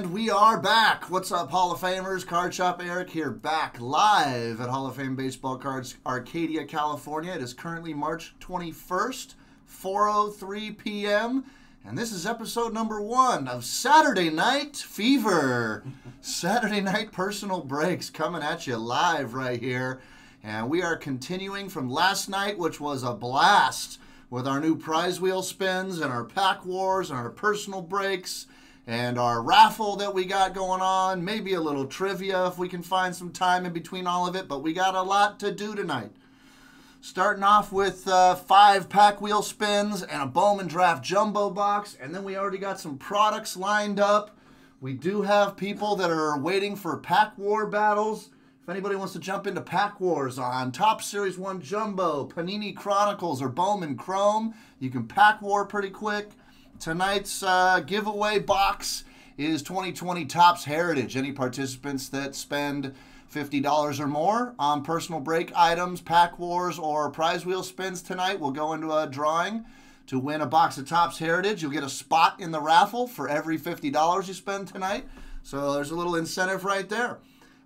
And we are back. What's up, Hall of Famers? Card Shop Erik here, back live at Hall of Fame Baseball Cards, Arcadia, California. It is currently March 21st, 4:03 p.m. And this is episode number one of Saturday Night Fever. Saturday Night Personal Breaks coming at you live right here. And we are continuing from last night, which was a blast with our new prize wheel spins and our pack wars and our personal breaks and our raffle that we got going on. Maybe a little trivia if we can find some time in between all of it, but we got a lot to do tonight. Starting off with uh, five pack wheel spins and a Bowman Draft Jumbo box, and then we already got some products lined up. We do have people that are waiting for pack war battles. If anybody wants to jump into Pack Wars on Topps Series 1 Jumbo, Panini Chronicles, or Bowman Chrome, you can Pack War pretty quick. Tonight's uh, giveaway box is 2020 Topps Heritage. Any participants that spend $50 or more on personal break items, Pack Wars, or prize wheel spins tonight will go into a drawing to win a box of Topps Heritage. You'll get a spot in the raffle for every $50 you spend tonight. So there's a little incentive right there.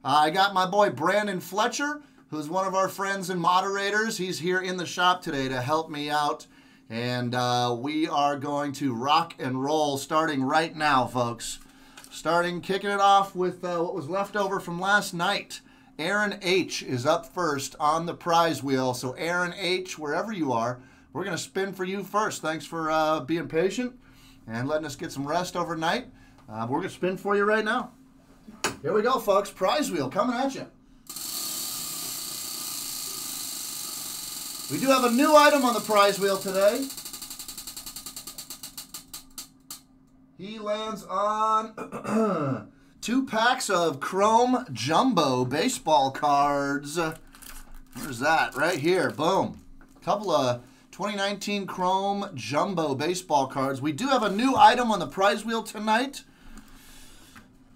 Uh, I got my boy Brandon Fletcher, who's one of our friends and moderators. He's here in the shop today to help me out and uh, we are going to rock and roll starting right now, folks. Starting, kicking it off with uh, what was left over from last night. Aaron H. is up first on the prize wheel. So, Aaron H., wherever you are, we're going to spin for you first. Thanks for uh, being patient and letting us get some rest overnight. Uh, we're going to spin for you right now. Here we go, folks. Prize wheel coming at you. We do have a new item on the prize wheel today. He lands on two packs of Chrome Jumbo baseball cards. Where's that? Right here. Boom. Couple of 2019 Chrome Jumbo baseball cards. We do have a new item on the prize wheel tonight.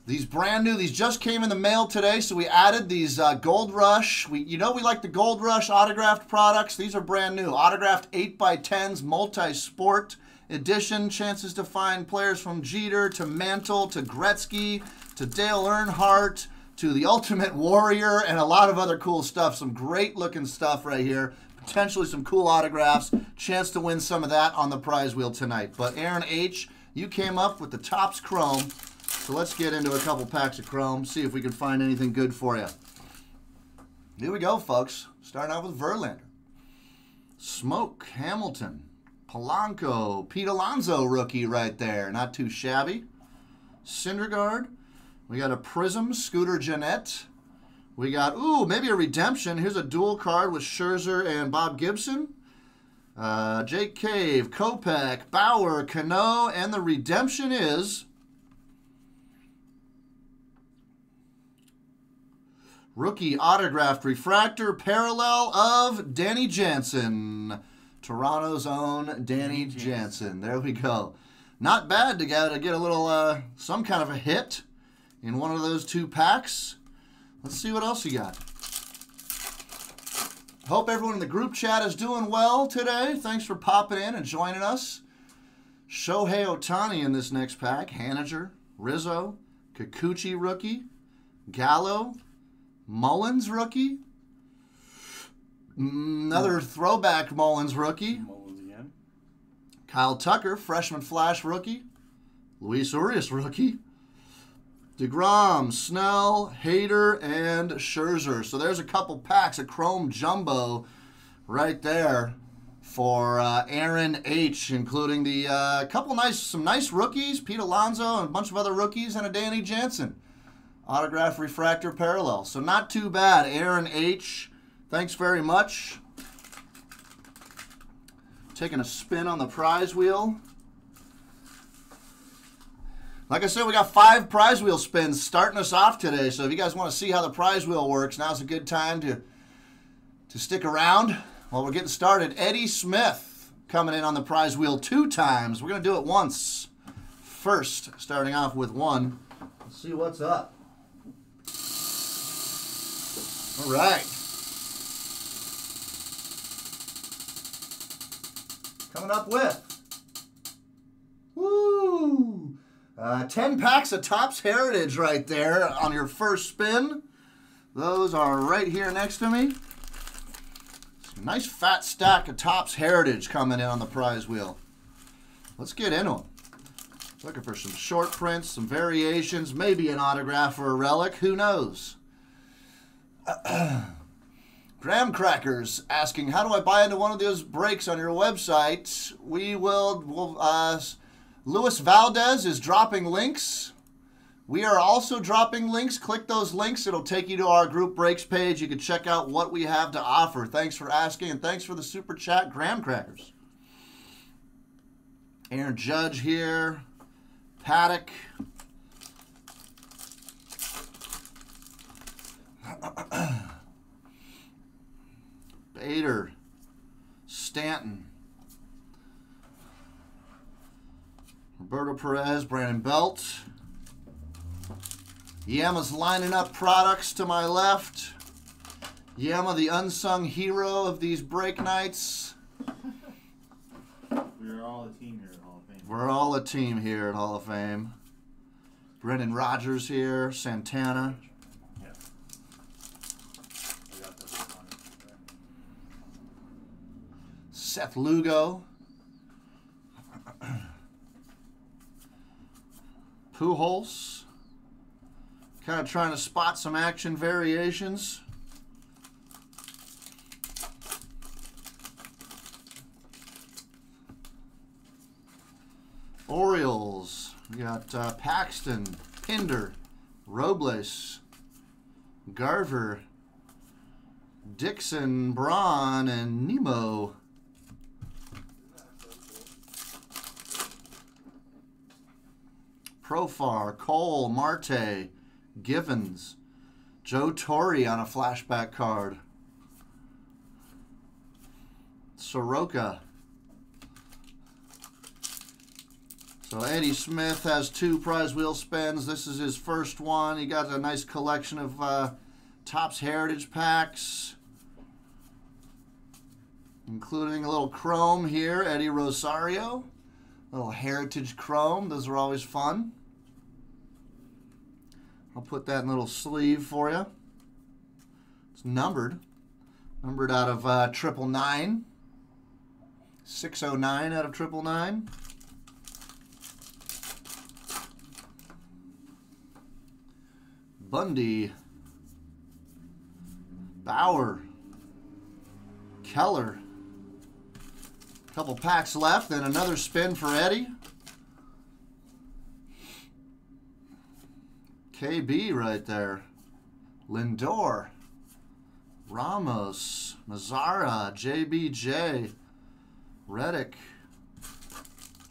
These brand new, these just came in the mail today, so we added these uh, Gold Rush. We, you know we like the Gold Rush autographed products. These are brand new. Autographed 8x10s, multi-sport edition. Chances to find players from Jeter to Mantle to Gretzky to Dale Earnhardt to the Ultimate Warrior and a lot of other cool stuff. Some great looking stuff right here. Potentially some cool autographs. Chance to win some of that on the prize wheel tonight. But Aaron H., you came up with the Topps Chrome. So let's get into a couple packs of Chrome, see if we can find anything good for you. Here we go, folks. Starting out with Verlander. Smoak, Hamilton, Polanco, Pete Alonso rookie right there. Not too shabby. Syndergaard. We got a Prism, Scooter Gennett. We got, ooh, maybe a redemption. Here's a dual card with Scherzer and Bob Gibson. Uh, Jake Cave, Kopech, Bauer, Cano, and the redemption is Rookie autographed refractor parallel of Danny Jansen. Toronto's own Danny Jansen. There we go. Not bad to get, to get a little, uh, some kind of a hit in one of those two packs. Let's see what else you got. Hope everyone in the group chat is doing well today. Thanks for popping in and joining us. Shohei Ohtani in this next pack. Haniger, Rizzo, Kikuchi rookie, Gallo, Mullins rookie. Another throwback Mullins rookie. Mullins again. Kyle Tucker, freshman flash rookie. Luis Urias rookie. DeGrom, Snell, Hader, and Scherzer. So there's a couple packs of Chrome Jumbo right there for uh, Aaron H, including the uh, couple nice, some nice rookies, Pete Alonso and a bunch of other rookies, and a Danny Jansen autograph refractor parallel. So not too bad. Aaron H., thanks very much. Taking a spin on the prize wheel. Like I said, we got five prize wheel spins starting us off today. So if you guys want to see how the prize wheel works, now's a good time to, to stick around while we're getting started. Eddie Smith coming in on the prize wheel two times. We're going to do it once. First, starting off with one. Let's see what's up. All right. Coming up with. Woo! Uh, 10 packs of Topps Heritage right there on your first spin. Those are right here next to me. Nice fat stack of Topps Heritage coming in on the prize wheel. Let's get into them. Looking for some short prints, some variations, maybe an autograph or a relic. Who knows? Graham Crackers asking, how do I buy into one of those breaks on your website? We will, will uh, Luis Valdez is dropping links. We are also dropping links. Click those links. It'll take you to our group breaks page. You can check out what we have to offer. Thanks for asking, and thanks for the super chat, Graham Crackers. Aaron Judge here. Paddack. Bader. Stanton. Roberto Perez, Brandon Belt. Yama's lining up products to my left. Yama, the unsung hero of these break nights. We're all a team here at Hall of Fame. We're all a team here at Hall of Fame. Brendan Rodgers here, Santana. Yeah. We got this one. Seth Lugo. Pujols. Kind of trying to spot some action variations. Orioles. We got uh, Paxton, Pinder, Robles, Garver, Dixon, Braun, and Nimmo. Profar, Cole, Marte, Givens, Joe Torre on a flashback card. Soroka. So Eddie Smith has two prize wheel spins. This is his first one. He got a nice collection of uh, Topps Heritage packs, including a little chrome here, Eddie Rosario. A Little Heritage chrome. Those are always fun. I'll put that in a little sleeve for you. It's numbered. Numbered out of uh, triple nine. 609 out of triple nine. Bundy. Bauer. Keller. Couple packs left, then another spin for Eddie. KB right there. Lindor. Ramos. Mazara. JBJ. Reddick.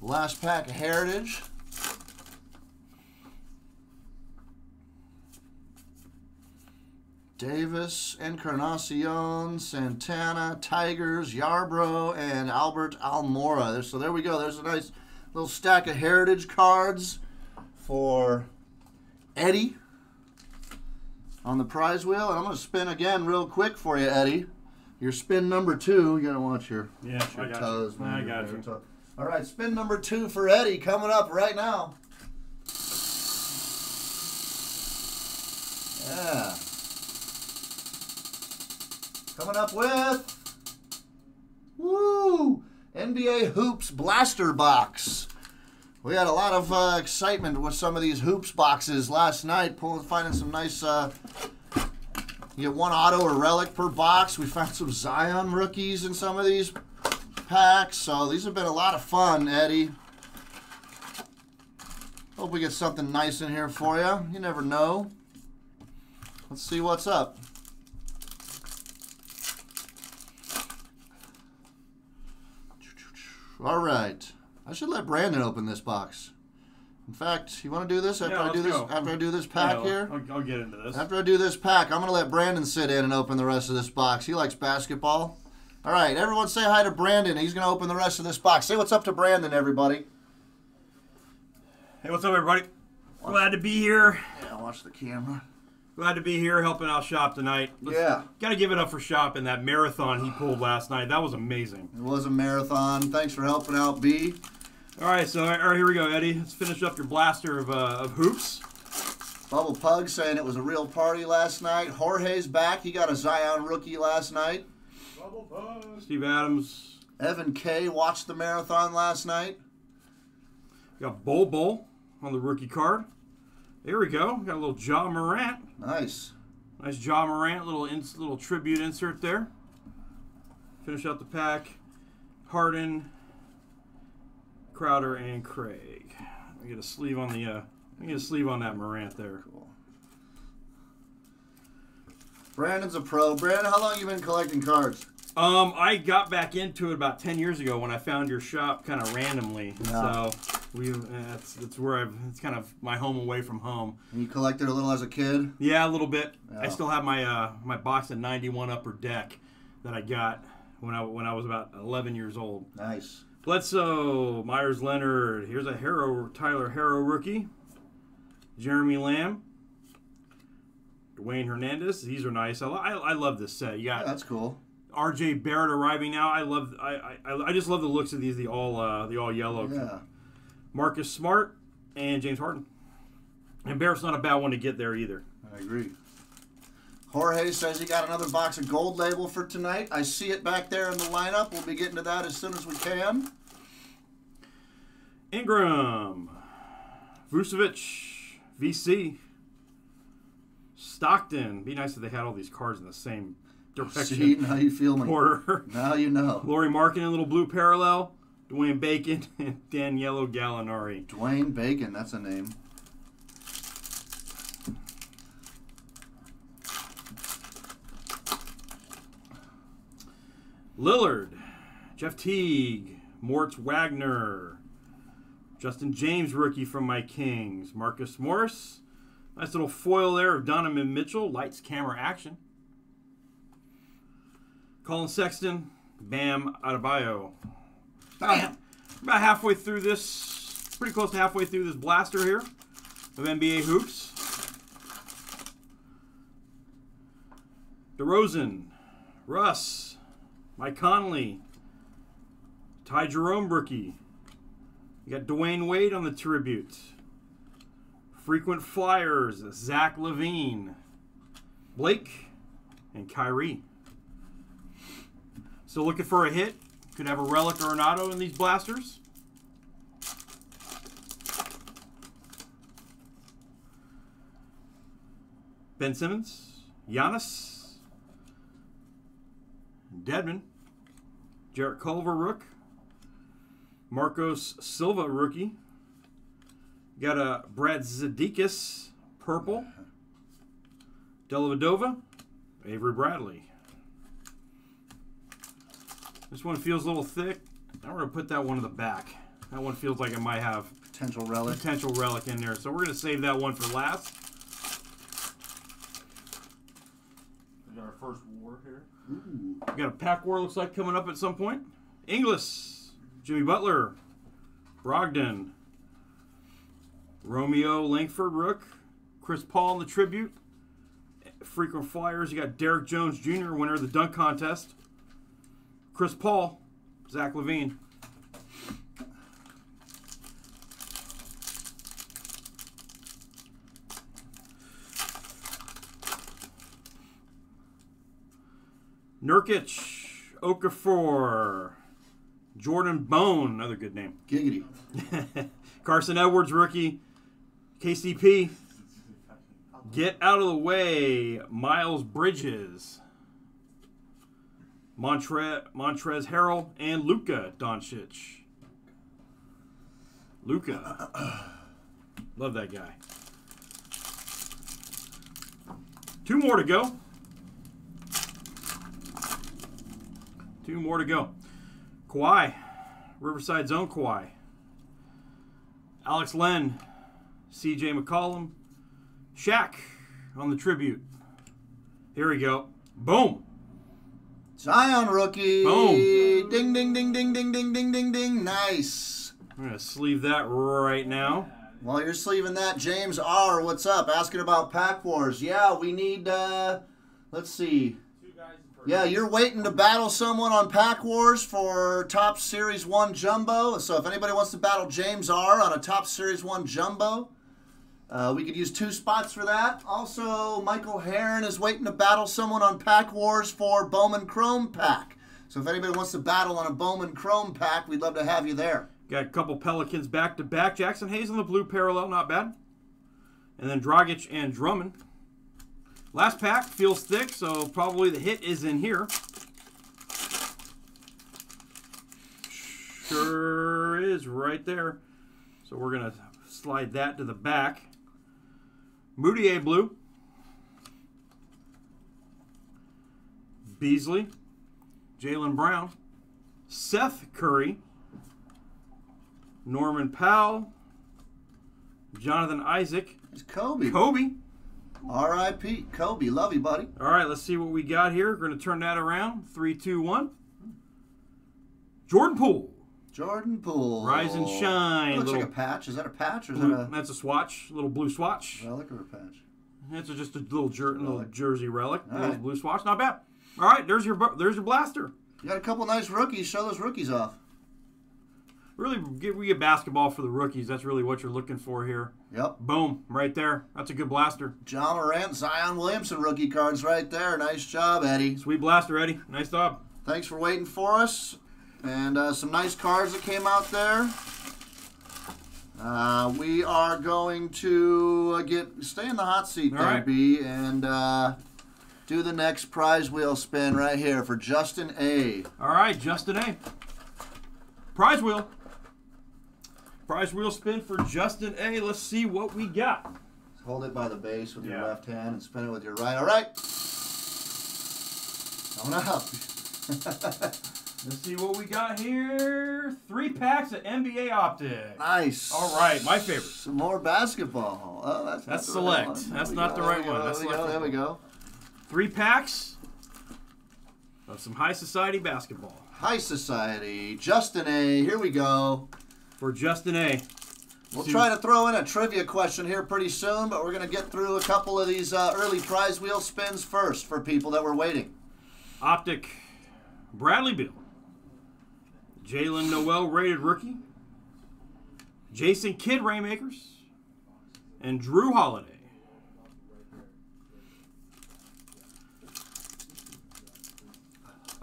Last pack of Heritage. Davis, Encarnacion, Santana, Tigers, Yarbrough, and Albert Almora. So there we go. There's a nice little stack of Heritage cards for Eddie on the prize wheel. And I'm going to spin again real quick for you, Eddie. Your spin number two. You got to watch your, Yeah, your got toes. you. man. I got you. toe- All right, spin number two for Eddie coming up right now. Yeah. Coming up with Woo! NBA Hoops Blaster Box. We had a lot of uh, excitement with some of these hoops boxes last night, pulling, finding some nice. Uh, you get one auto or relic per box. We found some Zion rookies in some of these packs, so these have been a lot of fun, Eddie. Hope we get something nice in here for you. You never know. Let's see what's up. All right. I should let Brandon open this box. In fact, you want to do this after Yeah, I do let's this go. after I do this pack Yeah, here? I'll, I'll get into this. After I do this pack, I'm going to let Brandon sit in and open the rest of this box. He likes basketball. All right, everyone say hi to Brandon. He's going to open the rest of this box. Say what's up to Brandon, everybody. Hey, what's up, everybody? Glad to be here. Yeah, watch the camera. Glad to be here helping out Shop tonight. Yeah. Got to give it up for Shop and that marathon he pulled last night. That was amazing. It was a marathon. Thanks for helping out, B. All right, so all right, here we go, Eddie. Let's finish up your blaster of, uh, of hoops. Bubble Pug saying it was a real party last night. Jorge's back. He got a Zion rookie last night. Bubble Pug. Steve Adams. Evan K watched the marathon last night. Got Bol Bol on the rookie card. There we go. Got a little Ja Morant. Nice. Nice Ja Morant, little ins- little tribute insert there. Finish out the pack. Harden, Crowder, and Craig. I get a sleeve on the. Uh, get a sleeve on that Morant there. Cool. Brandon's a pro. Brandon, how long you been collecting cards? Um, I got back into it about ten years ago when I found your shop kind of randomly. Yeah. So we that's that's where I've it's kind of my home away from home. And you collected a little as a kid. Yeah, a little bit. I still have my uh, my box of '91 Upper Deck that I got when I when I was about 11 years old. Nice. Bledsoe, Meyers Leonard. Here's a Herro Tyler Herro rookie. Jeremy Lamb. Dwayne Hernandez. These are nice. I, I, I love this set. You Yeah, that's cool. R.J. Barrett arriving now. I love. I, I, I just love the looks of these. The all uh, the all yellow. Yeah. Marcus Smart and James Harden. And Barrett's not a bad one to get there either. I agree. Jorge says he got another box of gold label for tonight. I see it back there in the lineup. We'll be getting to that as soon as we can. Ingram, Vucevic, VC, Stockton. Be nice if they had all these cards in the same direction. See, now you feel me. Order. Now you know. Lauri Markkanen, a little blue parallel. Dwayne Bacon and Danilo Gallinari. Dwayne Bacon, that's a name. Lillard, Jeff Teague, Moritz Wagner, Justin James, rookie from my Kings, Marcus Morris. Nice little foil there of Donovan Mitchell. Lights, camera, action. Collin Sexton, Bam Adebayo. About, about halfway through this, pretty close to halfway through this blaster here of NBA hoops. DeRozan, Russ, Mike Conley, Ty Jerome rookie. You got Dwyane Wade on the tribute. Frequent Flyers, Zach LaVine, Blake, and Kyrie. So looking for a hit. Could have a relic or an auto in these blasters. Ben Simmons, Giannis, Dedmon, Jarrett Culver, Rook, Marcos Silva, rookie. Got a Brad Zadikis, purple. Dellavedova, Avery Bradley. This one feels a little thick. I'm going to put that one in the back. That one feels like it might have Potential relic. potential relic in there. So we're going to save that one for last. We got our first war here. We got a pack war looks like coming up at some point. Ingles, Jimmy Butler, Brogdon, Romeo Langford Rook, Chris Paul in the tribute. Frequent Flyers, you got Derrick Jones Jr., winner of the dunk contest. Chris Paul, Zach LaVine. Nurkic, Okafor, Jordan Bone, another good name. Giggity. Carson Edwards, rookie. KCP. Get out of the way. Miles Bridges. Montre- Montrezl Harrell and Luka Doncic. Luka. Love that guy. Two more to go. Two more to go. Kawhi. Riverside Zone Kawhi. Alex Len, CJ McCollum, Shaq on the tribute. Here we go. Boom. Zion rookie. Boom. Ding, ding, ding, ding, ding, ding, ding, ding, ding. Nice. I'm going to sleeve that right now. While you're sleeving that, James R, what's up? Asking about Pack Wars. Yeah, we need, uh, let's see. Yeah, you're waiting to battle someone on Pack Wars for Topps Series 1 Jumbo. So if anybody wants to battle James R on a Topps Series 1 Jumbo, uh, we could use two spots for that. Also, Michael Heron is waiting to battle someone on Pack Wars for Bowman Chrome Pack. So if anybody wants to battle on a Bowman Chrome Pack, we'd love to have you there. Got a couple Pelicans back to back. Jaxson Hayes on the blue parallel, not bad. And then Dragic and Drummond. Last pack feels thick, so probably the hit is in here. Sure is right there. So we're going to slide that to the back. Moutier blue. Beasley. Jaylen Brown. Seth Curry. Norman Powell. Jonathan Isaac. It's Kobe. Kobe. R.I.P. Kobe. Love you, buddy. All right, let's see what we got here. We're going to turn that around. Three, two, one. Jordan Poole. Jordan Poole. Rise and shine. That looks little like a patch. Is that a patch or is blue- that a that's a swatch, little blue swatch. relic or a patch? That's just a little, jer- little jersey relic. Right. blue swatch, not bad. All right, there's your there's your blaster. You got a couple nice rookies. Show those rookies off. Really, get, we get basketball for the rookies. That's really what you're looking for here. Yep. Boom, right there. That's a good blaster. John Morant, Zion Williamson rookie cards right there. Nice job, Eddie. Sweet blaster, Eddie. Nice job. Thanks for waiting for us. And uh, some nice cards that came out there. Uh, we are going to uh, get stay in the hot seat All there, right. B, and uh, do the next prize wheel spin right here for Justin A. All right, Justin A. Prize wheel. Prize wheel spin for Justin A. Let's see what we got. Hold it by the base with your left hand and spin it with your right. All right. Coming up. Let's see what we got here. Three packs of NBA Optic. nice. All right, my favorite. Some more basketball. Oh, that's, That's not the right select. That's not the right one. That's there we go. There we go. Three packs of some high society basketball High Society, Justin A. Here we go. For Justin A. We'll try to throw in a trivia question here pretty soon, but we're going to get through a couple of these uh, early prize wheel spins first for people that were waiting. Optic Bradley Beal. Jaylen Nowell rated rookie. Jason Kidd Raymakers. And Jrue Holiday.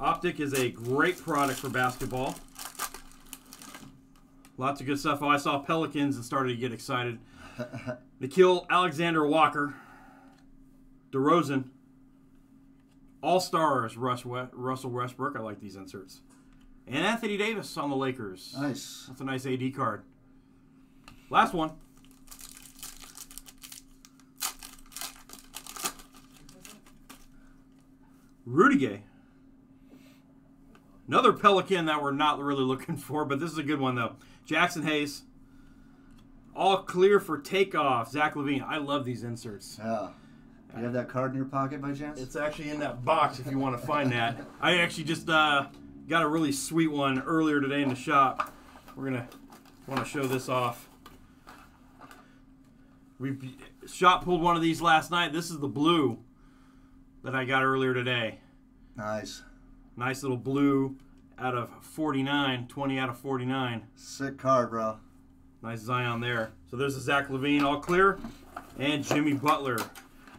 Optic is a great product for basketball. Lots of good stuff. Oh, I saw Pelicans and started to get excited. Nickeil Alexander Walker. DeRozan. All stars, Russ We- Russell Westbrook. I like these inserts. And Anthony Davis on the Lakers. Nice. That's a nice AD card. Last one. Rudy Gay. Another Pelican that we're not really looking for, but this is a good one though. Jaxson Hayes. All clear for takeoff. Zach LaVine. I love these inserts. Yeah. Do you have that card in your pocket by chance? It's actually in that box if you want to find that. I actually just uh, got a really sweet one earlier today in the shop. We're gonna want to show this off. We shop pulled one of these last night. This is the blue that I got earlier today. nice. Nice little blue out of 49, 20 out of 49. Sick card, bro. Nice Zion there. So there's a Zach LaVine, all clear, and Jimmy Butler.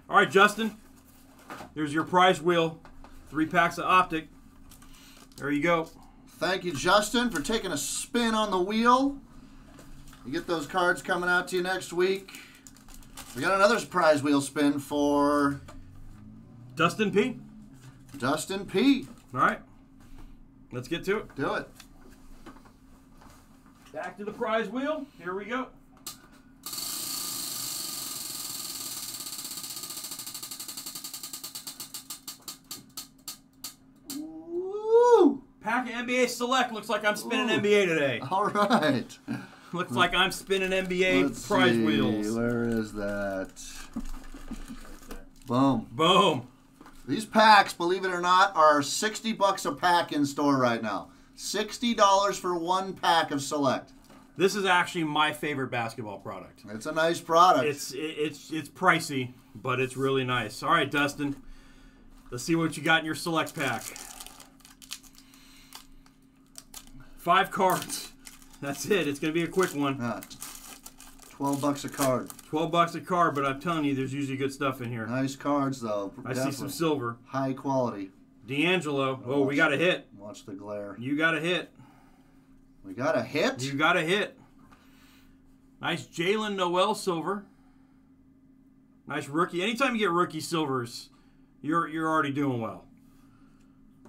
All right, Justin. There's your prize wheel. Three packs of optic. There you go. Thank you, Justin, for taking a spin on the wheel. You get those cards coming out to you next week. We got another prize wheel spin for Dustin P. Dustin P. All right. Let's get to it. Do it. Back to the prize wheel. Here we go. Woo! Pack of NBA Select. Looks like I'm spinning Ooh. NBA today. All right. Looks like I'm spinning NBA Let's prize see, wheels. Where is that? Boom. Boom. These packs, believe it or not, are 60 bucks a pack in store right now. $60 for one pack of Select. This is actually my favorite basketball product. It's a nice product. It's it's it's pricey, but it's really nice. All right, Dustin. Let's see what you got in your select pack. Five cards. That's it. It's going to be a quick one. Uh, 12 bucks a card. 12 bucks a card, but I'm telling you, there's usually good stuff in here. Nice cards, though. I see some silver. High quality. D'Angelo. Oh, we got a hit. Watch the glare. You got a hit. We got a hit. You got a hit. Nice Jaylen Nowell silver. Nice rookie. Anytime you get rookie silvers, you're you're already doing well.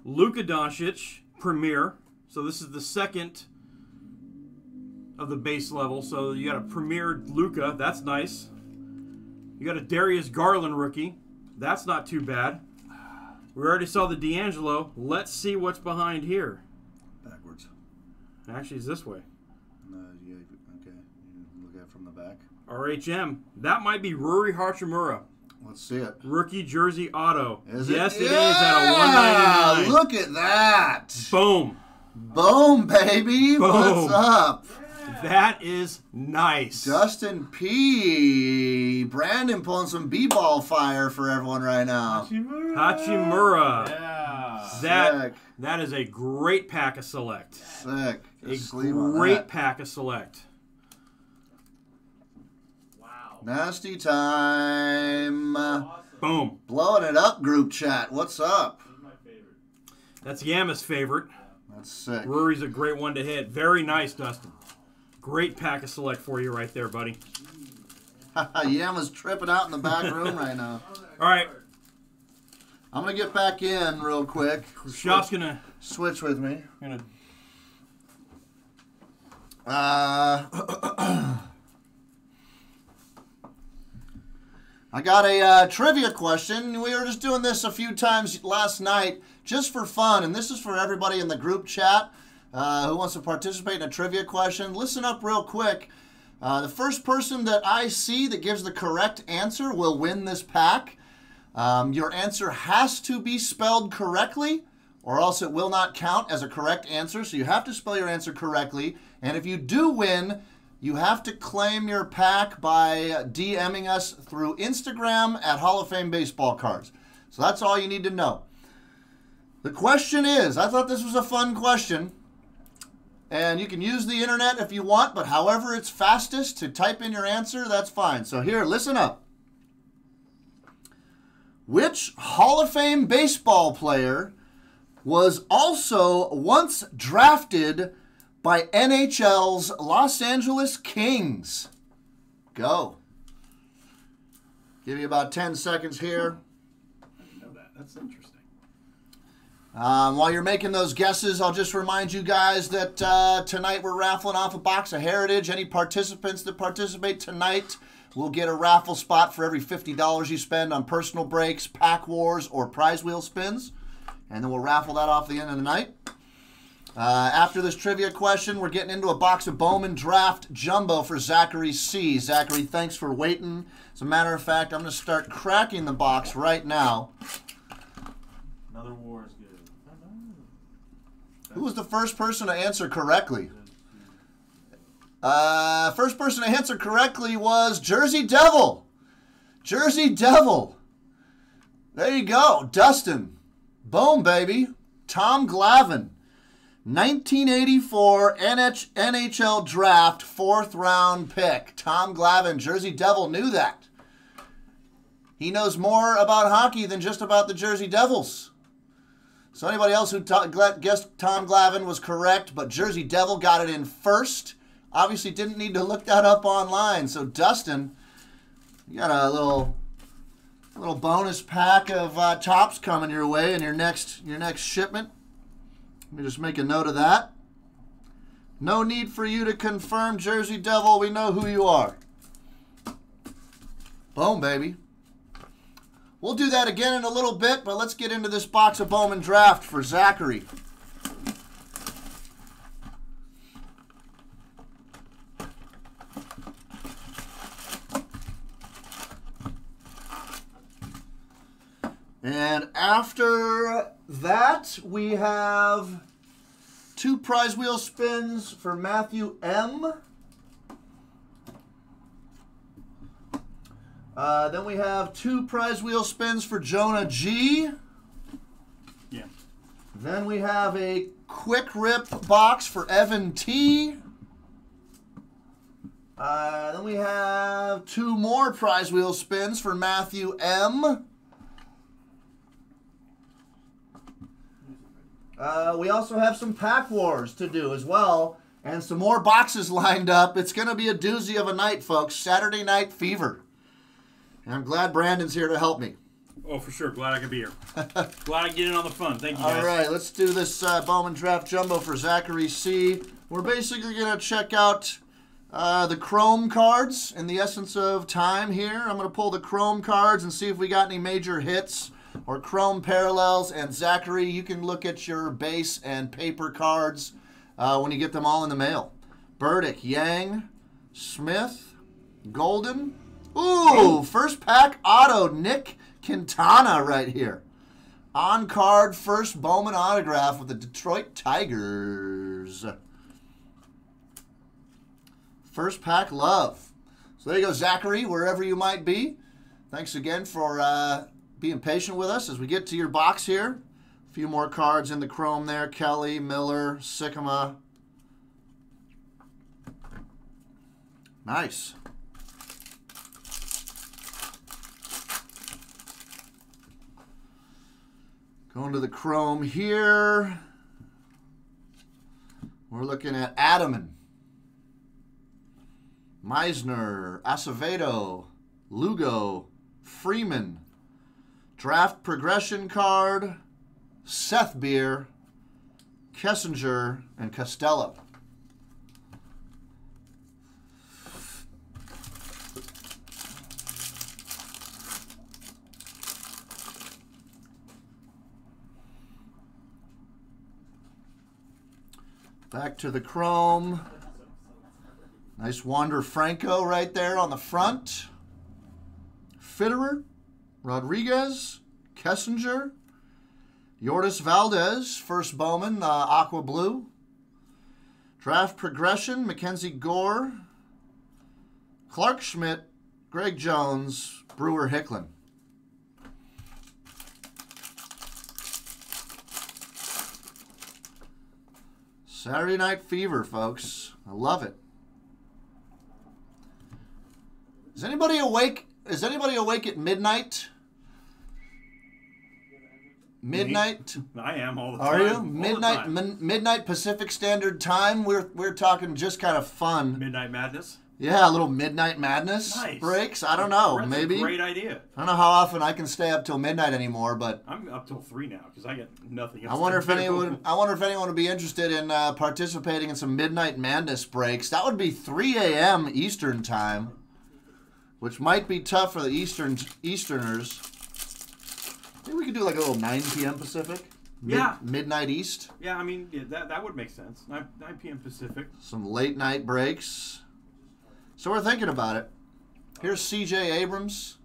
Luka Doncic, premier. So this is the second of the base level. So you got a premier Luka. That's nice. You got a Darius Garland rookie. That's not too bad. We already saw the D'Angelo. Let's see what's behind here. Backwards. Actually, it's this way. No, yeah, okay. You look at it from the back. RHM. That might be Rui Hachimura. Let's see it. Rookie jersey auto. Is yes, it? it is yeah! at a 199. Look at that. Boom. Boom, baby. Boom. What's up? That is nice. Dustin P. Brandon pulling some b-ball fire for everyone right now. Hachimura. Yeah. That Sick. that is a great pack of select. Sick. A Just sleeve on great pack of select. Wow. Nasty time. Awesome. Boom. Blowing it up, group chat. What's up? This is my favorite. That's Yama's favorite. That's sick. Rui's a great one to hit. Very nice, Dustin. Great pack of select for you right there, buddy. Yama's tripping out in the back room right now. All right. I'm gonna get back in real quick. Shop's gonna Switch with me. gonna Uh, I got a uh, trivia question. We were just doing this a few times last night just for fun, and this is for everybody in the group chat uh, who wants to participate in a trivia question. Listen up real quick. Uh, the first person that I see that gives the correct answer will win this pack. Um, your answer has to be spelled correctly, or else it will not count as a correct answer. So you have to spell your answer correctly. And if you do win, you have to claim your pack by DMing us through Instagram at Hall of Fame Baseball Cards. So that's all you need to know. The question is I thought this was a fun question. And you can use the internet if you want, but however it's fastest to type in your answer, that's fine. So here, listen up. Which Hall of Fame baseball player was also once drafted by NHL's Los Angeles Kings? Go. Give you about 10 seconds here. I know that. That's interesting. Um, while you're making those guesses, I'll just remind you guys that uh, tonight we're raffling off a box of Heritage. Any participants that participate tonight will get a raffle spot for every $50 you spend on personal breaks, pack wars, or prize wheel spins. And then we'll raffle that off at the end of the night. Uh, after this trivia question, we're getting into a box of Bowman Draft Jumbo for Zachary C. Zachary, thanks for waiting. As a matter of fact, I'm going to start cracking the box right now. Another war is good. Who was the first person to answer correctly? Uh, first person to answer correctly was Jersey Devil. Jersey Devil. There you go, Dustin. Boom, baby. Tom Glavine. 1984 NH- NHL draft, fourth round pick. Tom Glavine, Jersey Devil, knew that. He knows more about hockey than just about the Jersey Devils. So anybody else who guessed Tom Glavine was correct, but Jersey Devil got it in first. Obviously, didn't need to look that up online. So Dustin, you got a little, a little bonus pack of uh, Topps coming your way in your next your next shipment. Let me just make a note of that. No need for you to confirm, Jersey Devil. We know who you are. Boom, baby. We'll do that again in a little bit, but let's get into this box of Bowman draft for Zachary. And after that, we have two prize wheel spins for Matthew M. Uh, then we have two prize wheel spins for Jonah G. Yeah. Then we have a quick rip box for Evan T. Uh, then we have two more prize wheel spins for Matthew M. Uh, we also have some pack wars to do as well, and some more boxes lined up. It's going to be a doozy of a night, folks. Saturday Night Fever. And I'm glad Brandon's here to help me. Oh, for sure. Glad I could be here. Glad I get in on the fun. Thank you, guys. All right, let's do this uh, Bowman Draft Jumbo for Zachary C. We're basically going to check out uh, the Chrome cards in the essence of time here. I'm going to pull the Chrome cards and see if we got any major hits or Chrome parallels. And Zachary, you can look at your base and paper cards uh, when you get them all in the mail. Burdick, Yang, Smith, Golden. Ooh, first pack auto, Nick Quintana right here. On card, first Bowman autograph with the Detroit Tigers. First pack love. So there you go, Zachary, wherever you might be. Thanks again for uh, being patient with us as we get to your box here. A few more cards in the chrome there Kelly, Miller, Sycamore. Nice. Going to the chrome here. We're looking at Adaman, Meisner, Acevedo, Lugo, Freeman, draft progression card, Seth Beer, Kessinger, and Costello. Back to the chrome. Nice Wander Franco right there on the front. Fitterer, Rodriguez, Kessinger, Yordis Valdez, first Bowman, uh, Aqua Blue. Draft progression, Mackenzie Gore, Clark Schmidt, Greg Jones, Brewer Hicklin. Saturday Night Fever, folks. I love it. Is anybody awake? Is anybody awake at midnight? Midnight. I am all the time. Are you All midnight? midnight Pacific Standard Time. We're we're talking just kind of fun. Midnight Madness. Yeah, a little midnight madness Nice. breaks. I don't know. That's maybe a great idea. I don't know how often I can stay up till midnight anymore, but I'm up till three now because I get nothing else. I wonder to if anyone. I wonder if anyone would be interested in uh, participating in some midnight madness breaks. That would be 3 a.m. Eastern time, which might be tough for the Eastern Easterners. Maybe we could do like a little 9 p.m. Pacific. Mid- Yeah. Midnight East. Yeah, I mean yeah, that that would make sense. 9, 9 p.m. Pacific. Some late night breaks. So we're thinking about it. Here's C.J. Abrams.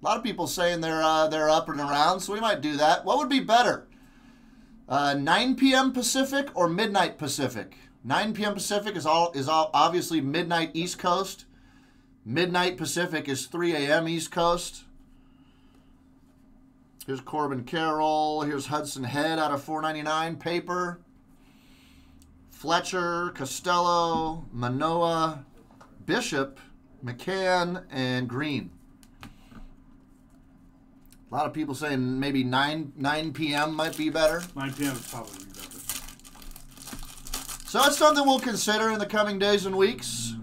A lot of people saying they're uh, they're up and around, so we might do that. What would be better? Uh, 9 p.m. Pacific or midnight Pacific? 9 p.m. Pacific is all is all obviously midnight East Coast. Midnight Pacific is 3 a.m. East Coast. Here's Corbin Carroll. Here's Hudson Head out of 499 paper. Fletcher, Costello, Manoah, Bishop, McCann, and Green. A lot of people saying maybe 9 9 p.m. might be better. 9 p.m. is probably better. So that's something we'll consider in the coming days and weeks.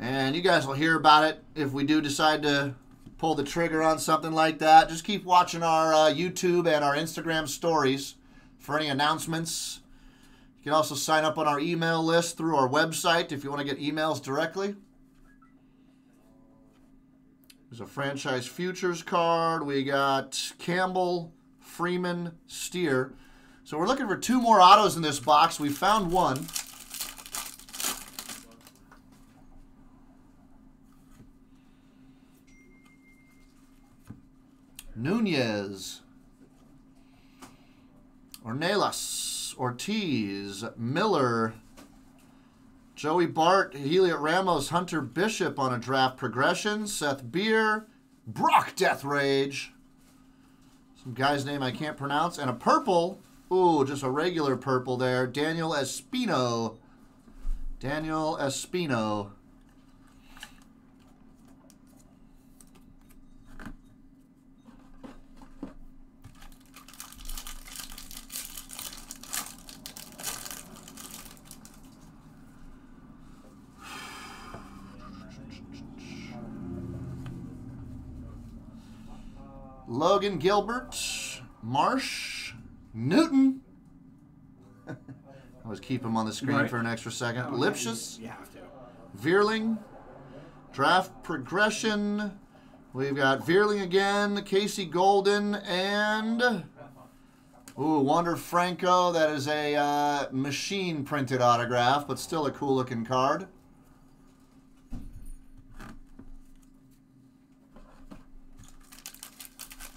And you guys will hear about it if we do decide to pull the trigger on something like that. Just keep watching our uh, YouTube and our Instagram stories for any announcements. You can also sign up on our email list through our website if you want to get emails directly. There's a franchise futures card. We got Campbell, Freeman, Steer. So we're looking for two more autos in this box. We found one. Nunez. Ornelas. Ortiz. Miller. Joey Bart. Heliot Ramos. Hunter Bishop on a draft progression. Seth Beer. Brock Deatherage. Some guy's name I can't pronounce. And a purple. Ooh, just a regular purple there. Daniel Espino. Daniel Espino. Logan Gilbert, Marsh, Newton. I always keep him on the screen Right. for an extra second. Oh, Lipschitz, You have to. Vierling, draft progression. We've got Vierling again, Casey Golden, and ooh, Wander Franco. That is a uh, machine printed autograph, but still a cool looking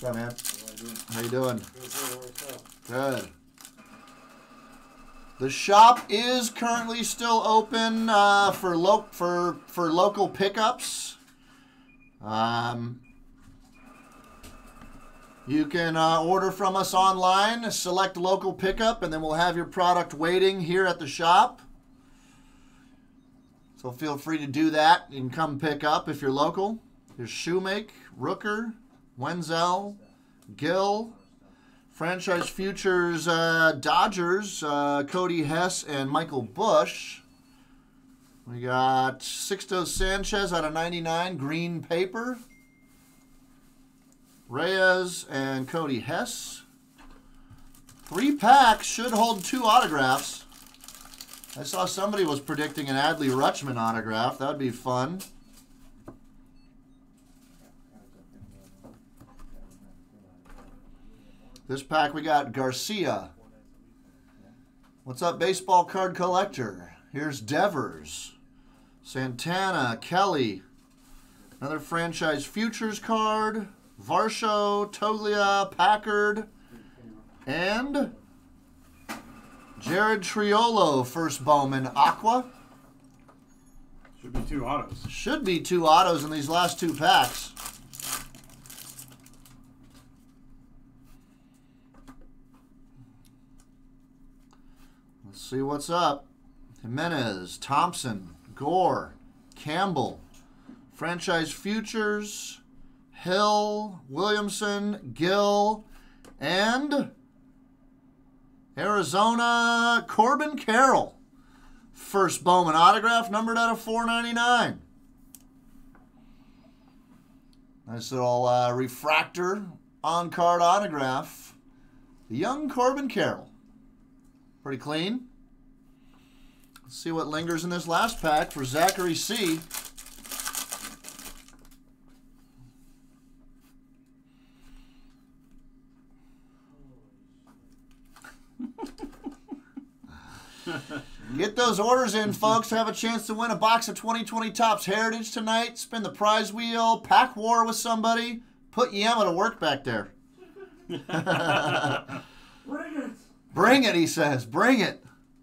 card. Yeah, man. How you doing? Good. The shop is currently still open uh, for lo- for for local pickups. Um, you can uh, order from us online, select local pickup, and then we'll have your product waiting here at the shop. So feel free to do that. You can come pick up if you're local. There's Shoemake, Rooker, Wenzel, Gill, Franchise Futures uh, Dodgers, uh, Cody Hess and Michael Busch. We got Sixto Sanchez out of 99, green paper. Reyes and Cody Hess. Three packs should hold two autographs. I saw somebody was predicting an Adley Rutschman autograph. That would be fun. This pack we got Garcia. What's up, baseball card collector? Here's Devers, Santana, Kelly. Another franchise futures card. Varsho, Toglia, Packard, and Jared Triolo, first Bowman, Aqua. Should be two autos. Should be two autos in these last two packs. See what's up. Jimenez, Thompson, Gore, Campbell, Franchise Futures, Hill, Williamson, Gill, and Arizona Corbin Carroll. First Bowman autograph, numbered out of 499. Nice little uh, refractor on card autograph. The young Corbin Carroll. Pretty clean. Let's see what lingers in this last pack for Zachary C. Get those orders in, folks. Have a chance to win a box of 2020 Topps Heritage tonight. Spin the prize wheel, pack war with somebody. Put Yama to work back there. Bring it! Bring it, he says. Bring it.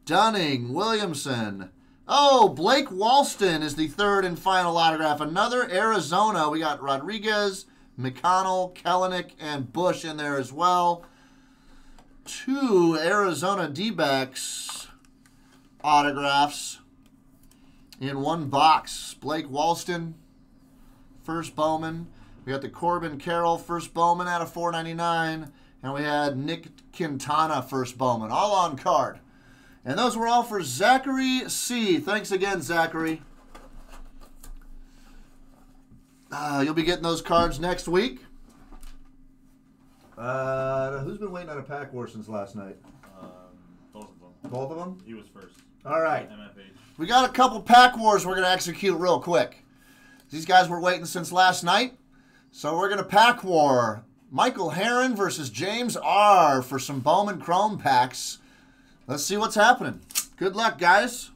Dunning, Williamson. Oh, Blake Walston is the third and final autograph. Another Arizona. We got Rodriguez, McConnell, Kelenic, and Busch in there as well. Two Arizona D autographs in one box. Blake Walston, first Bowman. We got the Corbin Carroll, first Bowman out of 499. And we had Nick Quintana, first Bowman, all on card. And those were all for Zachary C. Thanks again, Zachary. Uh, you'll be getting those cards next week. Uh, who's been waiting on a pack war since last night? Um, both of them. Both of them? He was first. All right. MFH. We got a couple pack wars we're going to execute real quick. These guys were waiting since last night. So we're going to pack war Michael Heron versus James R. for some Bowman Chrome packs. Let's see what's happening. Good luck, guys.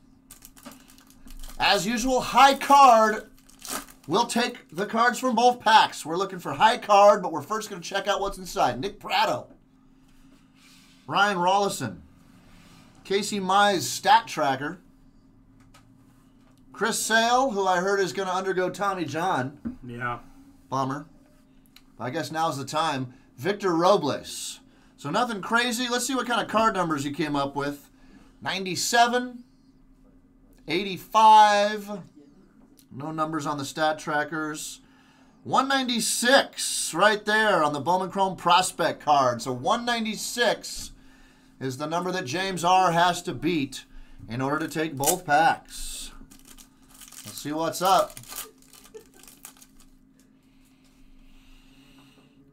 As usual, high card. We'll take the cards from both packs. We're looking for high card, but we're first going to check out what's inside. Nick Pratto. Ryan Rollison. Casey Mize Stat Tracker. Chris Sale, who I heard is going to undergo Tommy John. Yeah. Bummer. I guess now's the time. Victor Robles. So nothing crazy. Let's see what kind of card numbers you came up with. 97, 85. No numbers on the stat trackers. 196 right there on the Bowman Chrome prospect card. So 196 is the number that James R has to beat in order to take both packs. Let's see what's up.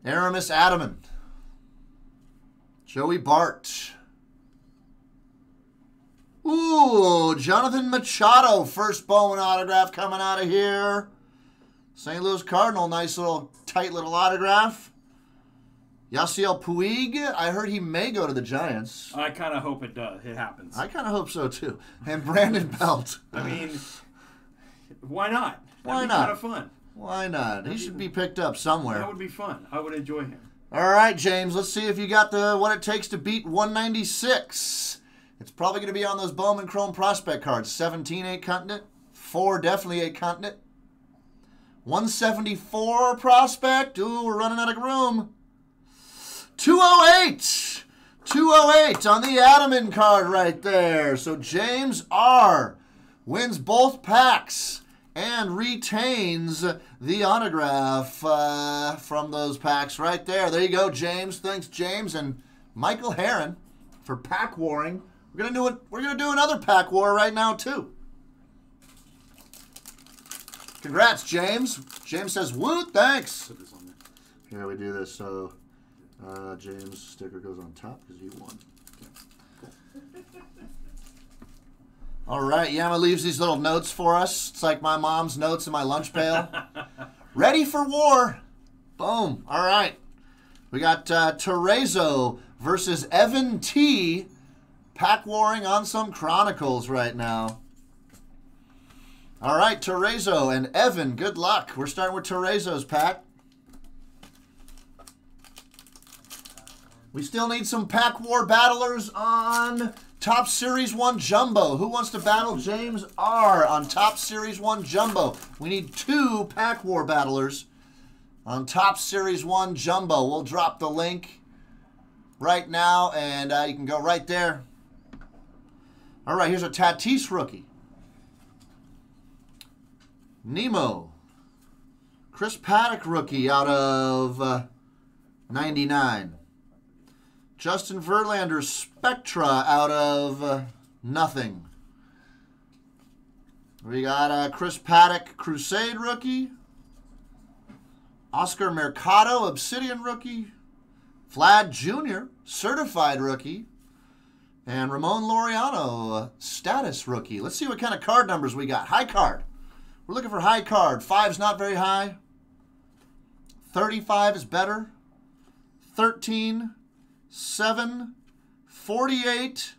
Aramis Ademan. Joey Bart. Ooh, Jonathan Machado, first Bowman autograph coming out of here. St. Louis Cardinal, nice little, tight little autograph. Yasiel Puig, I heard he may go to the Giants. I kind of hope it does. It happens. I kind of hope so too. And Brandon Belt. I mean, why not? That'd Why be not? Kind of fun. Why not? He should be picked up somewhere. That would be fun. I would enjoy him. All right, James. Let's see if you got the what it takes to beat 196. It's probably going to be on those Bowman Chrome prospect cards. 17 8 continent, four definitely 8 continent. 174 prospect. Ooh, we're running out of room. 208. 208 on the Ademan card right there. So James R wins both packs and retains the autograph uh, from those packs right there. There you go, James. Thanks, James and Michael Heron for pack warring. We're gonna do it. We're gonna do another pack war right now too. Congrats, James. James says, "Woo, thanks." Here we do this. So uh, James sticker goes on top because he won. All right, Yama leaves these little notes for us. It's like my mom's notes in my lunch pail. Ready for war. Boom. All right. We got uh, Terezo versus Evan T. Pack warring on some Chronicles right now. All right, Terezo and Evan, good luck. We're starting with Terezo's pack. We still need some Pack War battlers on Topps Series 1 Jumbo. Who wants to battle James R on Topps Series 1 Jumbo? We need two Pack War battlers on Topps Series 1 Jumbo. We'll drop the link right now, and uh, you can go right there. All right, here's a Tatis rookie. Nimmo. Chris Paddack rookie out of uh, 99. Justin Verlander Spectra out of uh, nothing. We got uh, Chris Paddack Crusade rookie. Oscar Mercado Obsidian rookie. Vlad Jr. Certified rookie. And Ramon Laureano uh, status rookie. Let's see what kind of card numbers we got. High card. We're looking for high card. Five's not very high. 35 is better. 13. 7, 48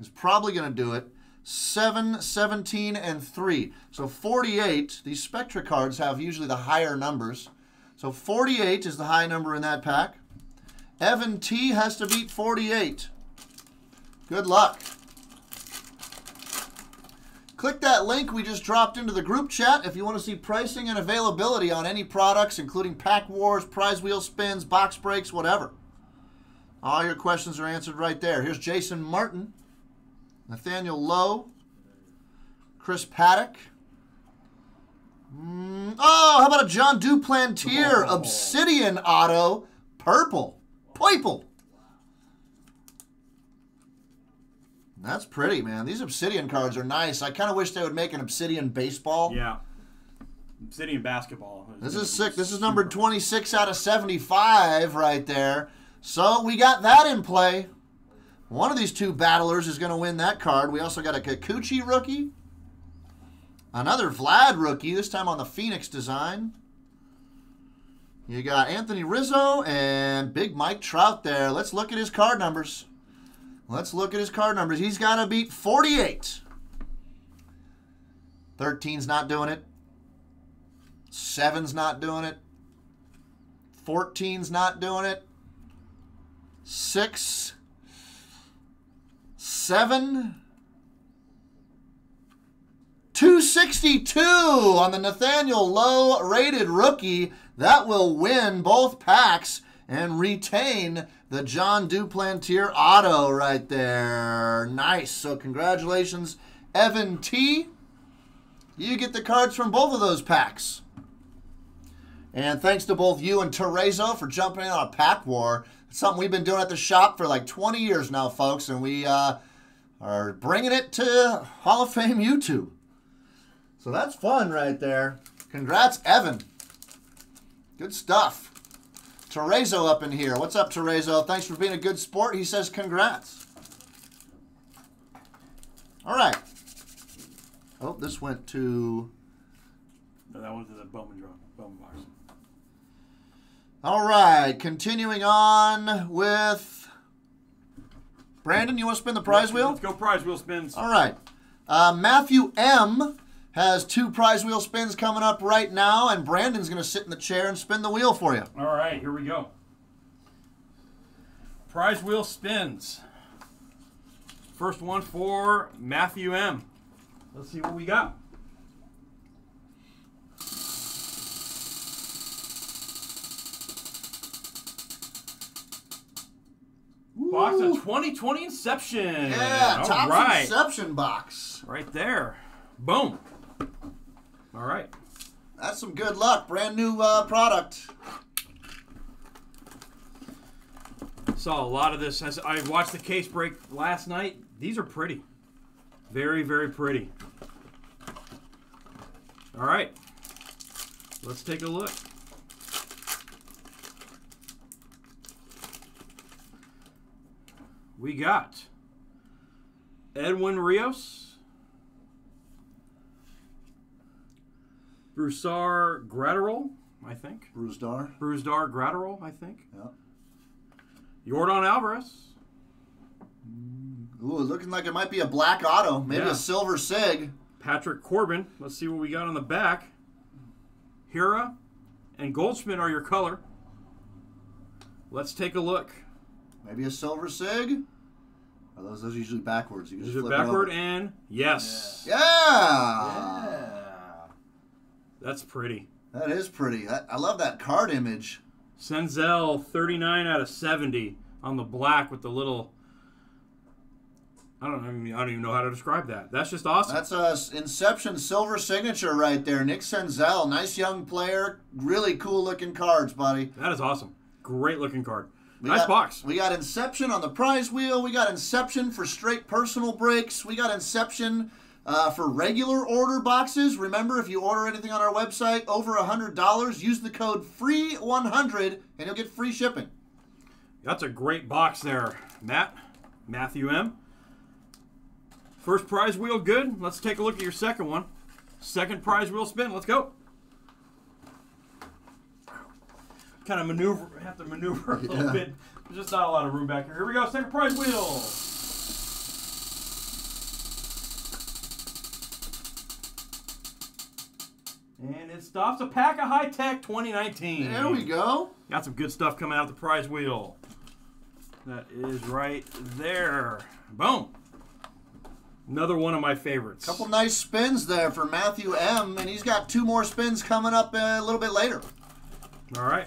is probably going to do it. 7, 17, and 3. So 48, these Spectra cards have usually the higher numbers. So 48 is the high number in that pack. Evan T has to beat 48. Good luck. Click that link we just dropped into the group chat if you want to see pricing and availability on any products, including Pack Wars, Prize Wheel Spins, Box Breaks, whatever. All your questions are answered right there. Here's Jason Martin, Nathaniel Lowe, Chris Paddack. Mm, oh, how about a Jon Duplantier Oh. Obsidian Auto Purple? Purple. That's pretty, man. These Obsidian cards are nice. I kind of wish they would make an Obsidian baseball. Yeah. Obsidian basketball. This is sick. This is number 26 out of 75 right there. So we got that in play. One of these two battlers is going to win that card. We also got a Kikuchi rookie. Another Vlad rookie, this time on the Phoenix design. You got Anthony Rizzo and Big Mike Trout there. Let's look at his card numbers. Let's look at his card numbers. He's got to beat 48. 13's not doing it. Seven's not doing it. 14's not doing it. Six. Seven. 262 on the Nathaniel Lowe rated rookie. That will win both packs and retain the Jon Duplantier auto right there. Nice. So congratulations, Evan T. You get the cards from both of those packs. And thanks to both you and Terezo for jumping in on a pack war. Something we've been doing at the shop for like 20 years now, folks, and we uh, are bringing it to Hall of Fame YouTube. So that's fun right there. Congrats, Evan. Good stuff. Terezo up in here. What's up, Terezo? Thanks for being a good sport. He says congrats. All right. Oh, this went to. No, that went to the Bowman. Bowman box. All right. Continuing on with. Brandon, you want to spin the prize wheel? Let's go prize wheel spins. All right. Uh, Matthew M has two prize wheel spins coming up right now, and Brandon's going to sit in the chair and spin the wheel for you. All right, here we go. Prize wheel spins. First one for Matthew M. Let's see what we got. Box of 2020 Inception. Yeah, All top right. Inception box. Right there. Boom. All right. That's some good luck. Brand new uh, product. Saw a lot of this. As I watched the case break last night. These are pretty. Very, very pretty. All right. Let's take a look. We got Edwin Rios, Brusdar Graterol, I think. Brusdar. Brusdar Graterol, I think. Yeah. Jordan Alvarez. Mm. Ooh, looking like it might be a black auto. Maybe Yeah. a silver sig. Patrick Corbin. Let's see what we got on the back. Hiura and Goldschmidt are your color. Let's take a look. Maybe a silver sig. Are those, those are usually backwards? You can Is just it flip backward? over. And yes, Yeah. Yeah. that's pretty. That is pretty. I, I love that card image. Senzel, 39 out of 70 on the black with the little. I don't, even, I don't even know how to describe that. That's just awesome. That's a Inception silver signature right there. Nick Senzel, nice young player. Really cool looking cards, buddy. that is awesome. Great looking card. We nice got- box. We got Inception on the prize wheel. We got Inception for straight personal breaks. We got Inception uh, for regular order boxes. Remember, if you order anything on our website over $100, use the code FREE100 and you'll get free shipping. That's a great box there, Matt. Matthew M. First prize wheel good. Let's take a look at your second one. Second prize wheel spin. Let's go. Kind of maneuver, have to maneuver a little Yeah. bit. There's just not a lot of room back here. Here we go. Second prize wheel. And it stops a pack of high tech 2019. There we go. Got some good stuff coming out the prize wheel. That is right there. Boom. Another one of my favorites. Couple nice spins there for Matthew M. And he's got two more spins coming up uh, a little bit later. All right.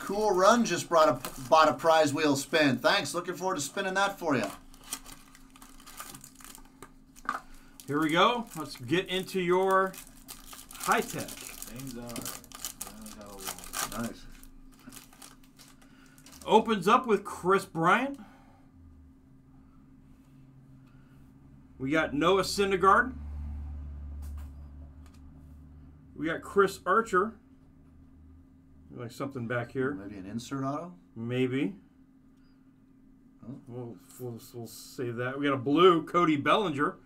Cool Run just brought a bought a prize wheel spin. Thanks. Looking forward to spinning that for you. Here we go. Let's get into your high tech. Things are. I got a little- Nice. Opens up with Kris Bryant. We got Noah Syndergaard. We got Chris Archer. Like something back here. Maybe an insert auto. Maybe. We'll, we'll, we'll save that. We got a blue, Cody Bellinger.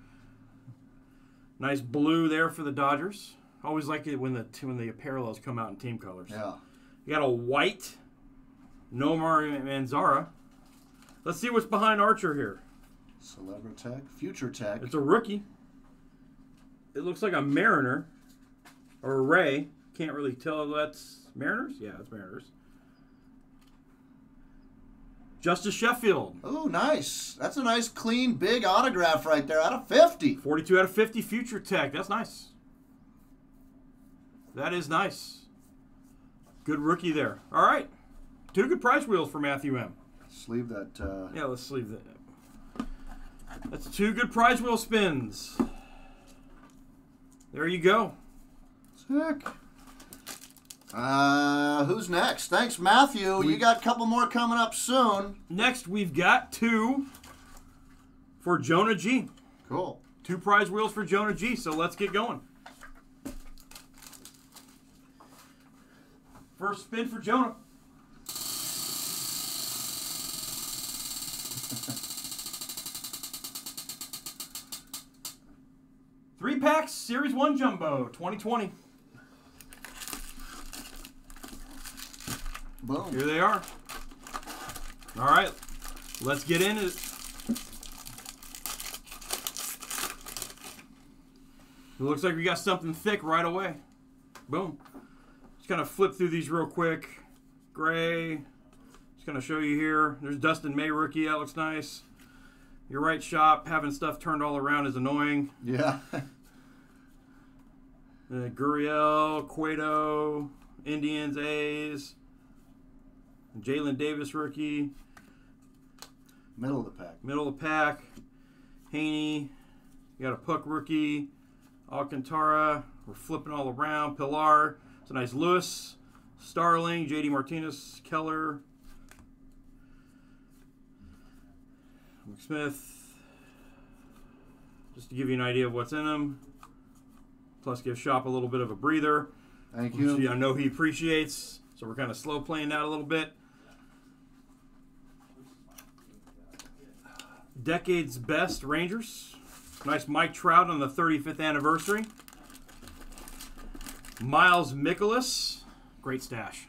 Nice blue there for the Dodgers. Always like it when the when the parallels come out in team colors. Yeah. You got a white, Nomar Mazara. Let's see what's behind Archer here. Celebritech, Future Tech. It's a rookie. It looks like a Mariner or a Ray. Can't really tell that's Mariners. Yeah, it's Mariners. Justus Sheffield. Oh, nice. That's a nice, clean, big autograph right there out of 50. 42 out of 50 future tech. That's nice. That is nice. Good rookie there. All right. Two good prize wheels for Matthew M. Sleeve that. Uh, Yeah, let's leave that. That's two good prize wheel spins. There you go. Sick. Uh, who's next? Thanks, Matthew. you got a couple more coming up soon. Next, we've got two for Jonah G. Cool. Two prize wheels for Jonah G. So let's get going. First spin for Jonah. Three packs, Series 1 Jumbo, 2020. Boom. Here they are. All right, let's get in it. It looks like we got something thick right away. Boom. Just kind of flip through these real quick. Gray. Just going to show you here. There's Dustin May rookie. That looks nice. Your right shop having stuff turned all around is annoying. Yeah. Uh, Gurriel, Cueto, Indians, A's. Jaylin Davis rookie. Middle of the pack. Middle of the pack. Haney. You got a Puk rookie. Alcantara. We're flipping all around. Pilar. It's a nice Lewis. Starling. JD Martinez. Keller. McSmith. Just to give you an idea of what's in them. Plus, give Shop a little bit of a breather, Thank which you. I know he appreciates. So we're kind of slow playing that a little bit. Decade's best Rangers. Nice Mike Trout on the 35th anniversary. Miles Mikolas. Great stash.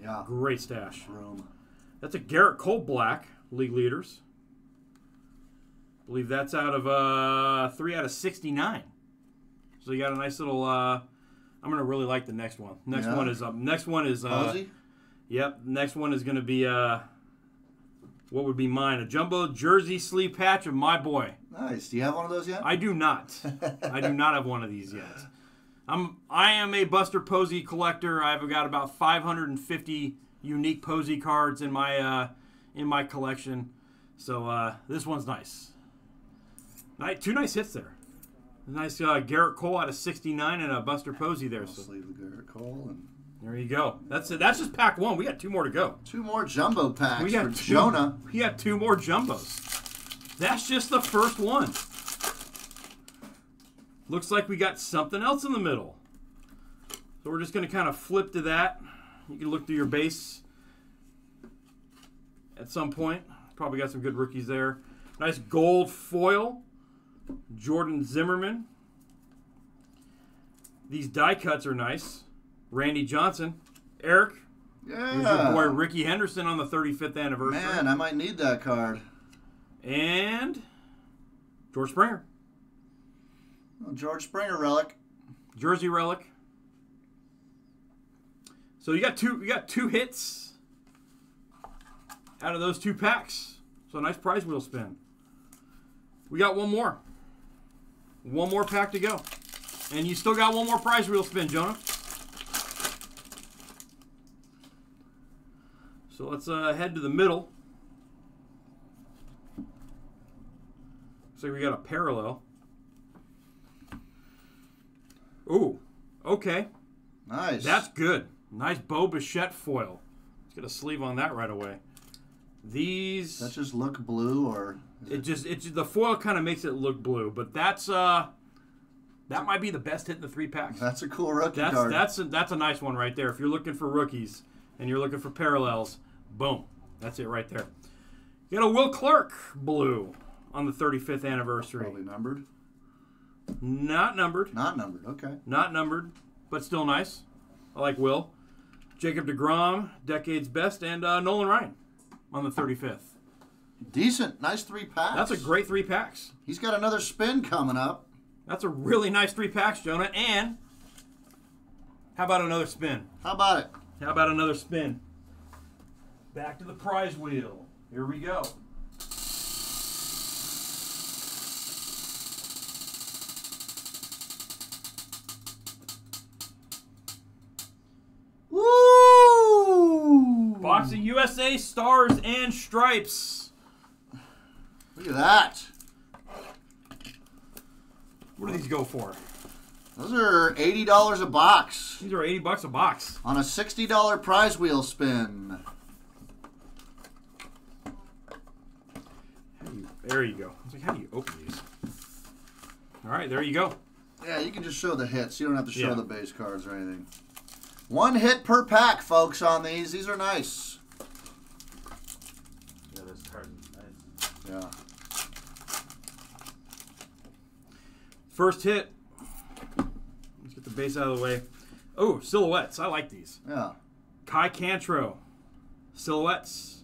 Yeah. Great stash. Room. That's a Gerrit Cole Black, league leaders. believe that's out of uh, 3 out of 69. So you got a nice little. Uh, I'm going to really like the next one. Next Yeah. one is up. Next one is. Uh? Yep. Next one is going to be uh, what would be mine? A jumbo jersey sleeve patch of my boy. Nice. Do you have one of those yet? I do not. I do not have one of these yet. I'm I am a Buster Posey collector. I've got about 550 unique Posey cards in my uh, in my collection. So uh, this one's nice. Nice, two nice hits there. Nice uh, Gerrit Cole out of 69 and a Buster Posey there. I'll So sleeve the Gerrit Cole and there you go. That's it. That's just pack one. We got two more to go. two more jumbo packs We for got two, Jonah. We got two more jumbos. That's just the first one. Looks like we got something else in the middle. So we're just going to kind of flip to that. You can look through your base at some point. Probably got some good rookies there. Nice gold foil. Jordan Zimmermann. These die cuts are nice. Randy Johnson. Eric, Yeah. Here's your boy Rickey Henderson on the 35th anniversary. Man, I might need that card. And George Springer, Oh, George Springer relic. Jersey relic. So you got two you got two hits out of those two packs. So a nice prize wheel spin. We got one more. One more pack to go. And you still got one more prize wheel spin, Jonah. So let's uh, head to the middle. Looks like we got a parallel. Ooh, okay. Nice. That's good. Nice Bo Bichette foil. Let's get a sleeve on that right away. These, that just look blue or it just, it just, the foil kind of makes it look blue, but that's, uh, that might be the best hit in the three packs. that's a cool rookie That's card. that's a, that's a nice one right there. If you're looking for rookies and you're looking for parallels, boom, that's it right there. You got a Will Clark blue on the 35th anniversary. Probably numbered. Not numbered, Not numbered. Okay. not numbered, but still nice. I like Will. Jacob Degrom, decade's best, and uh, Nolan Ryan on the 35th. Decent. Nice three packs. That's a great three packs. He's got another spin coming up. That's a really nice three packs, Jonah. And how about another spin? How about it? How about another spin? Back to the prize wheel. Here we go. Woo! Box of USA Stars and Stripes. Look at that. What do these go for? Those are eighty dollars a box These are 80 bucks a box. on a sixty dollar prize wheel spin. How do you, there you go. I was like, how do you open these? All right, there you go. Yeah, you can just show the hits. You don't have to show Yeah. the base cards or anything. One hit per pack, folks, on these. These are nice. Yeah, this card is nice. Yeah. First hit. Let's get the base out of the way. Oh, silhouettes. I like these. Yeah. Kai Cantro. Silhouettes.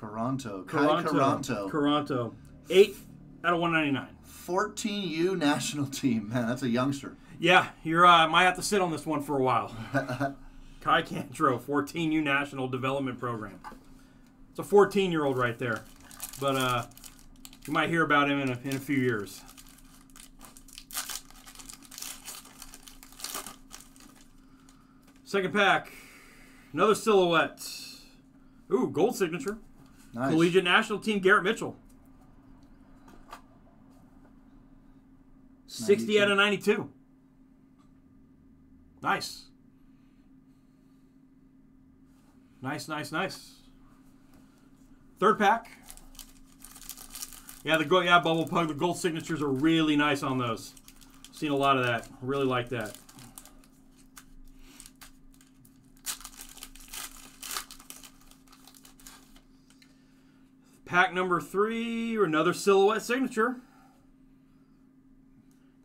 Caranto. Kai Caranto. Caranto. Caranto. Eight out of 199. 14U national team. Man, that's a youngster. Yeah, you're uh, might have to sit on this one for a while. Kai Cantro, 14U National Development Program. It's a 14 year old right there, but uh, you might hear about him in a, in a few years. Second pack, another silhouette. Ooh, gold signature. Nice. Collegiate National Team Garrett Mitchell. 60 out of 92. Nice. Nice, nice, nice. Third pack. Yeah, the go yeah, bubble pug, the gold signatures are really nice on those. Seen a lot of that. Really like that. Pack number three, or another silhouette signature.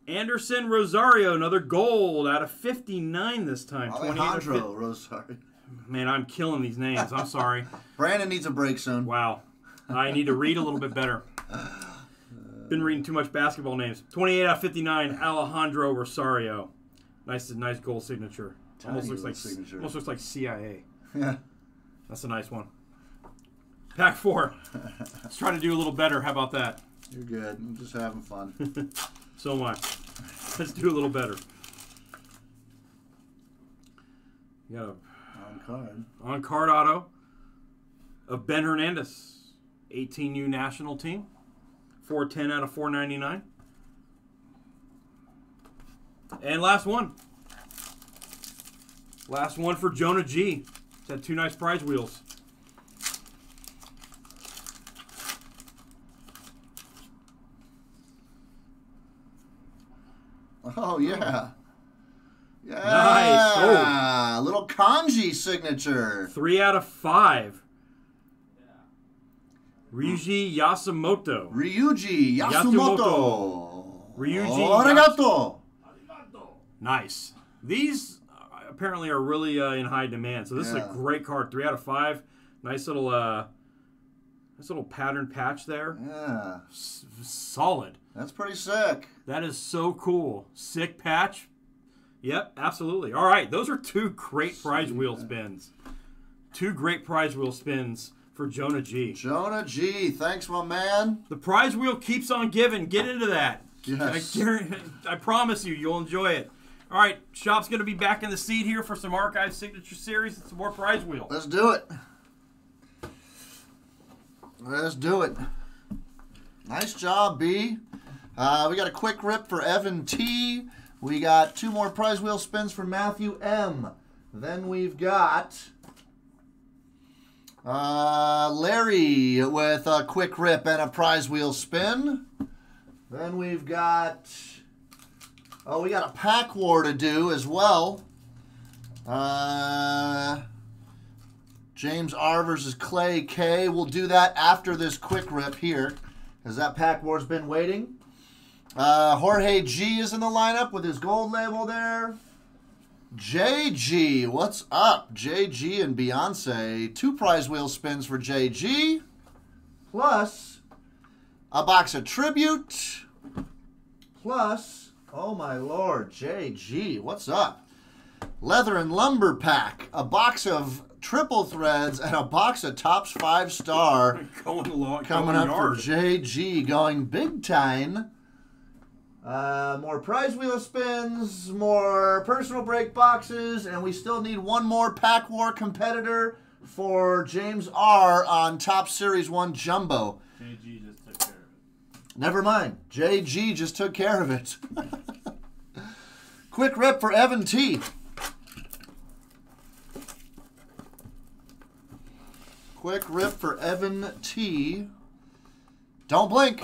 Anderson Rosario, another gold out of 59 this time. 28 out Alejandro Rosario. Man, I'm killing these names. I'm sorry. Brandon needs a break soon. Wow. I need to read a little bit better. Been reading too much basketball names. 28 out of 59, Alejandro Rosario. Nice, nice gold signature. Almost looks like signature. almost looks like CIA. Yeah. That's a nice one. Pack four. Let's try to do a little better. How about that? You're good. I'm just having fun. So am I. Let's do a little better. You got a On card. on card auto of Ben Hernandez, 18U national team, 410 out of 499. And last one. Last one for Jonah G. It's had two nice prize wheels. Oh yeah. Yeah. Nice. Oh. Little kanji signature. Three out of five. Ryuji Yasumoto. Ryuji Yasumoto. Yasumoto. Ryuji Oh, Arigato. Nice. These uh, apparently are really uh, in high demand. So this is a great card. Three out of five. Nice little, uh, nice little pattern patch there. Yeah. S- solid. That's pretty sick. That is so cool. Sick patch. Yep, absolutely. All right, those are two great prize wheel spins. Two great prize wheel spins for Jonah G. Jonah G. Thanks, my man. The prize wheel keeps on giving. Get into that. Yes. I, I promise you, you'll enjoy it. All right, shop's going to be back in the seat here for some archive signature series and some more prize wheel. Let's do it. Let's do it. Nice job, B. Uh, we got a quick rip for Evan T. We got two more prize wheel spins for Matthew M. Then we've got uh, Larry with a quick rip and a prize wheel spin. Then we've got oh, we got a pack war to do as well. Uh, James R versus Clay K. We'll do that after this quick rip here, because that pack war's been waiting. Uh, Jorge G is in the lineup with his gold label there. JG, what's up? JG and Beyonce. Two prize wheel spins for JG. Plus a box of tribute. Plus, oh my lord, JG, what's up? Leather and Lumber Pack, a box of triple threads, and a box of Topps 5 Star Going along, coming going up yard. for JG going big time. Uh, more prize wheel spins, more personal break boxes, and we still need one more Pack War competitor for James R on Topps Series 1 Jumbo. JG just took care of it. Never mind. JG just took care of it. Quick rip for Evan T. Quick rip for Evan T. Don't blink.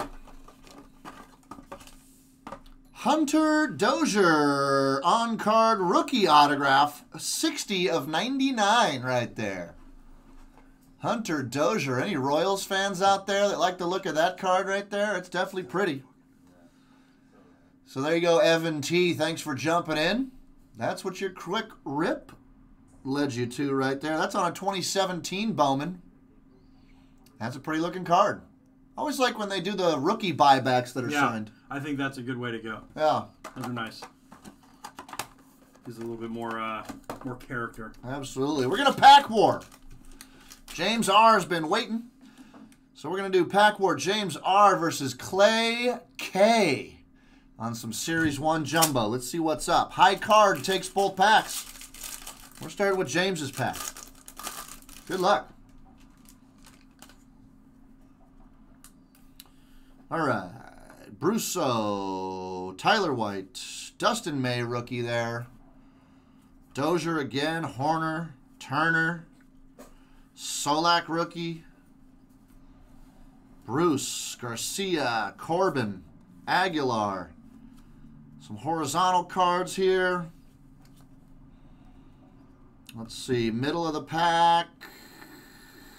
Hunter Dozier on card rookie autograph, 60 of 99 right there. Hunter Dozier. Any Royals fans out there that like the look of that card right there? It's definitely pretty. So there you go, Evan T. Thanks for jumping in. That's what your quick rip led you to right there. That's on a 2017 Bowman. That's a pretty looking card. I always like when they do the rookie buybacks that are Yeah, signed. I think that's a good way to go. Yeah, Those are nice. Gives a little bit more uh, more character. absolutely. We're going to pack war. James R has been waiting. So we're going to do pack war James R versus Clay K on some Series 1 Jumbo. Let's see what's up. High card takes both packs. We're starting with James's pack. Good luck. All right. Brusso, Tyler White, Dustin May, rookie there. Dozier again, Horner, Turner, Solak, rookie. Bruce, Garcia, Corbin, Aguilar. Some horizontal cards here. Let's see, middle of the pack.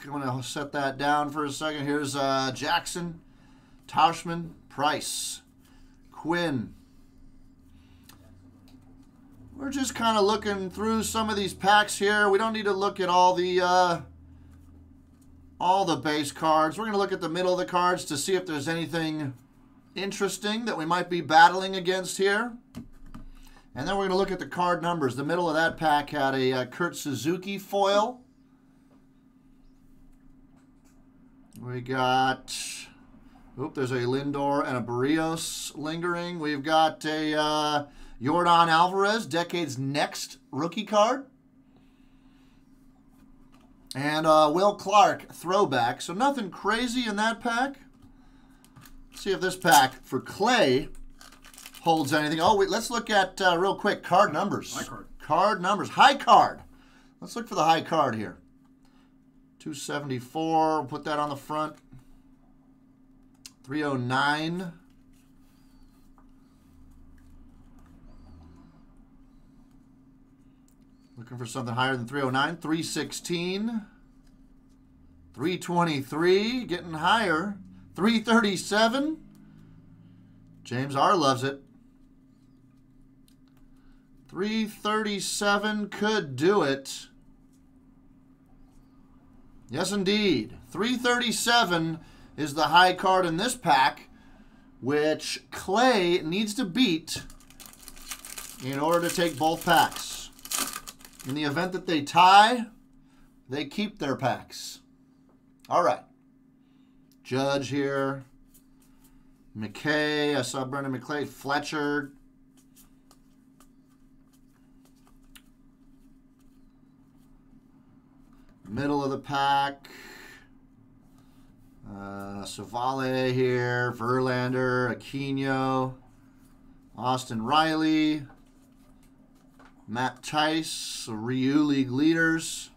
I'm going to set that down for a second. Here's uh, Jackson, Tauschman, Price, Quinn. We're just kind of looking through some of these packs here. We don't need to look at all the uh, all the base cards. We're going to look at the middle of the cards to see if there's anything interesting that we might be battling against here. And then we're going to look at the card numbers. The middle of that pack had a uh, Kurt Suzuki foil. We got, oop, there's a Lindor and a Barrios lingering. We've got a uh, Jordan Alvarez, Decade's next rookie card. And uh, Will Clark, throwback. So nothing crazy in that pack. Let's see if this pack for Clay holds anything. Oh, wait, let's look at, uh, real quick, card numbers. High card. Card numbers. High card. Let's look for the high card here. 274. We'll put that on the front. 309. Looking for something higher than 309. 316. 323. Getting higher. 337. James R. loves it. 337 could do it. Yes, indeed. 337 is the high card in this pack, which Clay needs to beat in order to take both packs. In the event that they tie, they keep their packs. All right. Judge here. McKay. I saw Brendan McKay. Fletcher. Middle of the pack. Uh, Savale here. Verlander. Aquino. Austin Riley. Matt Thaiss. Ryu League leaders.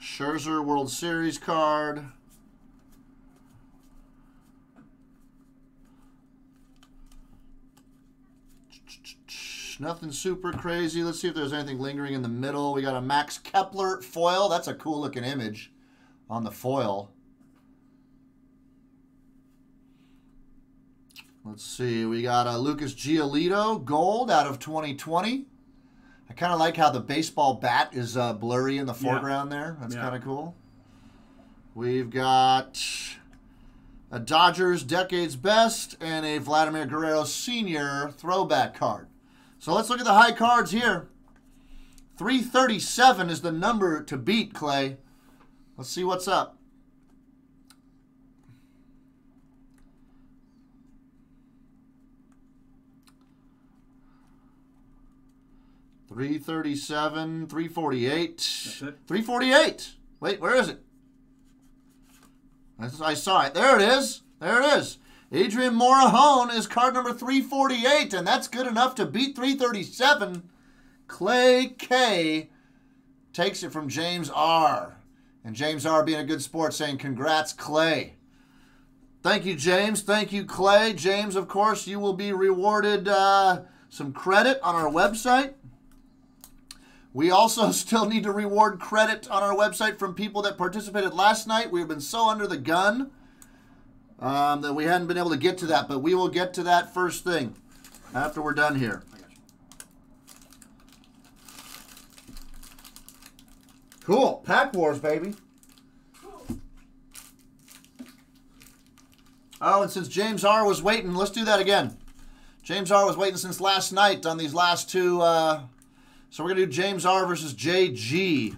Scherzer World Series card. Nothing super crazy. Let's see if there's anything lingering in the middle. We got a Max Kepler foil. That's a cool looking image on the foil. Let's see. We got a Lucas Giolito gold out of 2020. I kind of like how the baseball bat is uh, blurry in the Yeah. foreground there. That's Yeah. kind of cool. We've got a Dodgers Decades Best and a Vladimir Guerrero Sr. throwback card. So let's look at the high cards here. 337 is the number to beat, Clay. Let's see what's up. Three thirty-seven, three forty-eight, three forty-eight. Wait, where is it? I I saw it. There it is. There it is. Adrian Morejon is card number 348, and that's good enough to beat 337. Clay K takes it from James R. And James R. being a good sport saying, Congrats, Clay. Thank you, James. Thank you, Clay. James, of course, you will be rewarded uh, some credit on our website. We also still need to reward credit on our website from people that participated last night. We've been so under the gun um, that we hadn't been able to get to that, but we will get to that first thing after we're done here. I got you. Cool. Pack Wars, baby. Oh, and since James R was waiting, let's do that again. James R was waiting since last night on these last two. Uh, so we're going to do James R versus JG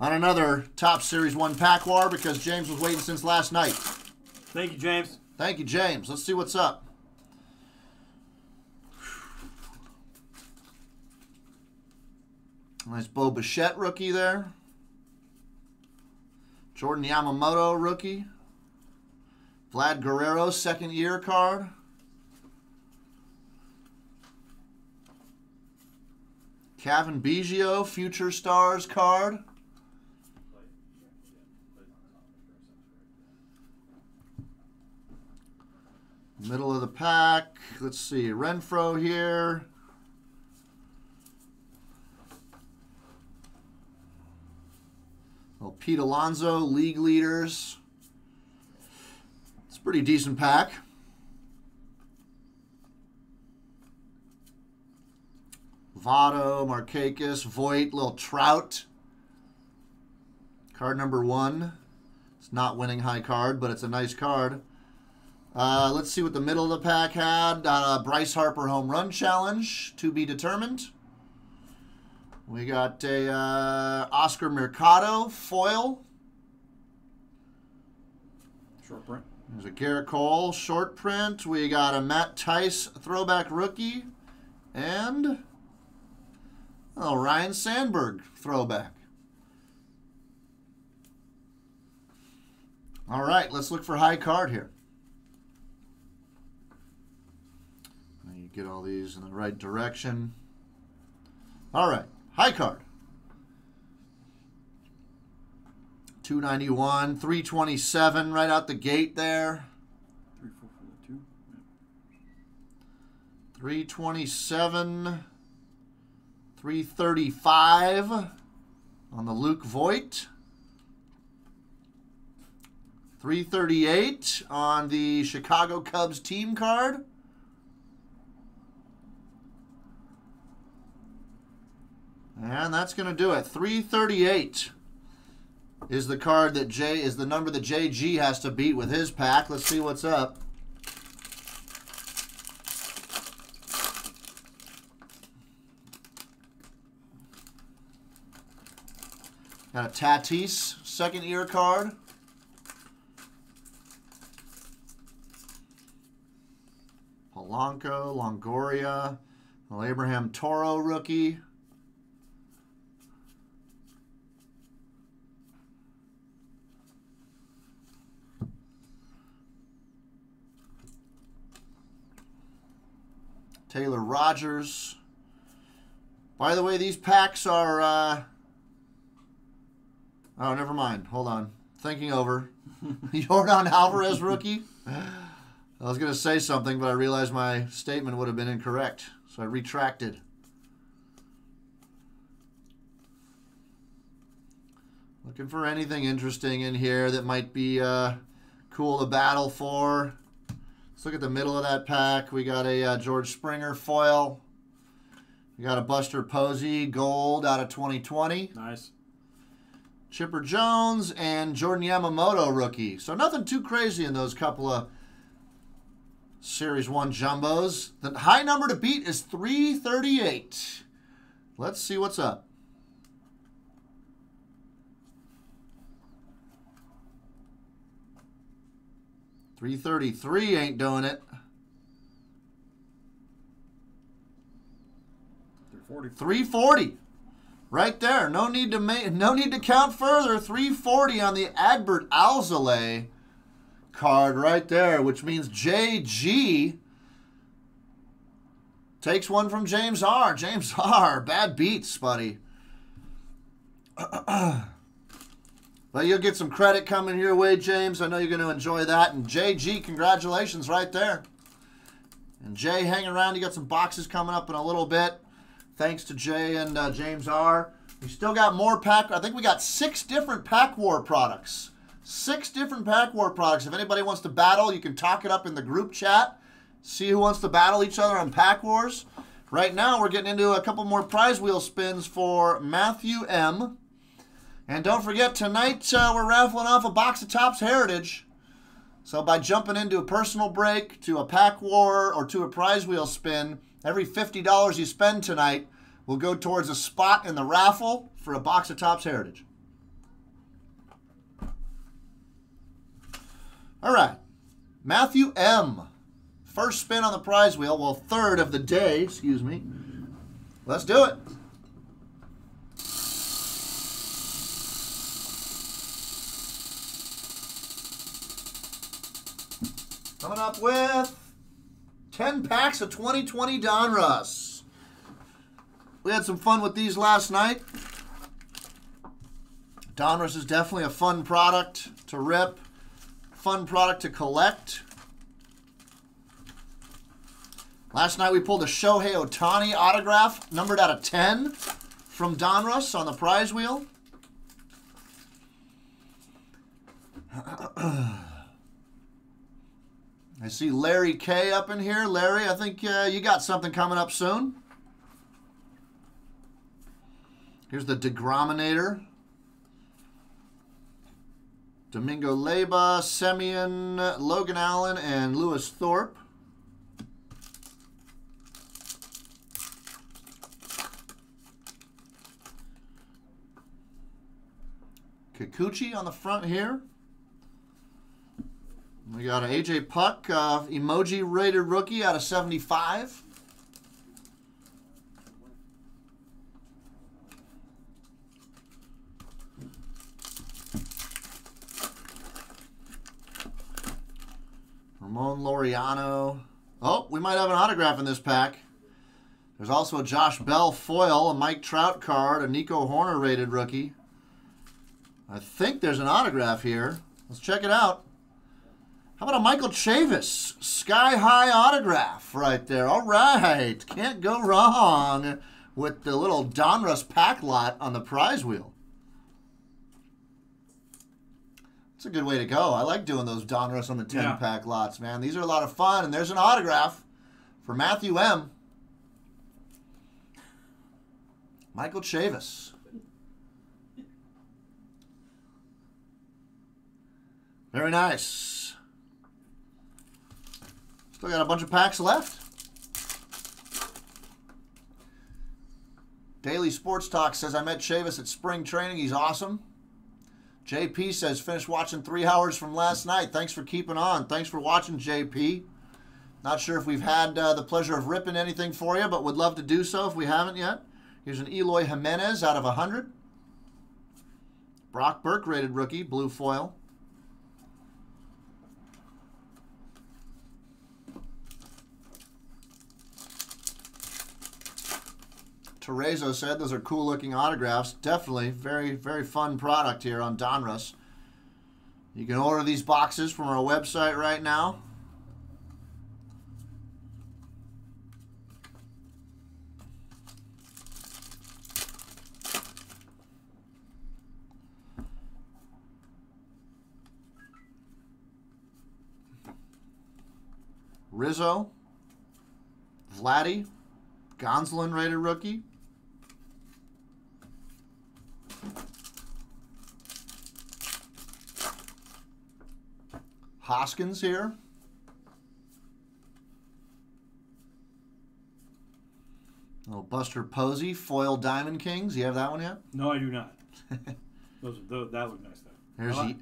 on another Topps Series 1 Pack War because James was waiting since last night. Thank you, James. Thank you, James. Let's see what's up. Nice Bo Bichette rookie there. Jordan Yamamoto rookie. Vlad Guerrero second year card. Kevin Biggio future stars card. Middle of the pack. Let's see. Renfroe here. Well, Pete Alonso, league leaders. It's a pretty decent pack. Votto, Markakis, Voit, little Trout. Card number one. It's not winning high card, but it's a nice card. Uh, let's see what the middle of the pack had. Uh, Bryce Harper home run challenge to be determined. We got a uh, Oscar Mercado foil. Short print. There's a Gerrit Cole short print. We got a Matt Thaiss throwback rookie. And oh, Ryne Sandberg throwback. All right, let's look for high card here. You get all these in the right direction. All right, high card. 291, 327 right out the gate there. Three, four, four, two. 327, 335 on the Luke Voit. 338 on the Chicago Cubs team card. And that's going to do it. 338 is the card that J is the number that JG has to beat with his pack. Let's see what's up. Got a Tatis second year card. Polanco, Longoria, Abraham Toro rookie. Taylor Rogers. By the way, these packs are. Uh, oh, never mind. Hold on. Thinking over. Yordan Alvarez rookie. I was going to say something, but I realized my statement would have been incorrect, so I retracted. Looking for anything interesting in here that might be uh, cool to battle for. Let's look at the middle of that pack. We got a uh, George Springer foil. We got a Buster Posey gold out of 2020. Nice. Chipper Jones and Jordan Yamamoto rookie. So nothing too crazy in those couple of Series 1 jumbos. The high number to beat is 338. Let's see what's up. Three thirty-three ain't doing it. 340. 340. Right there. No need to make no need to count further. 340 on the Adbert Alzolay card right there, which means JG takes one from James R. James R. Bad beats, buddy. but you'll get some credit coming your way, James. I know you're going to enjoy that. And JG, congratulations right there. And Jay, hang around. You got some boxes coming up in a little bit. Thanks to Jay and uh, James R. We still got more pack. I think we got six different Pack War products. Six different Pack War products. If anybody wants to battle, you can talk it up in the group chat. See who wants to battle each other on Pack Wars. Right now, we're getting into a couple more prize wheel spins for Matthew M. And don't forget, tonight uh, we're raffling off a box of Topps Heritage. So by jumping into a personal break, to a pack war, or to a prize wheel spin, every $50 you spend tonight will go towards a spot in the raffle for a box of Topps Heritage. All right. Matthew M. First spin on the prize wheel. Well, third of the day, excuse me. Let's do it. Coming up with 10 packs of 2020 Donruss. We had some fun with these last night. Donruss is definitely a fun product to rip, fun product to collect. Last night we pulled a Shohei Ohtani autograph, numbered out of 10 from Donruss on the prize wheel. I see Larry K up in here. Larry, I think uh, you got something coming up soon. Here's the Degrominator. Domingo Leyba, Semien, Logan Allen, and Lewis Thorpe. Kikuchi on the front here. We got an AJ Puk uh, emoji rated rookie out of 75. Ramon Laureano. Oh, we might have an autograph in this pack. There's also a Josh Bell foil, a Mike Trout card, a Nico Hoerner rated rookie. I think there's an autograph here. Let's check it out. How about a Michael Chavis sky high autograph right there? All right, can't go wrong with the little Donruss pack lot on the prize wheel. It's a good way to go. I like doing those Donruss on the 10 Yeah. pack lots, man. These are a lot of fun. And there's an autograph for Matthew M. Michael Chavis. Very nice. Still got a bunch of packs left. Daily Sports Talk says I met Chavis at spring training. He's awesome. JP says finished watching three hours from last night. Thanks for keeping on. Thanks for watching, JP. Not sure if we've had uh, the pleasure of ripping anything for you, but would love to do so if we haven't yet. Here's an Eloy Jimenez out of 100. Brock Burke rated rookie, blue foil. Terezo said those are cool looking autographs. Definitely very, very fun product here on Donruss. You can order these boxes from our website right now. Rizzo, Vladdy, Gonsolin rated rookie. Hoskins here. Little Buster Posey, foil Diamond Kings. You have that one yet? No, I do not. Those, those that look nice though. Like-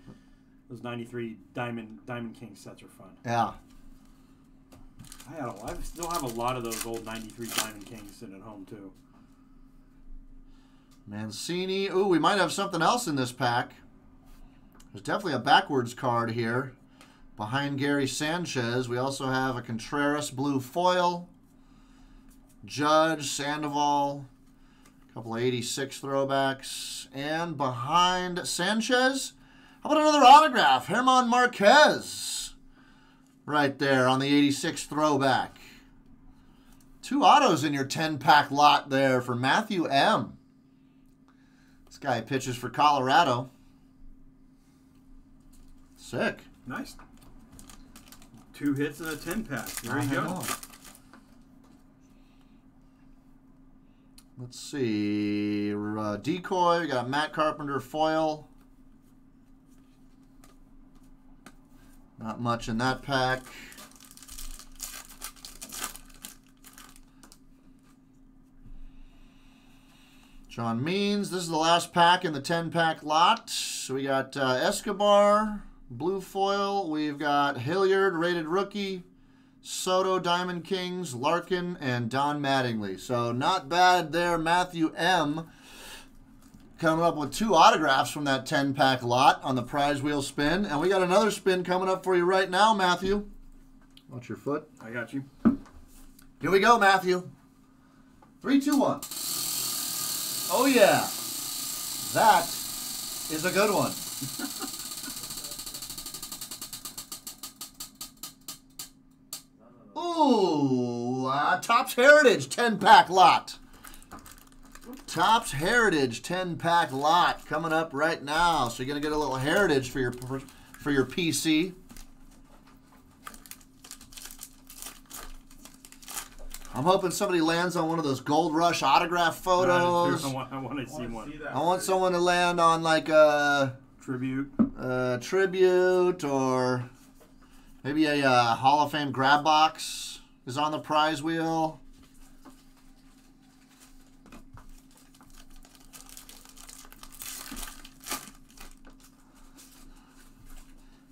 Those '93 Diamond Diamond King sets are fun. yeah. I had a, I still have a lot of those old '93 Diamond Kings sitting at home too. Mancini. Ooh, we might have something else in this pack. There's definitely a backwards card here. Behind Gary Sanchez, we also have a Contreras blue foil. Judge, Sandoval, a couple of 86 throwbacks. And behind Sanchez, how about another autograph? German Marquez. Right there on the 86 throwback. Two autos in your 10 pack lot there for Matthew M. This guy pitches for Colorado. Sick. Nice. Two hits and a 10 pack. There you go. know. Let's see. Uh, decoy. We got Matt Carpenter foil. Not much in that pack. John Means. This is the last pack in the 10 pack lot. So we got uh, Escobar, blue foil. We've got Hilliard, rated rookie. Soto, Diamond Kings, Larkin, and Don Mattingly. So not bad there, Matthew M. Coming up with two autographs from that 10 pack lot on the prize wheel spin. And we got another spin coming up for you right now, Matthew. Watch your foot. I got you. Here we go, Matthew. Three, two, one. Oh, yeah. That is a good one. Ooh, uh, Topps Heritage 10 pack lot. Topps Heritage 10 pack lot coming up right now. So you're going to get a little heritage for your for your PC. I'm hoping somebody lands on one of those Gold Rush autograph photos. I want, I want to see I wanna one. see that I want someone to land on like a, Tribute. a tribute or maybe a uh, Hall of Fame grab box is on the prize wheel.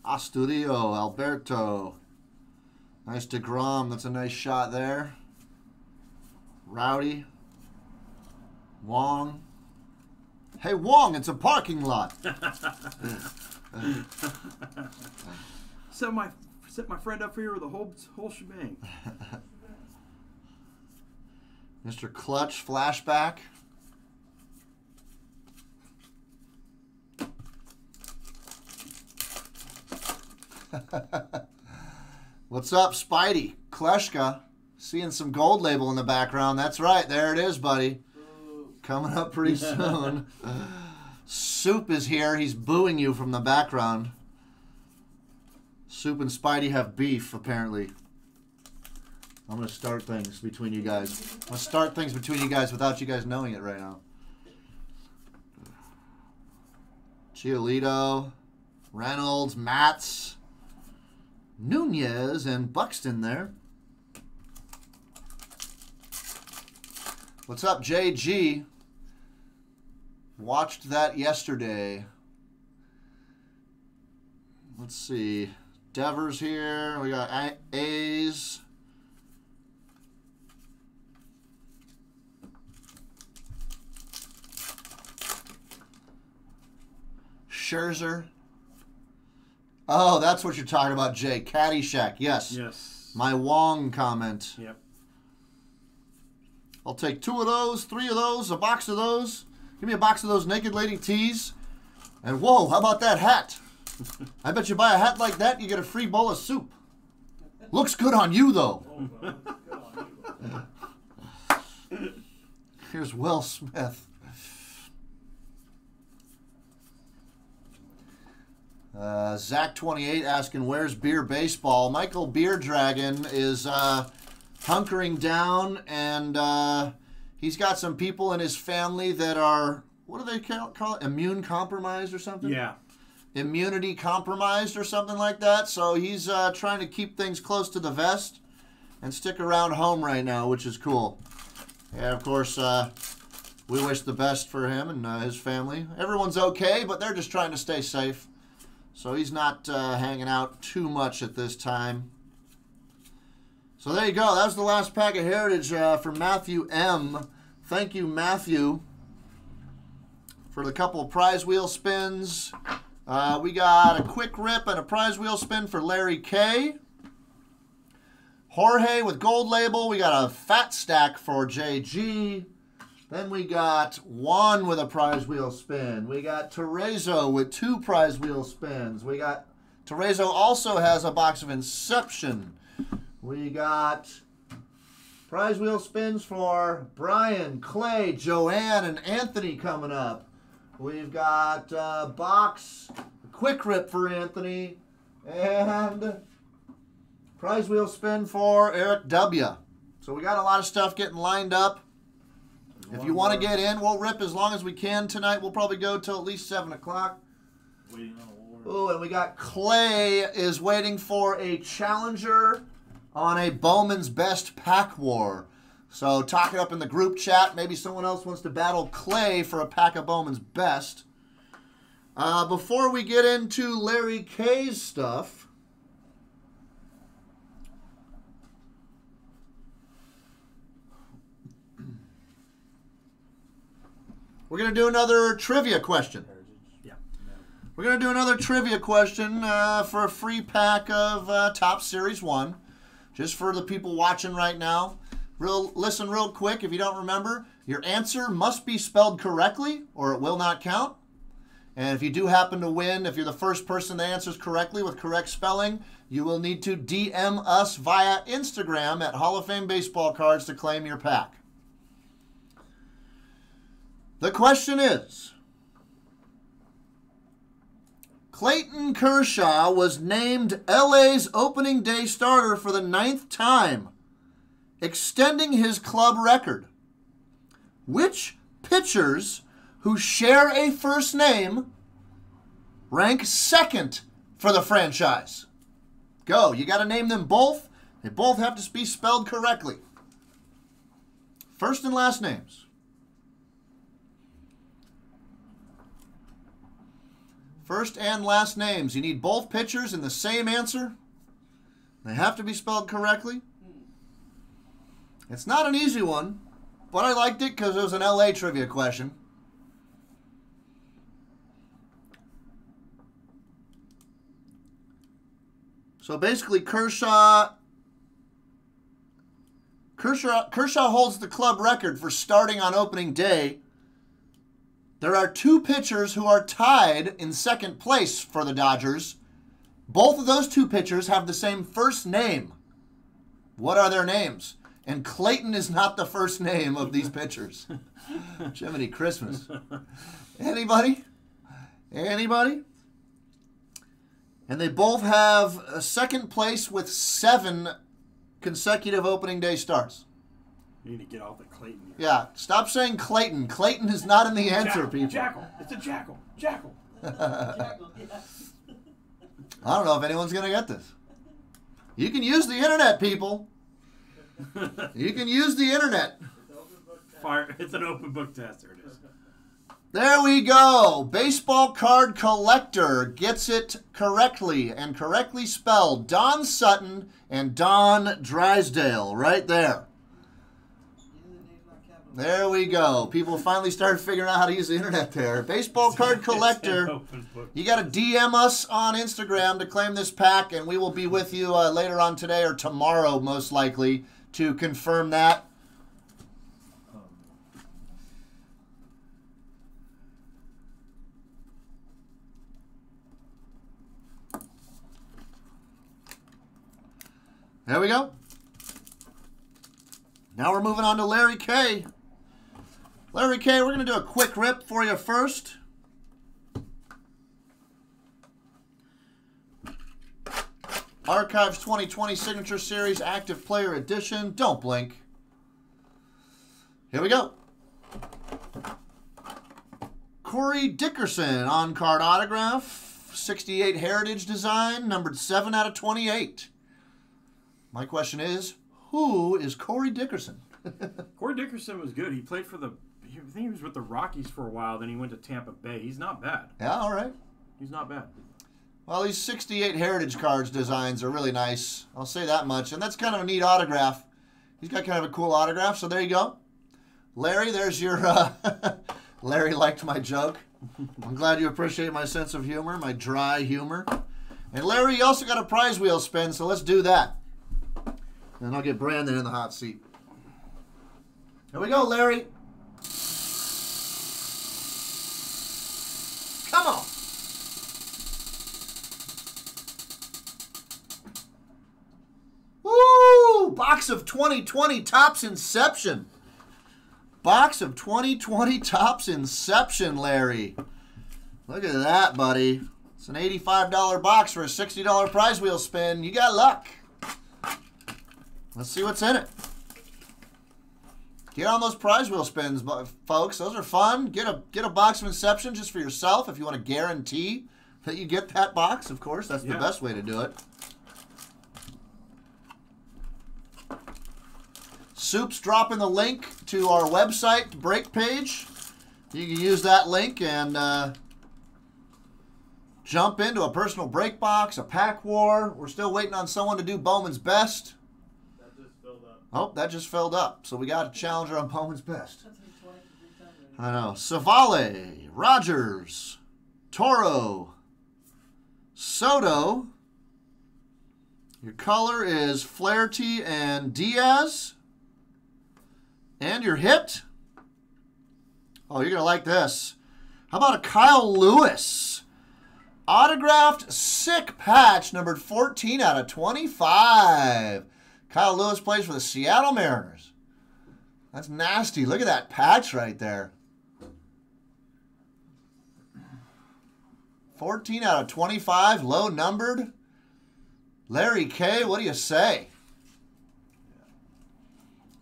Astudillo, Alberto. Nice DeGrom. That's a nice shot there. Rowdy. Wong. Hey, Wong, it's a parking lot. Set my set my friend up here with a whole whole shebang. Mr. Clutch flashback. What's up, Spidey? Kleschka. Seeing some gold label in the background. That's right. There it is, buddy. Coming up pretty soon. Soup is here. He's booing you from the background. Soup and Spidey have beef, apparently. I'm going to start things between you guys. I'm going to start things between you guys without you guys knowing it right now. Giolito, Reynolds, Mats, Nunez, and Buxton there. What's up, JG? Watched that yesterday. Let's see. Devers here. We got A's. Scherzer. Oh, that's what you're talking about, Jay. Caddyshack. Yes. Yes. My Wong comment. Yep. I'll take two of those, three of those, a box of those. Give me a box of those Naked Lady tees. And whoa, how about that hat? I bet you buy a hat like that, you get a free bowl of soup. Looks good on you, though. Here's Will Smith. Uh, Zach28 asking, where's Beer Baseball? Michael Beer Dragon is uh, hunkering down, and uh, he's got some people in his family that are, what do they call, call it? Immune compromised or something? Yeah. Immunity compromised or something like that. So he's uh, trying to keep things close to the vest and stick around home right now, which is cool. Yeah, of course, uh, we wish the best for him and uh, his family. Everyone's okay, but they're just trying to stay safe. So he's not uh, hanging out too much at this time. So there you go. That was the last pack of Heritage uh, from Matthew M. Thank you, Matthew. for the couple prize wheel spins. Uh, we got a quick rip and a prize wheel spin for Larry K. Jorge with gold label. We got a fat stack for JG. Then we got Juan with a prize wheel spin. We got Terezo with two prize wheel spins. We got Terezo also has a box of Inception. We got prize wheel spins for Brian, Clay, Joanne, and Anthony coming up. We've got uh, box quick rip for Anthony and prize wheel spin for Eric W. So we got a lot of stuff getting lined up. If you want to get in, we'll rip as long as we can tonight. We'll probably go till at least seven o'clock. Oh, and we got Clay is waiting for a challenger on a Bowman's Best Pack War. So talk it up in the group chat. Maybe someone else wants to battle Clay for a pack of Bowman's Best. Uh, before we get into Larry K's stuff, we're going to do another trivia question. Yeah. We're going to do another trivia question uh, for a free pack of uh, Topps Series 1. Just for the people watching right now. Real, listen real quick. If you don't remember, your answer must be spelled correctly or it will not count. And if you do happen to win, if you're the first person that answers correctly with correct spelling, you will need to DM us via Instagram at Hall of Fame Baseball Cards to claim your pack. The question is Clayton Kershaw was named LA's opening day starter for the ninth time, extending his club record. Which pitchers who share a first name rank second for the franchise? Go. You got to name them both. They both have to be spelled correctly. First and last names. First and last names. You need both pitchers in the same answer. They have to be spelled correctly. It's not an easy one, but I liked it because it was an LA trivia question. So basically, Kershaw. Kershaw, Kershaw holds the club record for starting on opening day there are two pitchers who are tied in second place for the Dodgers. Both of those two pitchers have the same first name. What are their names? And Clayton is not the first name of these pitchers. Jiminy Christmas. Anybody? Anybody? And they both have a second place with seven consecutive opening day starts. You need to get off the Clayton. Here. Yeah, stop saying Clayton. Clayton is not in the answer, Jackal, people. Jackal. It's a jackal. Jackal. I don't know if anyone's going to get this. You can use the internet, people. You can use the internet. Fire. It's an open book test. There it is. There we go. Baseball card collector gets it correctly and correctly spelled. Don Sutton and Don Drysdale, right there. There we go. People finally started figuring out how to use the internet there. Baseball card collector. You got to DM us on Instagram to claim this pack, and we will be with you uh, later on today or tomorrow, most likely, to confirm that. There we go. Now we're moving on to Larry K. Larry K, we're going to do a quick rip for you first. Archives 2020 Signature Series Active Player Edition. Don't blink. Here we go. Corey Dickerson on card autograph. 68 Heritage Design, numbered 7 out of 28. My question is who is Corey Dickerson? Corey Dickerson was good. He played for the. I think he was with the Rockies for a while. Then he went to Tampa Bay. He's not bad. Yeah, all right. He's not bad. Well, these 68 Heritage Cards designs are really nice. I'll say that much. And that's kind of a neat autograph. He's got kind of a cool autograph, so there you go. Larry, there's your. Uh, Larry liked my joke. I'm glad you appreciate my sense of humor, my dry humor. And Larry, you also got a prize wheel spin, so let's do that. And I'll get Brandon in the hot seat. Here we go, Larry. Come on. Woo! Box of 2020 Topps Inception. Box of 2020 Topps Inception, Larry. Look at that, buddy. It's an $85 box for a $60 prize wheel spin. You got luck. Let's see what's in it. Get on those prize wheel spins, folks. Those are fun. Get a get a box of Inception just for yourself if you want to guarantee that you get that box. Of course, that's the best way to do it. Soup's dropping the link to our website break page. You can use that link and uh, jump into a personal break box, a pack war. We're still waiting on someone to do Bowman's best. That just filled up. Oh, that just filled up. So we got a challenger on Bowman's best. I know. Savale, Rogers, Toro, Soto. Your color is Flaherty and Diaz. And your hit. Oh, you're going to like this. How about a Kyle Lewis? Autographed sick patch, numbered 14 out of 25. Kyle Lewis plays for the Seattle Mariners. That's nasty. Look at that patch right there. 14 out of 25, low numbered. Larry K, what do you say?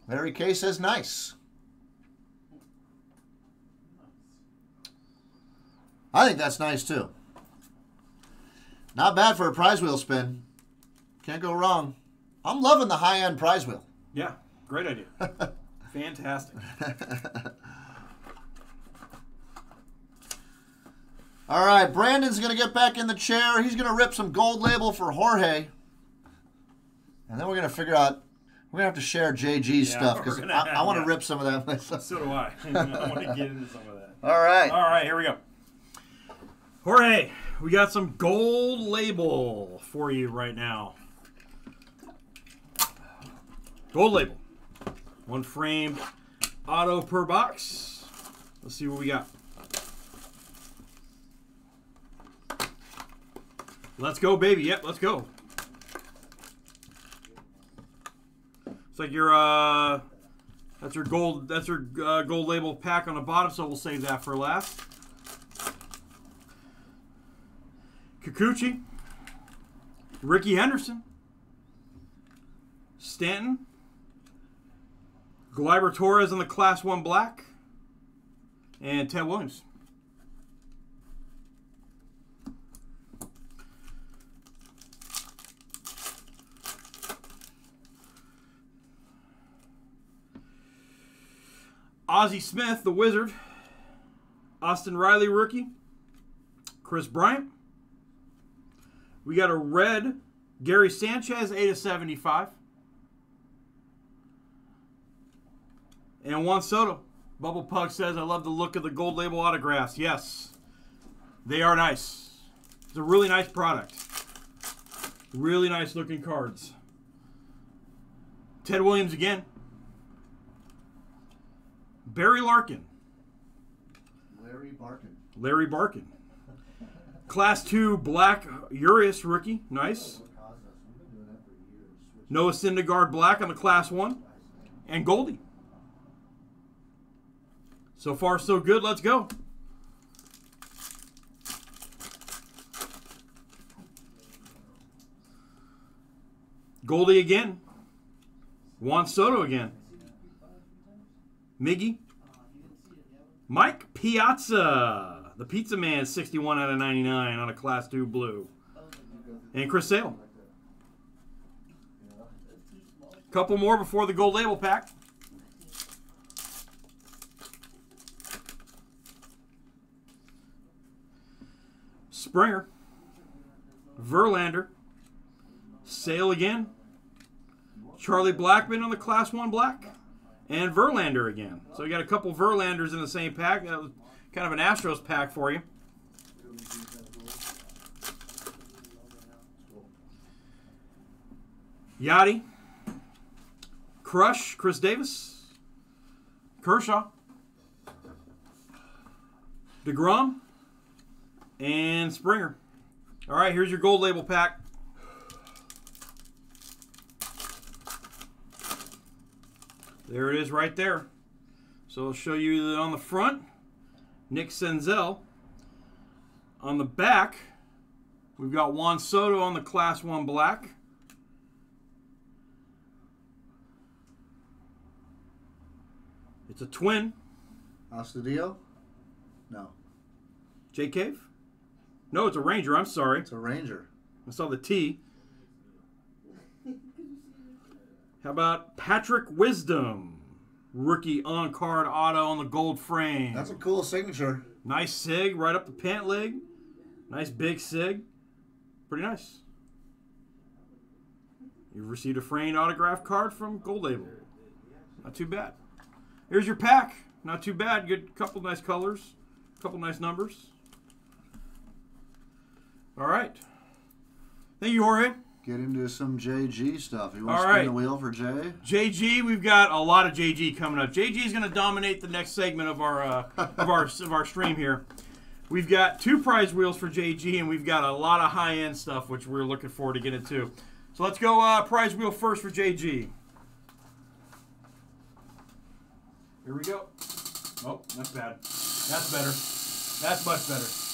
Larry K says nice. I think that's nice too. Not bad for a prize wheel spin. Can't go wrong. I'm loving the high end prize wheel. Yeah, great idea. Fantastic. All right, Brandon's going to get back in the chair. He's going to rip some gold label for Jorge. And then we're going to figure out, we're to have to share JG's Yeah, stuff because I, I want to yeah. rip some of that myself. So do I. I want to get into some of that. All right. All right, here we go. Jorge, we got some gold label for you right now. Gold label. One framed auto per box. Let's see what we got. Let's go, baby. Yep, let's go. It's like your uh that's your gold that's your uh, gold label pack on the bottom, so we'll save that for last. Kikuchi, Rickey Henderson, Stanton, Gleyber Torres in the Class 1 Black, and Ted Williams. Ozzie Smith, the Wizard, Austin Riley, rookie, Kris Bryant. We got a red Gary Sanchez, 8 of 75. And Juan Soto. Bubble Pug says, I love the look of the gold label autographs. Yes, they are nice. It's a really nice product. Really nice looking cards. Ted Williams again. Barry Larkin. Larry Barkin. Larry Barkin. Class 2 Black Urias rookie. Nice. Noah Syndergaard Black on the Class 1. And Goldie. So far, so good. Let's go. Goldie again. Juan Soto again. Miggy. Mike Piazza, the Pizza Man, 61 out of 99 on a Class 2 blue. And Chris Sale. Couple more before the gold label pack. Springer. Verlander. Sale again. Charlie Blackmon on the Class 1 black and Verlander again. So we got a couple Verlanders in the same pack. That was kind of an Astros pack for you. Yachty, Crush, Chris Davis, Kershaw, DeGrom, and Springer. All right, here's your gold label pack. There it is right there. So I'll show you that on the front, Nick Senzel. On the back, we've got Juan Soto on the Class 1 black. It's a twin. Astudillo? No, J Cave? No, it's a Ranger. I'm sorry. it's a Ranger. I saw the T. How about Patrick Wisdom? Rookie on card auto on the gold frame. That's a cool signature. Nice sig right up the pant leg. Nice big sig. Pretty nice. You've received a framed autograph card from Gold Label. Not too bad. Here's your pack. Not too bad. Good couple nice colors. Couple nice numbers. All right. Thank you, Jorge. Get into some JG stuff. You want All to spin right. the wheel for Jay? JG, we've got a lot of JG coming up. JG is going to dominate the next segment of our uh, of our of our stream here. We've got two prize wheels for JG, and we've got a lot of high end stuff, which we're looking forward to getting to. So let's go uh, prize wheel first for JG. Here we go. Oh, that's bad. That's better. That's much better.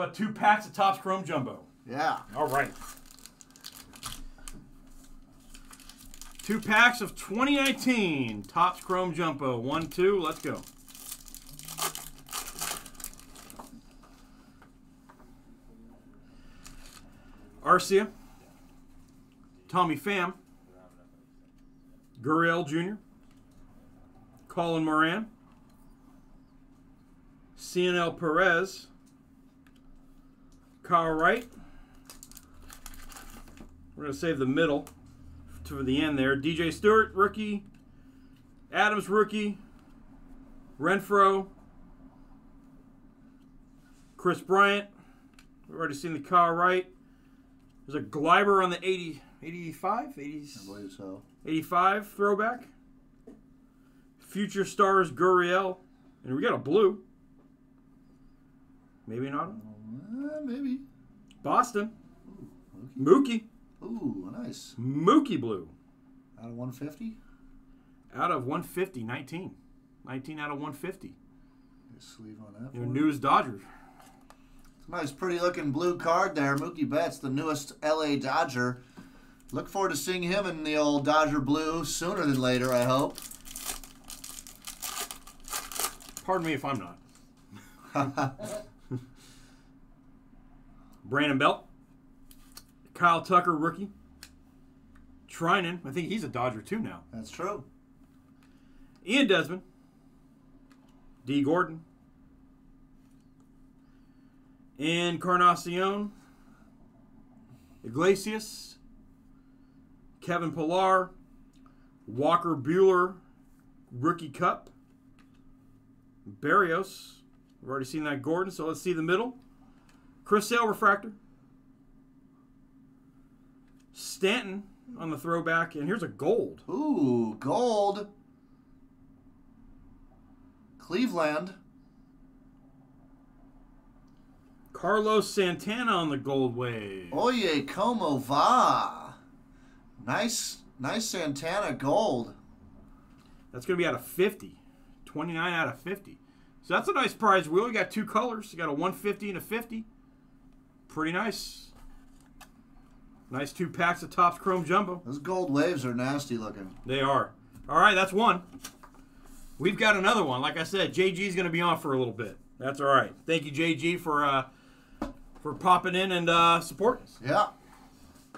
About two packs of Topps Chrome Jumbo? Yeah. All right. Two packs of 2019 Topps Chrome Jumbo. One, two. Let's go. Arcia. Tommy Pham. Gurriel Jr. Colin Moran. CNL Perez. Kyle Wright. We're going to save the middle to the end there. DJ Stewart, rookie. Adams, rookie. Renfroe. Kris Bryant. We've already seen the Kyle Wright. There's a Gleyber on the 80, 85? 80, I believe so. 85 throwback. Future Stars Gurriel. And we got a blue. Maybe not. Uh, maybe. Boston. Mookie. Ooh, nice. Mookie Blue. Out of 150? Out of 150, 19. 19 out of 150. Sleeve on that. Your newest Dodger. Nice, pretty looking blue card there. Mookie Betts, the newest LA Dodger. Look forward to seeing him in the old Dodger blue sooner than later, I hope. Pardon me if I'm not. Brandon Belt. Kyle Tucker, rookie. Treinen. I think he's a Dodger too now. That's true. Ian Desmond. D. Gordon. Encarnacion. Iglesias. Kevin Pillar. Walker Buehler. Rookie Cup. Barrios. We've already seen that Gordon, so let's see the middle. Chris Sale Refractor. Stanton on the throwback, and here's a gold. Ooh, gold. Cleveland. Carlos Santana on the gold wave. Oye, como va? Nice, nice Santana gold. That's going to be out of 50. 29 out of 50. So that's a nice prize wheel. You got two colors. You got a 150 and a 50. Pretty nice. Nice two packs of Topps Chrome Jumbo. Those gold waves are nasty looking. They are. All right, that's one. We've got another one. Like I said, JG's going to be on for a little bit. That's all right. Thank you, JG, for uh, for popping in and uh, supporting us. Yeah.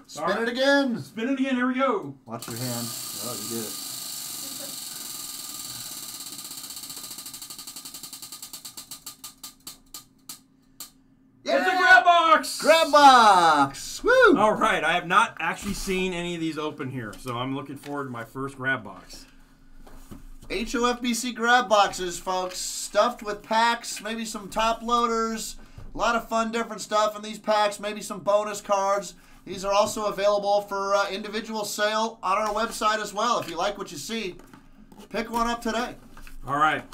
Spin right. it again. Spin it again. Here we go. Watch your hand. Oh, you did it. Grab box. Woo! All right, I have not actually seen any of these open here, so I'm looking forward to my first grab box. HOFBC grab boxes, folks, stuffed with packs, maybe some top loaders, a lot of fun, different stuff in these packs, maybe some bonus cards. These are also available for uh, individual sale on our website as well. If you like what you see, pick one up today. All right.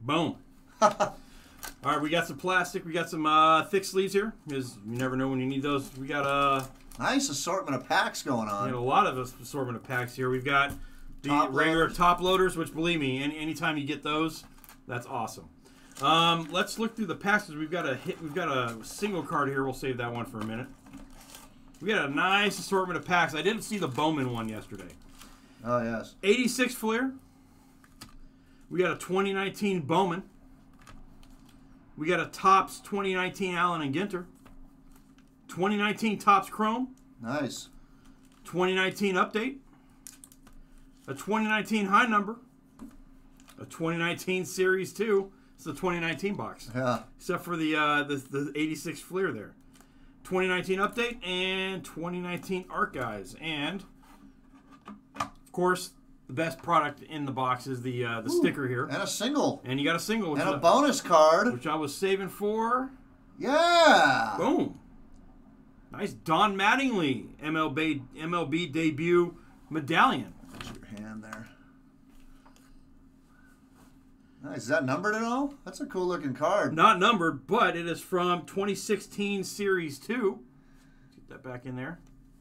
Boom. All right, we got some plastic. We got some uh, thick sleeves here because you never know when you need those. We got uh, Nice assortment of packs going on. we got a lot of assortment of packs here. We've got the Top regular loaders. top loaders, which believe me, any anytime you get those, that's awesome. Um, let's look through the packs. We've got a hit. We've got a single card here. We'll save that one for a minute. We got a nice assortment of packs. I didn't see the Bowman one yesterday. Oh, yes. 86 Fleer. We got a 2019 Bowman. We got a Topps 2019 Allen and Ginter. 2019 Topps Chrome. Nice. 2019 Update. A 2019 High Number. A 2019 Series 2. It's the 2019 box. Yeah. Except for the, uh, the, the 86 Fleer there. 2019 Update and 2019 Archives. And, of course, the best product in the box is the uh, the sticker here. And a single. And you got a single, And a bonus card. which I was saving for. Yeah. Boom. Nice Don Mattingly MLB MLB debut medallion. There's your hand there. Nice. Is that numbered at all? That's a cool looking card. Not numbered, but it is from 2016 Series 2. Get that back in there.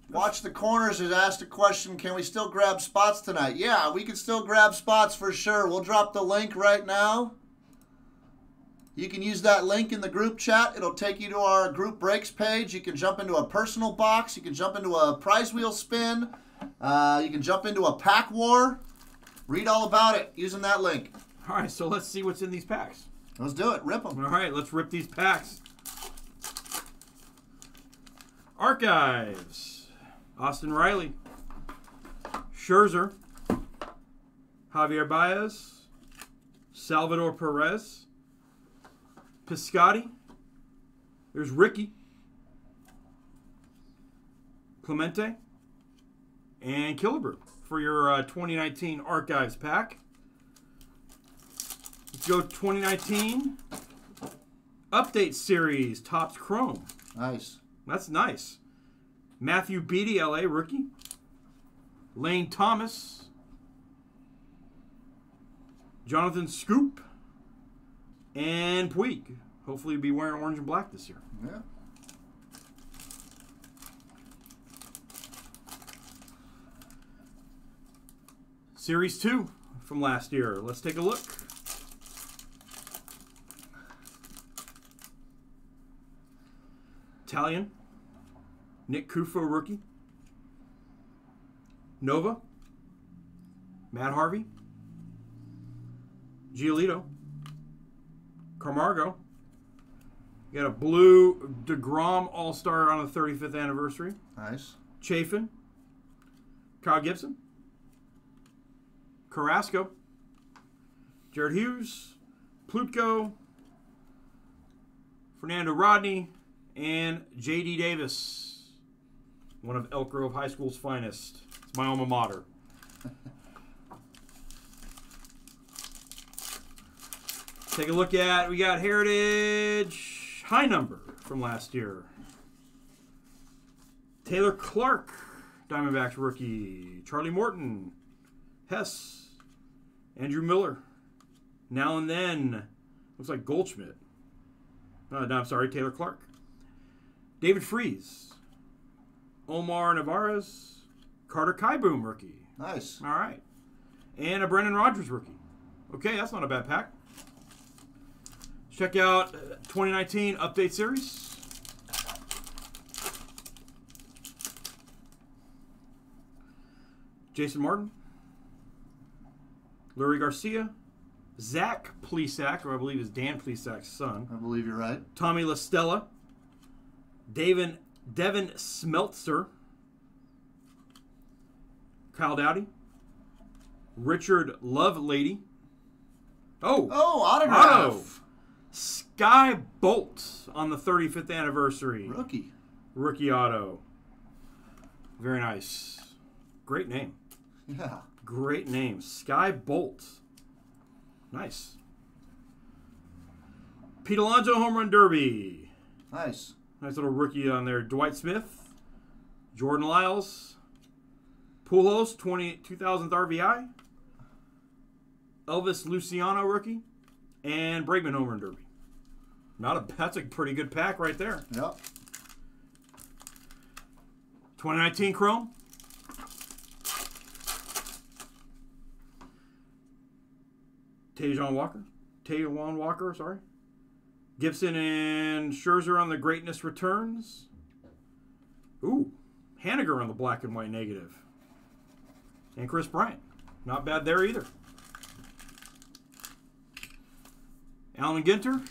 Watch the Corners has asked a question Can we still grab spots tonight? Yeah, we can still grab spots for sure. We'll drop the link right now. You can use that link in the group chat. It'll take you to our group breaks page. You can jump into a personal box. You can jump into a prize wheel spin. Uh, you can jump into a pack war. Read all about it using that link. All right, so let's see what's in these packs. Let's do it. Rip them. All right, let's rip these packs. Archives. Austin Riley. Scherzer. Javier Baez. Salvador Perez. Piscotti. There's Rickey. Clemente. And Killebrew for your uh, 2019 Archives pack. Let's go 2019 Update Series Topps Chrome. Nice. That's nice. Matthew Beaty, LA rookie. Lane Thomas. Jonathan Schoop. And Puig. Hopefully, he'll be wearing orange and black this year. Yeah. Series 2 from last year. Let's take a look. Italian. Nick Ciuffo, rookie. Nova. Matt Harvey. Giolito. Camargo. You got a blue DeGrom All Star on the 35th anniversary. Nice. Chafin, Kyle Gibson, Carrasco, Jared Hughes, Plutko, Fernando Rodney, and J.D. Davis, one of Elk Grove High School's finest. It's my alma mater. Take a look at we got Heritage High Number from last year. Taylor Clarke, Diamondbacks rookie. Charlie Morton, Hess, Andrew Miller. Now and then, looks like Goldschmidt. Uh, no, I'm sorry, Taylor Clarke. David Freese, Omar Narvaez, Carter Kieboom rookie. Nice. All right, and a Brendan Rodgers rookie. Okay, that's not a bad pack. Check out uh, 2019 update series. Jason Martin, Lurie Garcia, Zach Plesac, or I believe is Dan Plesac's son, I believe you're right. Tommy La Stella, Devin, Devin Smeltzer, Kyle Dowdy, Richard Lovelady. Oh, Oh, autograph. Auto. Skye Bolt on the 35th anniversary. Rookie. rookie auto. Very nice. Great name. Yeah. Great name. Skye Bolt. Nice. Pete Alonso Home Run Derby. Nice. Nice little rookie on there. Dwight Smith, Jordan Lyles, Pujols, 20, 2000th RBI, Elvis Luciano rookie, and Bregman Home Run Derby. Not a that's a pretty good pack right there. Yep. 2019 Chrome. Taijuan Walker. Taijuan Walker, sorry. Gibson and Scherzer on the greatness returns. Ooh, Haniger on the black and white negative. And Kris Bryant. Not bad there either. Alan Ginter.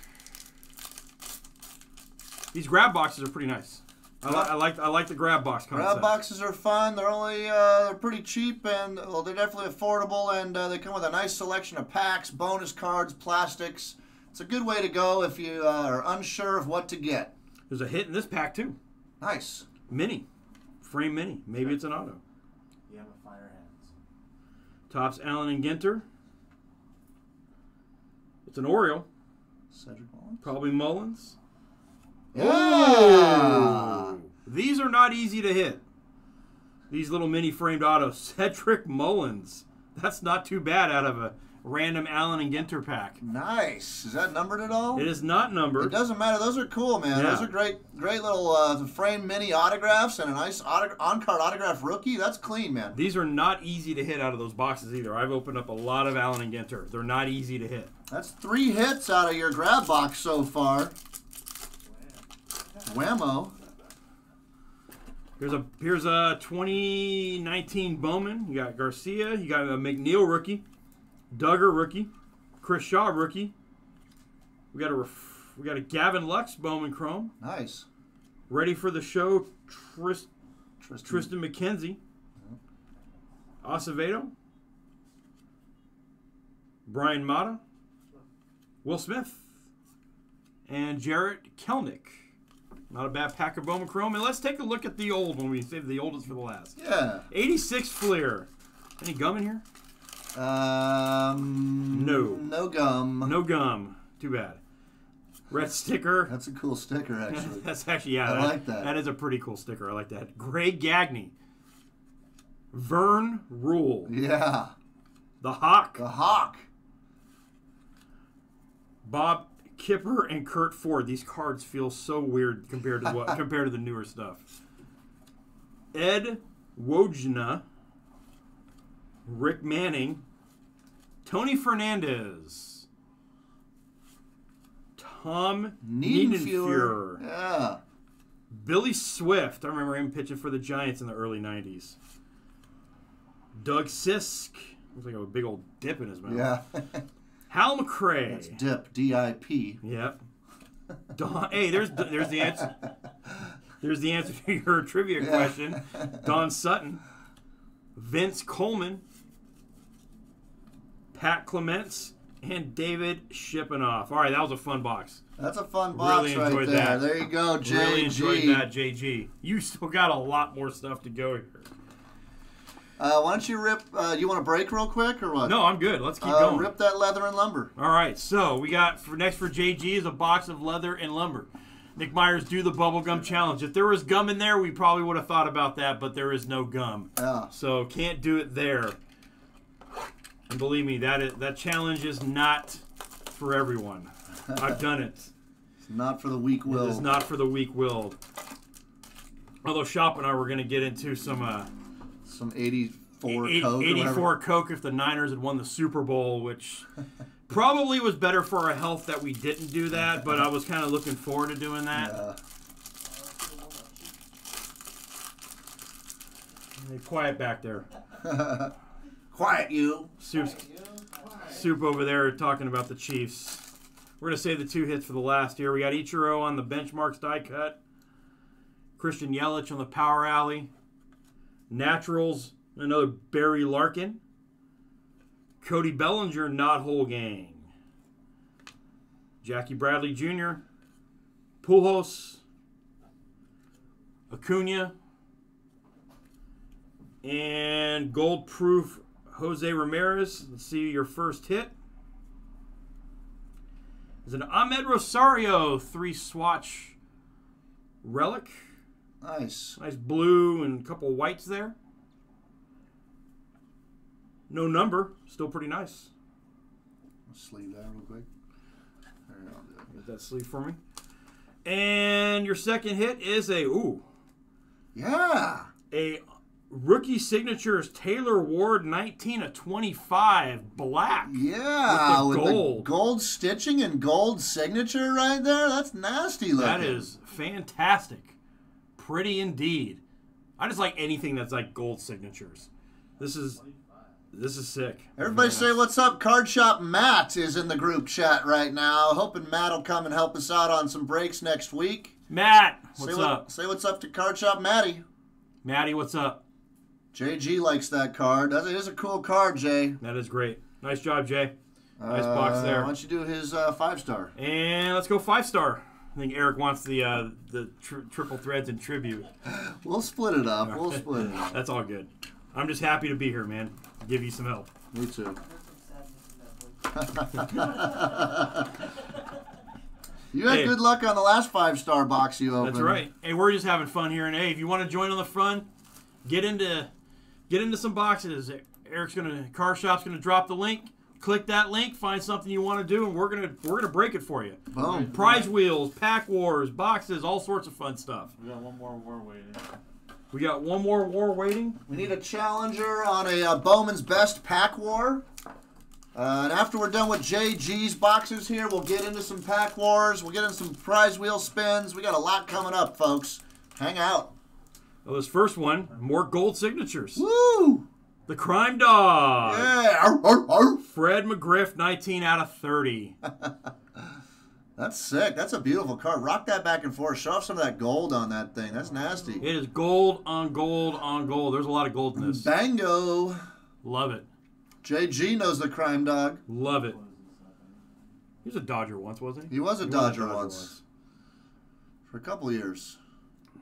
These grab boxes are pretty nice. I, li- I like I like the grab box concept. Grab boxes are fun. They're only uh, they're pretty cheap and well, they're definitely affordable, and uh, they come with a nice selection of packs, bonus cards, plastics. It's a good way to go if you uh, are unsure of what to get. There's a hit in this pack too. Nice. Mini, frame mini. Maybe it's an auto. You have a fire hands. Topps Allen and Ginter. It's an Oriole, Cedric Mullins. probably Mullins. Yeah. Ooh. These are not easy to hit. These little mini framed autos. Cedric Mullins. That's not too bad out of a random Allen and Ginter pack. Nice. Is that numbered at all? It is not numbered. It doesn't matter. Those are cool, man. Yeah. Those are great, great little uh, frame mini autographs and a nice autog- on-card autograph rookie. That's clean, man. These are not easy to hit out of those boxes either. I've opened up a lot of Allen and Ginter. They're not easy to hit. That's three hits out of your grab box so far. Whammo. Here's a here's a 2019 Bowman. You got Garcia. You got a McNeil rookie, Duggar rookie, Chris Shaw rookie. We got a ref, we got a Gavin Lux Bowman Chrome. Nice. Ready for the show, Tris, Triston. Triston McKenzie, Acevedo, Bryan Mata, Will Smith, and Jarred Kelenic. Not a bad pack of Bowman Chrome. And let's take a look at the old one. We saved the oldest for the last. Yeah. 86 Fleer. Any gum in here? Um. No. No gum. No gum. Too bad. Red sticker. That's a cool sticker, actually. That's actually, yeah. I like that. That is a pretty cool sticker. I like that. Greg Gagne. Vern Ruhle. yeah. The Hawk. The hawk. Bob Kipper and Curt Ford. These cards feel so weird compared to what compared to the newer stuff. Ed Wojna, Rick Manning, Tony Fernandez, Tom Niedenfuer. Yeah. Billy Swift. I remember him pitching for the Giants in the early '90s. Doug Sisk. Looks like a big old dip in his mouth. Yeah. Hal McRae. That's dip. D I P. Yep. Don, hey, there's there's the answer. There's the answer to your trivia question. Don Sutton, Vince Coleman, Pat Clements, and David Shipanoff. All right, that was a fun box. That's a fun box Really right enjoyed there. that. There you go, JG. Really enjoyed that, JG. You still got a lot more stuff to go here. Uh, why don't you rip? Uh, you want to break real quick or what? No, I'm good. Let's keep Uh, going. rip that leather and lumber. All right, so we got for next for JG is a box of leather and lumber. Nick Myers do the bubblegum challenge. If there was gum in there, we probably would have thought about that, but there is no gum. Yeah. So can't do it there. And believe me, that is, that challenge is not for everyone. I've done it. It's not for the weak It will. is not for the weak-willed. Although Shop and I were going to get into some uh, Some 84 eight- Coke. whatever. 84 Coke if the Niners had won the Super Bowl, which probably was better for our health that we didn't do that, but I was kind of looking forward to doing that. Yeah. Hey, quiet back there. Quiet, you. Soup's, Soup over there talking about the Chiefs. We're going to save the two hits for the last here. We got Ichiro on the benchmarks die cut. Christian Yelich on the power alley. Naturals, another Barry Larkin. Cody Bellinger, not whole gang. Jackie Bradley Jr. Pujols. Acuna, and gold proof Jose Ramirez. Let's see your first hit. Is an Amed Rosario three swatch relic. Nice. Nice blue and a couple whites there. No number, still pretty nice. Sleeve that real quick. There, I'll do it. Get that sleeve for me. And your second hit is a ooh Yeah. a rookie signatures Taylor Ward 19 of 25 black. Yeah, With with, the the gold. gold stitching and gold signature right there. That's nasty looking. That is fantastic. Pretty indeed. I just like anything that's like gold signatures. This is this is sick. Everybody Very say what's up. Card Shop Matt is in the group chat right now. Hoping Matt will come and help us out on some breaks next week. Matt, say what's what- up? Say what's up to Card Shop Matty. Maddie, what's up? JG likes that card. That is a cool card, Jay. That is great. Nice job, Jay. Nice box Uh, there. Why don't you do his uh, five star? And let's go five star. I think Erik wants the uh, the tri- triple threads and tribute. We'll split it up. We'll split it up. That's all good. I'm just happy to be here, man. Give you some help. Me too. You had Hey. good luck on the last five star box you opened. That's right. Hey, we're just having fun here, and hey, if you want to join on the fun, get into get into some boxes. Erik's gonna car shop's gonna drop the link. Click that link, find something you want to do, and we're gonna we're gonna break it for you. Boom. Prize wheels, pack wars, boxes, all sorts of fun stuff. We got one more war waiting. We got one more war waiting. We need a challenger on a uh, Bowman's Best Pack War. Uh, and after we're done with JG's boxes here, we'll get into some Pack Wars. We'll get into some prize wheel spins. We got a lot coming up, folks. Hang out. Well, this first one, more gold signatures. Woo! The Crime Dog. Yeah. Arr, arr, arr. Fred McGriff, 19 out of 30. That's sick. That's a beautiful card. Rock that back and forth. Show off some of that gold on that thing. That's nasty. It is gold on gold on gold. There's a lot of gold in this. Bango. Love it. JG knows the crime dog. Love it. He was a Dodger once, wasn't he? He was a He Dodger once. For a couple years.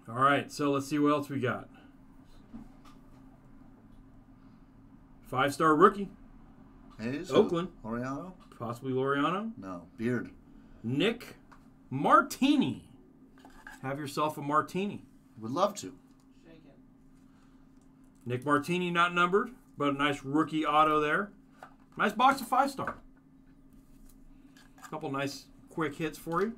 All right, so let's see what else we got. Five star rookie, Hayes? Oakland. Laureano? possibly Laureano. No. Beard. Nick Martini. Have yourself a martini. Would love to. Shake it. Nick Martini not numbered, but a nice rookie auto there. Nice box of five star. A couple nice quick hits for you.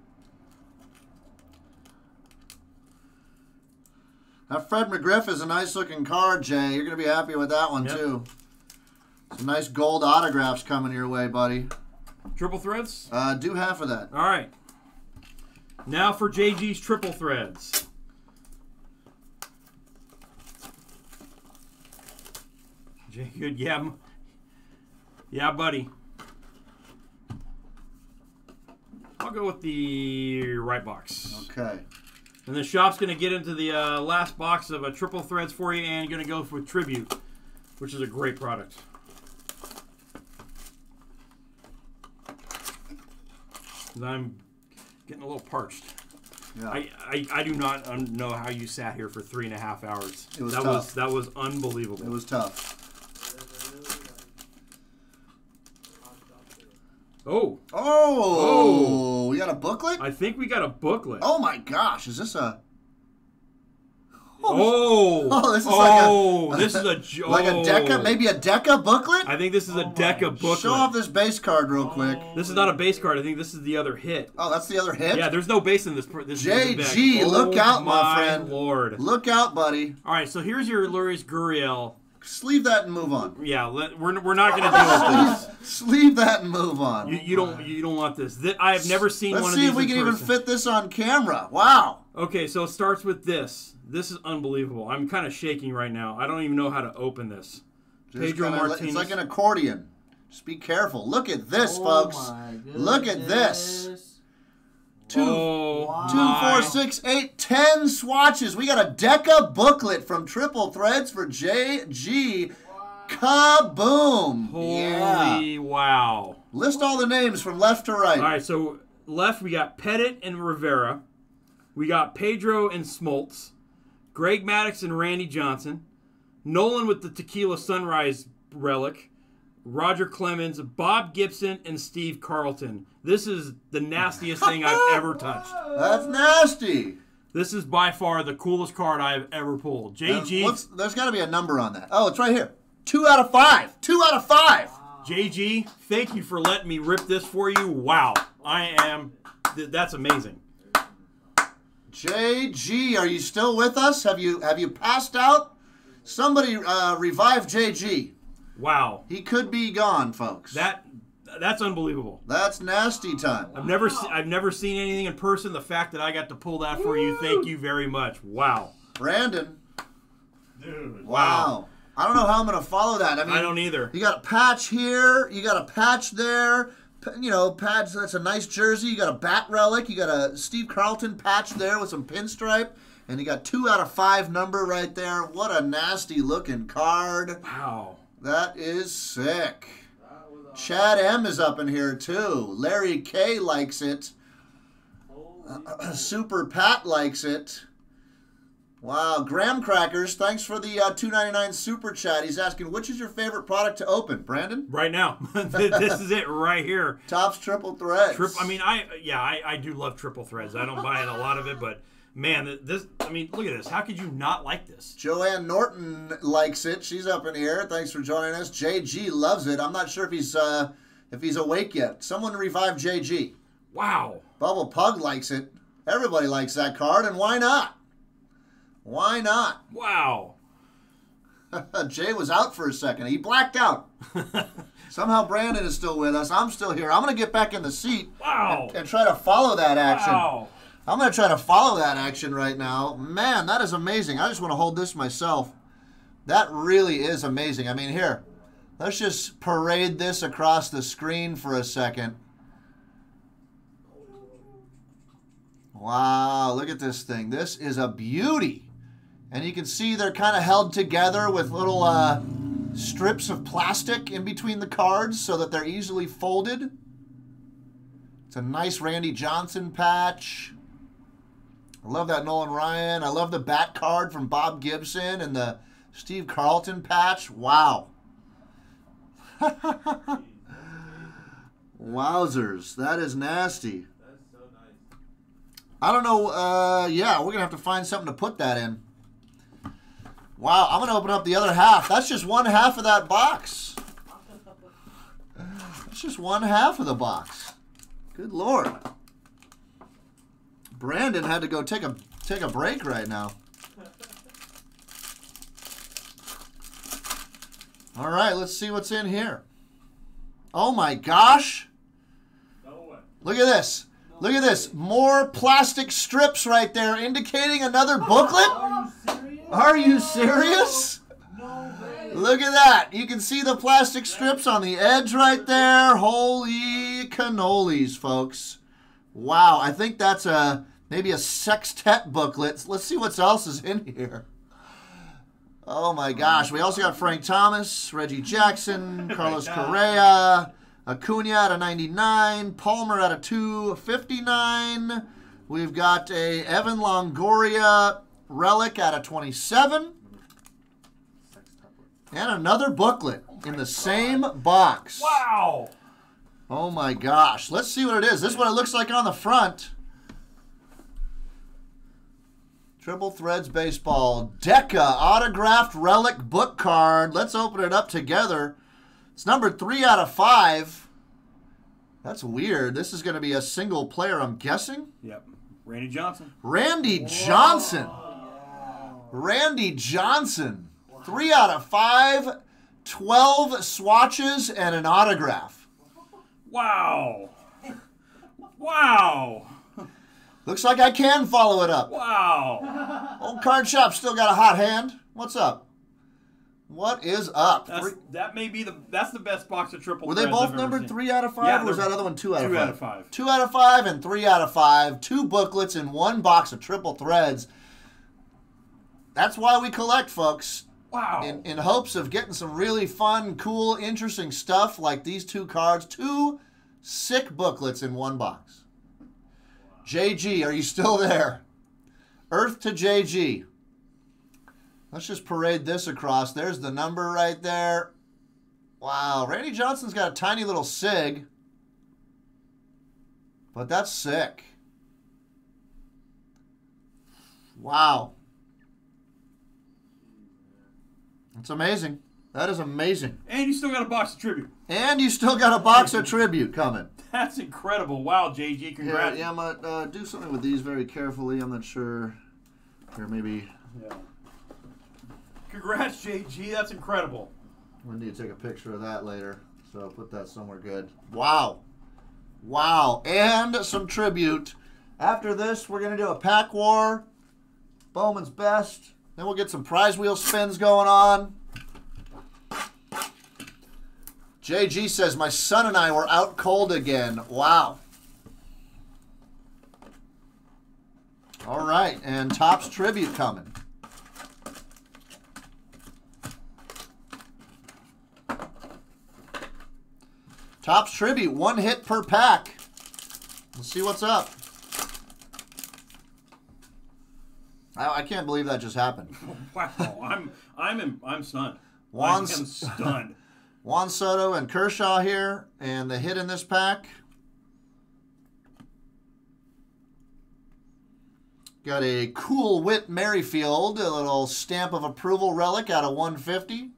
That Fred McGriff is a nice looking card, Jay. You're going to be happy with that one, Yep. too. Some nice gold autographs coming your way, buddy. Triple threads. Uh, do half of that. All right. Now for JG's triple threads. Good, yeah, yeah, buddy. I'll go with the right box. Okay. And the shop's going to get into the uh, last box of a triple threads for you, and going to go for tribute, which is a great product. I'm getting a little parched. Yeah. I, I, I do not know how you sat here for three and a half hours. It was that tough. was that was unbelievable. it was tough. Oh, Oh, we got a booklet? I think we got a booklet. Oh my gosh, is this a Oh, Oh, oh this is like a- oh, this is a jo- like a Deca, oh. maybe a Deca booklet? I think this is a Oh deck my- of booklet. Show off this base card real quick. Oh. This is not a base card. I think this is the other hit. Oh, that's the other hit. Yeah, there's no base in this. per- this this JG, look Oh out, my friend. Lord. Look out, buddy. All right, so here's your Lourdes Gurriel. Sleeve that and move on. Yeah, let, we're, we're not gonna deal with this. Sleeve that and move on. You, you don't you don't want this. Thi- I have never seen Let's one of see these if we in can even fit this on camera. Wow. Okay, so it starts with this. This is unbelievable. I'm kind of shaking right now. I don't even know how to open this. Just Pedro kinda- Martinez. It's like an accordion. Just be careful. Look at this, oh folks. Look at this. Two, oh, two, my. four, six, eight, ten swatches. We got a Deca booklet from Triple Threads for JG. Kaboom! Holy Yeah. wow! List all the names from left to right. All right, so left we got Pettitte and Rivera. We got Pedro and Smoltz. Greg Maddux and Randy Johnson, Nolan with the Tequila Sunrise relic, Roger Clemens, Bob Gibson, and Steve Carlton. This is the nastiest thing I've ever touched. That's nasty. This is by far the coolest card I've ever pulled. JG, What's, there's got to be a number on that. Oh, it's right here. Two out of five. Two out of five. JG, thank you for letting me rip this for you. Wow, I am. Th- that's amazing. JG, are you still with us? Have you have you passed out? Somebody uh, revive JG. Wow, He could be gone, folks. that that's unbelievable. That's nasty time. I've never se- I've never seen anything in person. The fact that I got to pull that for you, thank you very much. Wow. Brandon. Dude. Wow. I don't know how I'm going to follow that. I mean, I don't either. You got a patch here. You got a patch there. You know, patch. That's a nice jersey. You got a bat relic. You got a Steve Carlton patch there with some pinstripe, and you got two out of five number right there. What a nasty looking card. Wow. That is sick. Chad M is up in here too. Larry K likes it. Super Pat likes it. Wow, Graham Crackers, thanks for the uh, 2.99 super chat. He's asking, which is your favorite product to open, Brandon? Right now, this is it right here. Topps triple threads. Trip. I mean, I yeah, I, I do love triple threads. I don't buy in a lot of it, but man, this. I mean, look at this. How could you not like this? Joanne Norton likes it. She's up in here. Thanks for joining us. JG loves it. I'm not sure if he's uh, if he's awake yet. Someone revive JG. Wow. Bubble Pug likes it. Everybody likes that card, and why not? Why not? Wow. Jay was out for a second. He blacked out. Somehow Brandon is still with us. I'm still here. I'm going to get back in the seat Wow. and try to follow that action. Wow. I'm going to try to follow that action right now. Man, that is amazing. I just want to hold this myself. That really is amazing. I mean, here, let's just parade this across the screen for a second. Wow, look at this thing. This is a beauty. And you can see they're kind of held together with little uh, strips of plastic in between the cards so that they're easily folded. It's a nice Randy Johnson patch. I love that Nolan Ryan. I love the bat card from Bob Gibson and the Steve Carlton patch. Wow. Wowzers. That is nasty. So nice. I don't know. Uh, yeah, we're going to have to find something to put that in. Wow, I'm going to open up the other half. That's just one half of that box. That's just one half of the box. Good lord. Brandon had to go take a take a break right now. All right, let's see what's in here. Oh my gosh. Look at this. Look at this. More plastic strips right there indicating another booklet. Are you serious? Are you serious? No way. Look at that. You can see the plastic strips on the edge right there. Holy cannolis, folks. Wow, I think that's a maybe a sextet booklet. Let's see what else is in here. Oh my gosh. We also got Frank Thomas, Reggie Jackson, Carlos Correa, Acuna out of 99, Palmer out of 259. We've got a Evan Longoria relic out of 27. And another booklet in the same box. Wow. Oh my gosh. Let's see what it is. This is what it looks like on the front. Triple Threads Baseball. Deca autographed relic book card. Let's open it up together. It's numbered 3 out of 5. That's weird. This is going to be a single player, I'm guessing. Yep. Randy Johnson. Randy Johnson. Randy Johnson. 3 out of 5. 12 swatches and an autograph. Wow. Wow. Looks like I can follow it up. Wow. Old card shop still got a hot hand. What's up? What is up? That's, that may be the that's the best box of triple. were they both I've numbered three out of five, Yeah, or was that other one two out of two five? out of five. Two out of five and three out of five. Two booklets in one box of triple threads. That's why we collect, folks. Wow. In, in hopes of getting some really fun, cool, interesting stuff like these two cards. Two sick booklets in one box. JG, are you still there? Earth to JG. Let's just parade this across. There's the number right there. Wow, Randy Johnson's got a tiny little sig. But that's sick. Wow. That's amazing. That is amazing. And you still got a box of tribute. And you still got a box of tribute coming. That's incredible. Wow, JG, Yeah, congrats. yeah, I'm gonna uh, do something with these very carefully. I'm not sure. Here, maybe. Yeah. Congrats, JG. That's incredible. We need to take a picture of that later. So I'll put that somewhere good. Wow. Wow. And some tribute. After this, we're going to do a pack war. Bowman's best. Then we'll get some prize wheel spins going on. JG says, My son and I were out cold again. Wow. All right. And Topps tribute coming. Topps tribute, one hit per pack. Let's see what's up. I, I can't believe that just happened. Wow, I'm I'm in, I'm stunned. Juan- I am stunned. Juan Soto and Kershaw here, and the hit in this pack. Got a cool Whit Merrifield, a little stamp of approval relic out of 150.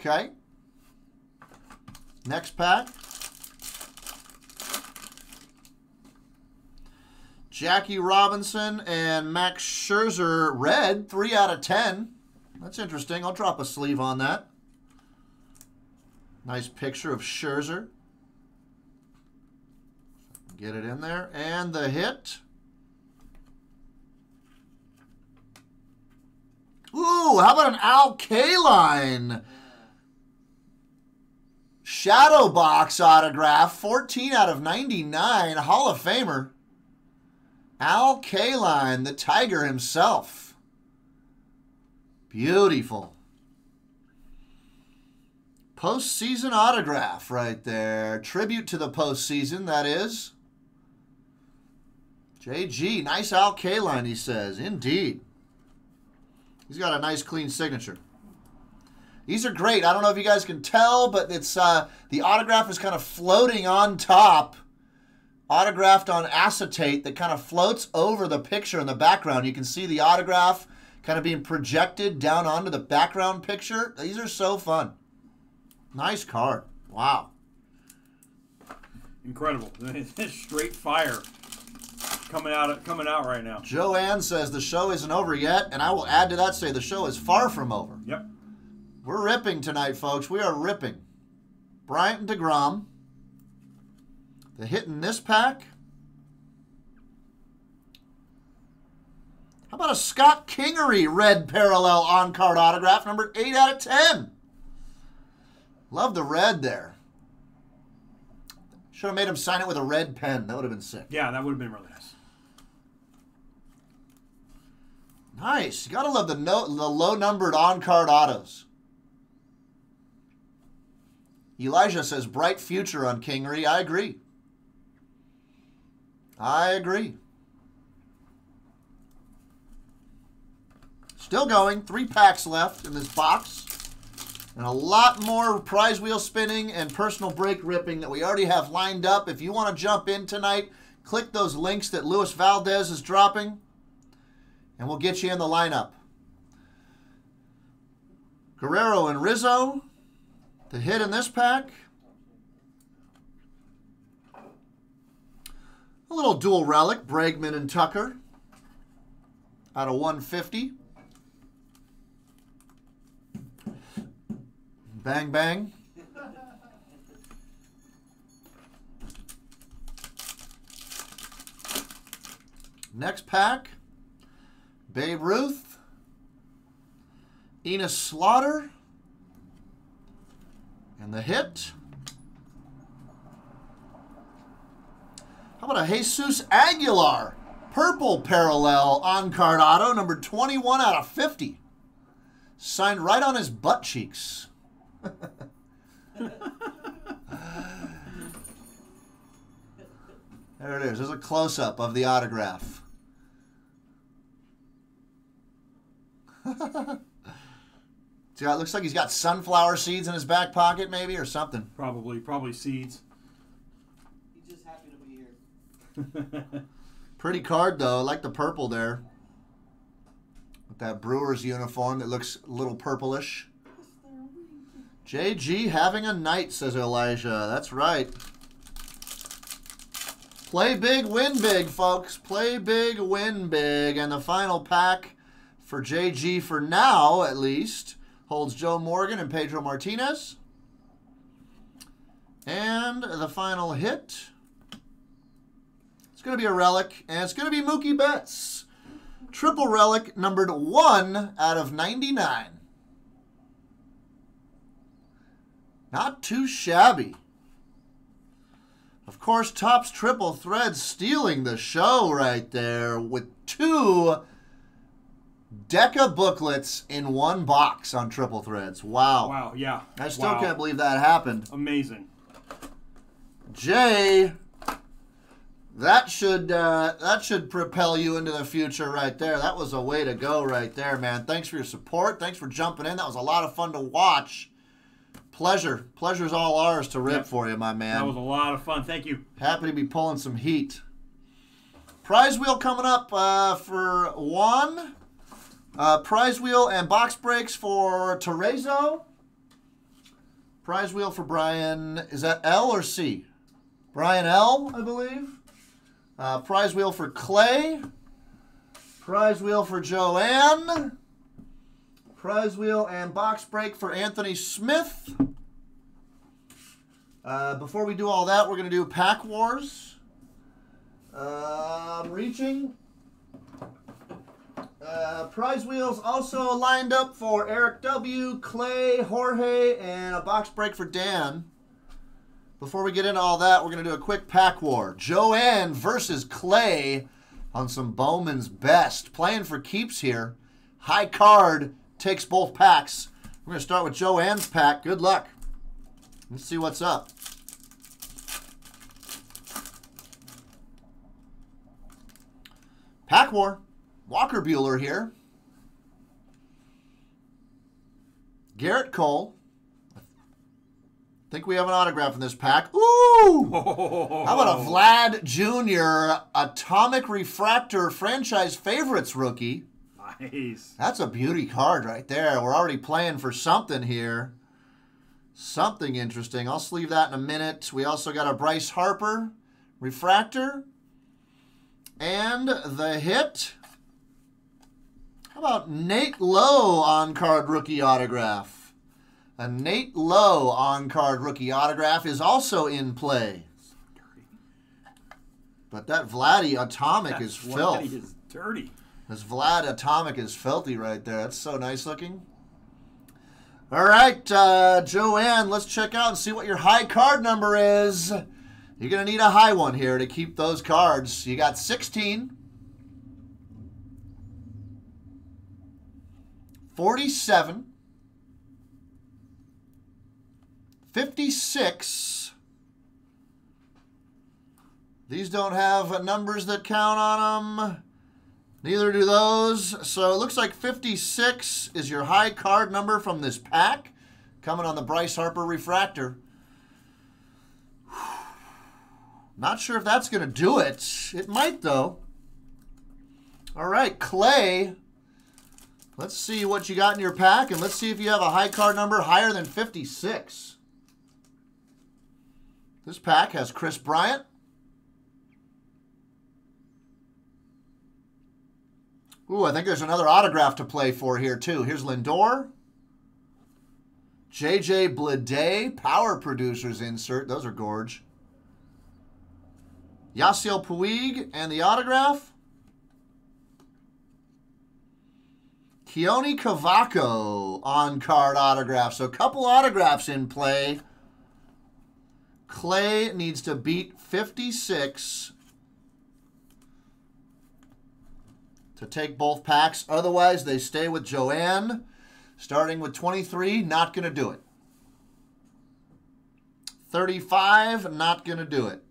Okay. Next pack. Jackie Robinson and Max Scherzer red, 3 out of 10. That's interesting. I'll drop a sleeve on that. Nice picture of Scherzer. Get it in there. And the hit. Ooh, how about an Al Kaline? Shadow box autograph, 14 out of 99, Hall of Famer. Al Kaline, the Tiger himself. Beautiful. Postseason autograph right there. Tribute to the postseason, that is. JG, nice Al Kaline, he says. Indeed. He's got a nice clean signature. These are great. I don't know if you guys can tell, but it's uh, the autograph is kind of floating on top, autographed on acetate that kind of floats over the picture in the background. You can see the autograph kind of being projected down onto the background picture. These are so fun. Nice card. Wow. Incredible. Straight fire coming out coming out right now. Joanne says the show isn't over yet, and I will add to that say the show is far from over. Yep. We're ripping tonight, folks. We are ripping. Bryant and DeGrom. The hit in this pack. How about a Scott Kingery red parallel on card autograph, number 8 out of 10? Love the red there. Should have made him sign it with a red pen. That would have been sick. Yeah, that would have been really nice. Nice. You gotta love the no, the low numbered on card autos. Elijah says bright future on Kingery. I agree. I agree. Still going. Three packs left in this box. And a lot more prize wheel spinning and personal break ripping that we already have lined up. If you want to jump in tonight, click those links that Luis Valdez is dropping and we'll get you in the lineup. Guerrero and Rizzo, the hit in this pack. A little dual relic, Bregman and Tucker, out of 150. Bang, bang. Next pack. Babe Ruth, Enos Slaughter, and the hit. How about a Jesus Aguilar, purple parallel on card auto, number 21 out of 50. Signed right on his butt cheeks. There it is. There's a close up of the autograph. See, how it looks like he's got sunflower seeds in his back pocket, maybe, or something. Probably, probably seeds. He's just happy to be here. Pretty card, though. I like the purple there. With that Brewers uniform that looks a little purplish. JG having a night, says Elijah. That's right. Play big, win big, folks. Play big, win big. And the final pack for JG, for now at least, holds Joe Morgan and Pedro Martinez. And the final hit. It's going to be a relic, and it's going to be Mookie Betts. Triple relic, numbered 1 out of 99. Not too shabby. Of course, Topps Triple Threads stealing the show right there with two Deca booklets in one box on Triple Threads. Wow. wow, yeah. I still Wow. can't believe that happened. Amazing. Jay, that should uh, that should propel you into the future right there. That was a way to go right there, man. Thanks for your support. Thanks for jumping in. That was a lot of fun to watch. Pleasure, pleasure's all ours to rip Yep. for you, my man. That was a lot of fun. Thank you. Happy to be pulling some heat. Prize wheel coming up uh, for Juan. Uh, prize wheel and box breaks for Terezo. Prize wheel for Brian. Is that L or C? Brian L, I believe. Uh, prize wheel for Clay. Prize wheel for Joanne. Prize wheel and box break for Anthony Smith. Uh, before we do all that, we're going to do Pack Wars. Uh, I'm reaching. Uh, prize wheels also lined up for Eric W., Clay, Jorge, and a box break for Dan. Before we get into all that, we're going to do a quick pack war. Joanne versus Clay on some Bowman's best. Playing for keeps here. High card takes both packs. We're going to start with Joanne's pack. Good luck. Let's see what's up. Pack War. Walker Buehler here. Gerrit Cole. I think we have an autograph in this pack. Ooh! How about a Vlad Jr. Atomic Refractor franchise favorites rookie? Nice. That's a beauty card right there. We're already playing for something here. Something interesting. I'll sleeve that in a minute. We also got a Bryce Harper refractor. And the hit. How about Nate Lowe on card rookie autograph? A Nate Lowe on card rookie autograph is also in play. But that Vladdy Atomic is That filth. Vladdy is dirty. This Vlad Atomic is filthy right there. That's so nice looking. All right, uh, Joanne, let's check out and see what your high card number is. You're going to need a high one here to keep those cards. You got 16, 47, 56. These don't have numbers that count on them. Neither do those. So it looks like 56 is your high card number from this pack. Coming on the Bryce Harper refractor. Not sure if that's going to do it. It might, though. All right, Clay. Let's see what you got in your pack, and let's see if you have a high card number higher than 56. This pack has Kris Bryant, Ooh, I think there's another autograph to play for here, too. Here's Lindor. JJ Bleday, Power Producers insert. Those are gorge. Yasiel Puig and the autograph. Keoni Cavaco on card autograph. So a couple autographs in play. Clay needs to beat 56 to take both packs. Otherwise, they stay with Joanne. Starting with 23, not going to do it. 35, not going to do it.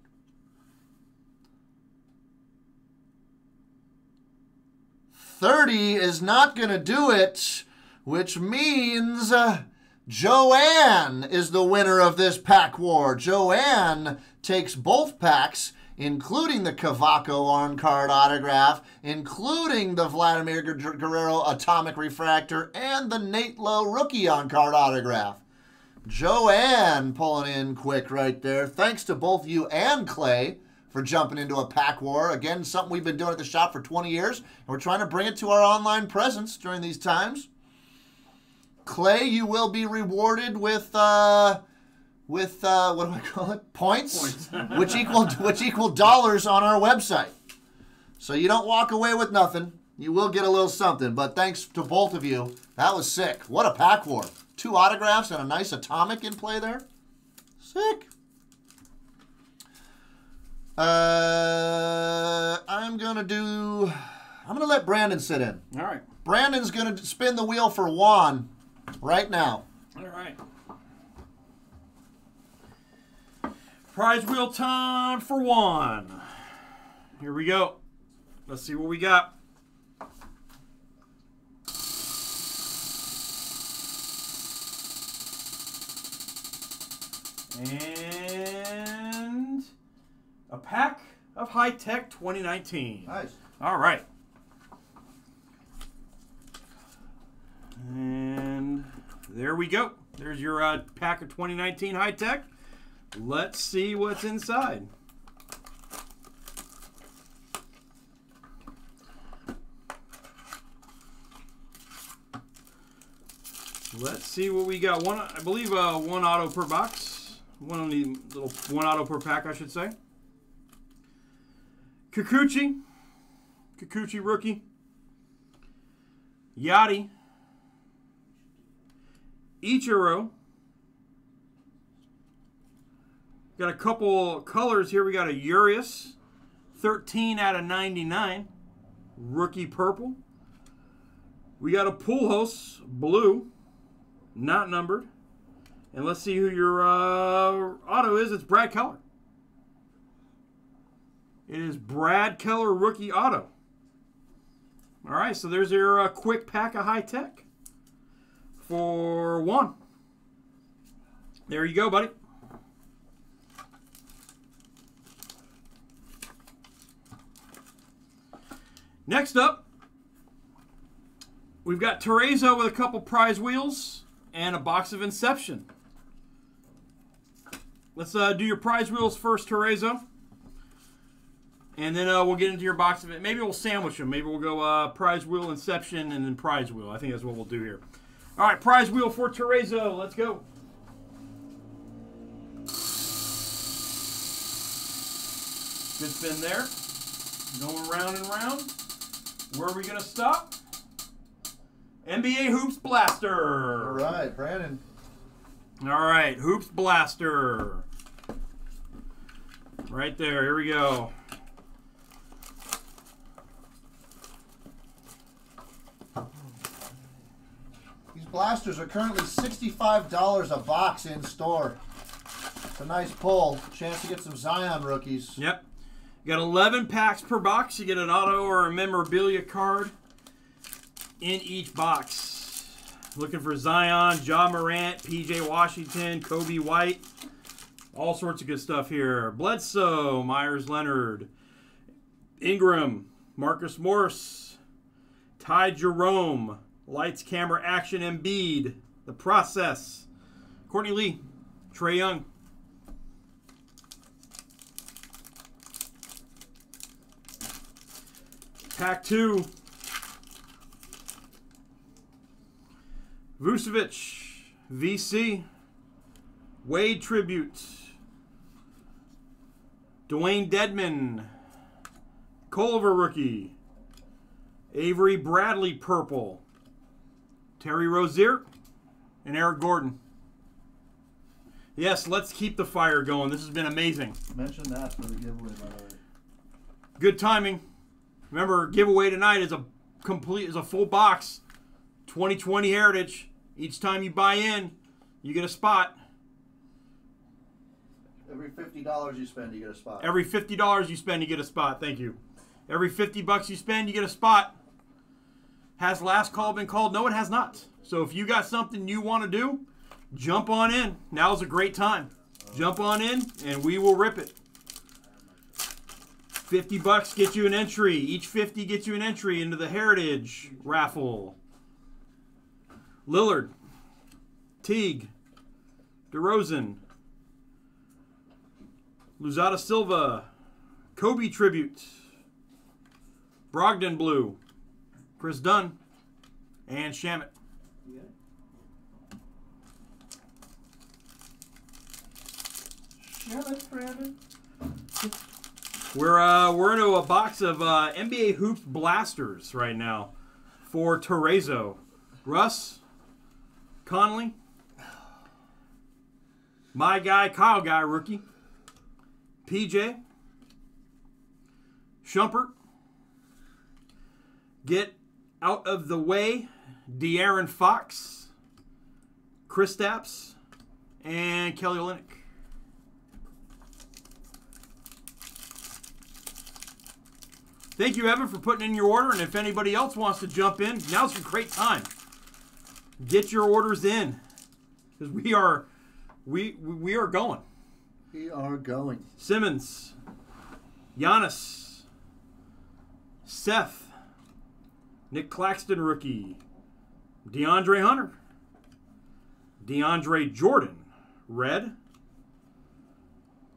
Thirty is not going to do it, which means uh, Joanne is the winner of this pack war. Joanne takes both packs, including the Cavaco on card autograph, including the Vladimir Guer- Guerrero Atomic Refractor, and the Nate Lowe rookie on card autograph. Joanne pulling in quick right there. Thanks to both you and Clay for jumping into a pack war. Again, something we've been doing at the shop for 20 years, and we're trying to bring it to our online presence during these times. Clay, you will be rewarded with uh, with uh, what do I call it? Points, which equal which equal dollars on our website. So you don't walk away with nothing. You will get a little something. But thanks to both of you. That was sick. What a pack war. Two autographs and a nice atomic in play there. Sick. Uh, I'm gonna do. I'm gonna let Brandon sit in. All right. Brandon's gonna spin the wheel for Juan right now. All right. Prize wheel time for one. Here we go. Let's see what we got. And a pack of high tech 2019. Nice. All right. And there we go. There's your uh, pack of 2019 high tech. Let's see what's inside. Let's see what we got. One, I believe, uh, one auto per box. One the little one auto per pack, I should say. Kikuchi, Kikuchi rookie. Yachty. Ichiro. Got a couple colors here. We got a Urias, 13 out of 99, rookie purple. We got a Pujols blue, not numbered. And let's see who your uh, auto is. It's Brad Keller. It is Brad Keller rookie auto. All right, so there's your uh, quick pack of high tech for one. There you go, buddy. Next up, we've got Teresa with a couple prize wheels and a box of Inception. Let's uh, do your prize wheels first, Teresa. And then uh, we'll get into your box of it. Maybe we'll sandwich them. Maybe we'll go uh, prize wheel, Inception, and then prize wheel. I think that's what we'll do here. All right, prize wheel for Teresa. Let's go. Good spin there. Going round and round. Where are we going to stop? NBA Hoops Blaster. All right, Brandon. All right, Hoops Blaster. Right there. Here we go. Blasters are currently $65 a box in store. It's a nice pull. Chance to get some Zion rookies. Yep. You got 11 packs per box. You get an auto or a memorabilia card in each box. Looking for Zion, Ja Morant, PJ Washington, Coby White. All sorts of good stuff here. Bledsoe, Meyers Leonard, Ingram, Marcus Morris, Ty Jerome, Lights, Camera, Action, Embiid, The Process, Courtney Lee, Trae Young. Pack two. Vucevic, VC, Wade Tribute, Dewayne Dedmon, Culver Rookie, Avery Bradley Purple, Terry Rozier, and Eric Gordon. Yes, let's keep the fire going. This has been amazing. Mention that for the giveaway, by the way. Good timing. Remember, giveaway tonight is a complete is a full box. 2020 Heritage. Each time you buy in, you get a spot. Every $50 you spend, you get a spot. Every $50 you spend, you get a spot. Thank you. Every 50 bucks you spend, you get a spot. Has last call been called? No, it has not. So if you got something you want to do, jump on in. Now's a great time. Jump on in and we will rip it. 50 bucks get you an entry. Each 50 gets you an entry into the Heritage raffle. Lillard, Teague, DeRozan, Luzada Silva, Kobe tribute, Brogdon blue, Kris Dunn, and Shamet. You got it? Brandon. We're uh, we're into a box of uh, NBA hoops blasters right now for Terezo, Russ, Conley, my guy Kyle guy rookie, PJ, Shumpert, get out of the way, De'Aaron Fox, Kristaps, and Kelly Olynyk. Thank you, Evan, for putting in your order. And if anybody else wants to jump in, now's a great time. Get your orders in, because we are, we we are going. We are going. Simmons, Giannis, Seth, Nic Claxton rookie, DeAndre Hunter, DeAndre Jordan, red,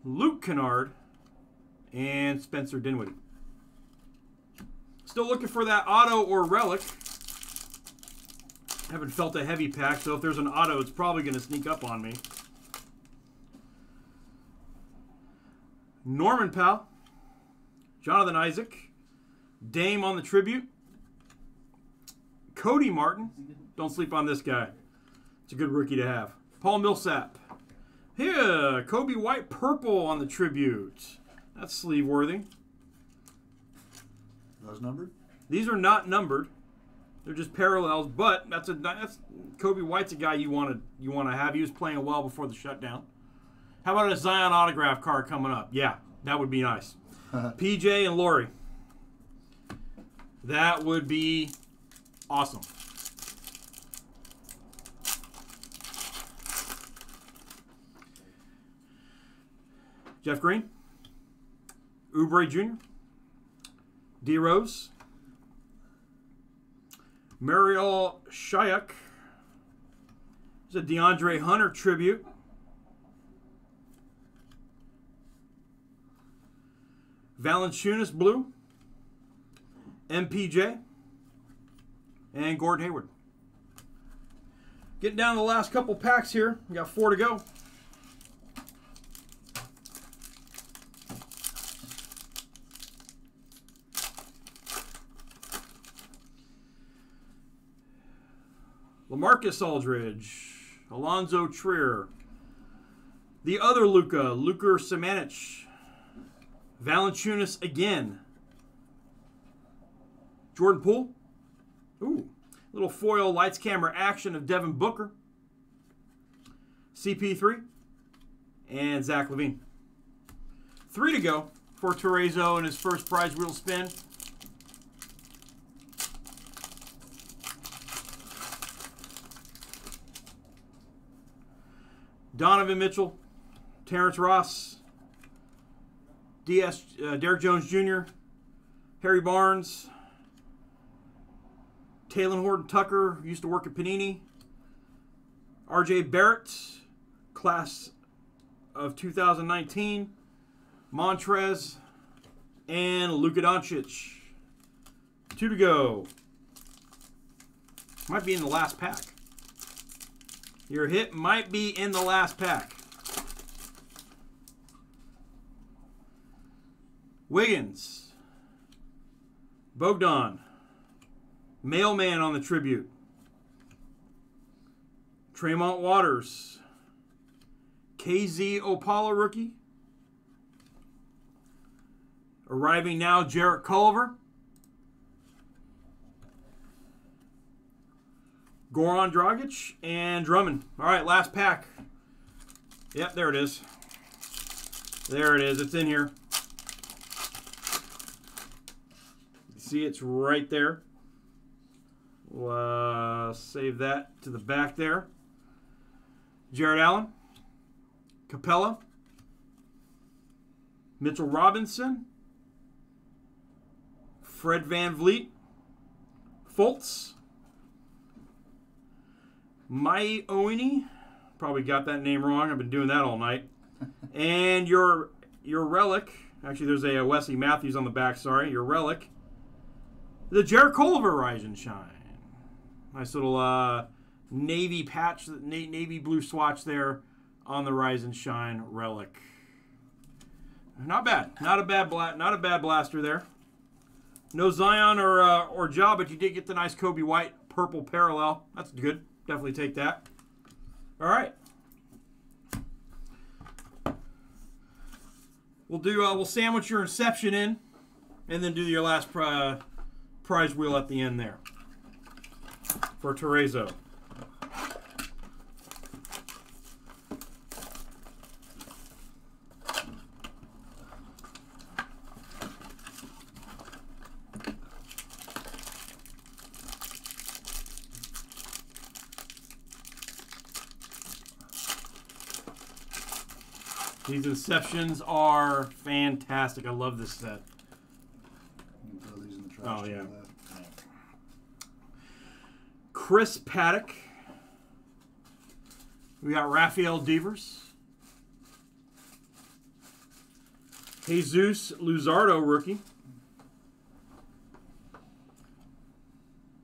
Luke Kennard, and Spencer Dinwiddie. Still looking for that auto or relic. Haven't felt a heavy pack, so if there's an auto, it's probably going to sneak up on me. Norman Powell, Jonathan Isaac, Dame on the tribute, Cody Martin. Don't sleep on this guy. It's a good rookie to have. Paul Millsap. Here, Coby White purple on the tribute. That's sleeve worthy. Those numbered? These are not numbered. They're just parallels, but that's a that's Coby White's a guy you want to you want to have. He was playing well before the shutdown. How about a Zion autograph card coming up? Yeah, that would be nice. PJ and Lori. That would be awesome. Jeff Green, Oubre Jr., D Rose, Marial Shayok. There's a DeAndre Hunter tribute. Valanciunas blue, MPJ, and Gordon Hayward. Getting down to the last couple packs here. We got four to go. Lamarcus Aldridge, Alonzo Trier, the other Luca, Luka Samanic, Valanciunas again, Jordan Poole, ooh, little foil lights camera action of Devin Booker, CP3, and Zach LaVine. Three to go for Terezo in his first prize wheel spin. Donovan Mitchell, Terrence Ross, DS, uh, Derrick Jones Jr., Harry Barnes, Talen Horton Tucker, used to work at Panini, RJ Barrett, class of 2019, Montrezl, and Luka Doncic. Two to go. Might be in the last pack. Your hit might be in the last pack. Wiggins. Bogdan. Mailman on the tribute. Tremont Waters. KZ Okpala rookie. Arriving now, Jarrett Culver. Goran Dragic and Drummond. All right, last pack. Yep, there it is. There it is. It's in here. You see, it's right there. We'll uh, save that to the back there. Jarrett Allen, Capela, Mitchell Robinson, Fred VanVleet, Fultz, Mai Oini, probably got that name wrong. I've been doing that all night. and your your relic, actually, there's a, uh Wesley Matthews on the back. Sorry, your relic, the Jarrett Culver Rise and Shine. Nice little uh, navy patch, navy blue swatch there on the Rise and Shine relic. Not bad. Not a bad bla- not a bad blaster there. No Zion or uh, or Ja, but you did get the nice Coby White purple parallel. That's good. Definitely take that. All right. We'll do. Uh, we'll sandwich your Inception in, and then do your last pri- prize wheel at the end there for Terezo. These Inceptions are fantastic. I love this set. You can throw these in the trash. Oh, yeah. Chris Paddack. We got Rafael Devers. Jesus Luzardo, rookie.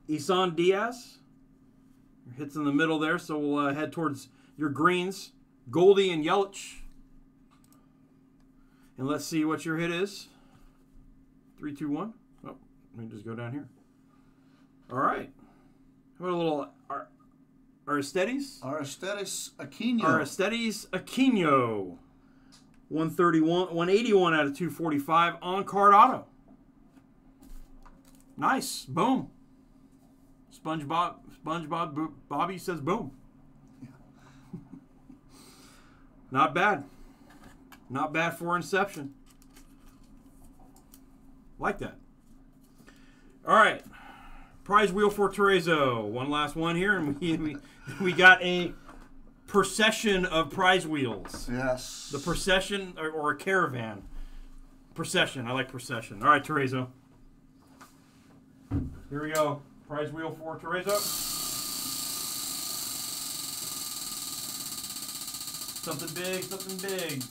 Isan Diaz. Your hits in the middle there, so we'll uh, head towards your greens. Goldie and Yelich. And let's see what your hit is. Three, two, one. Oh, let me just go down here. All right. About a little Ar- Aristides? Aristides Aquino. Aristides Aquino. 131, 181 out of 245 on card auto. Nice. Boom. SpongeBob, SpongeBob, Bo- Bobby says boom. Yeah. Not bad. Not bad for Inception. Like that. All right. Prize wheel for Terezo. One last one here, and we, we, we got a procession of prize wheels. yes. The procession or, or a caravan. Procession. I like procession. All right, Terezo. Here we go. Prize wheel for Terezo. Something big, something big.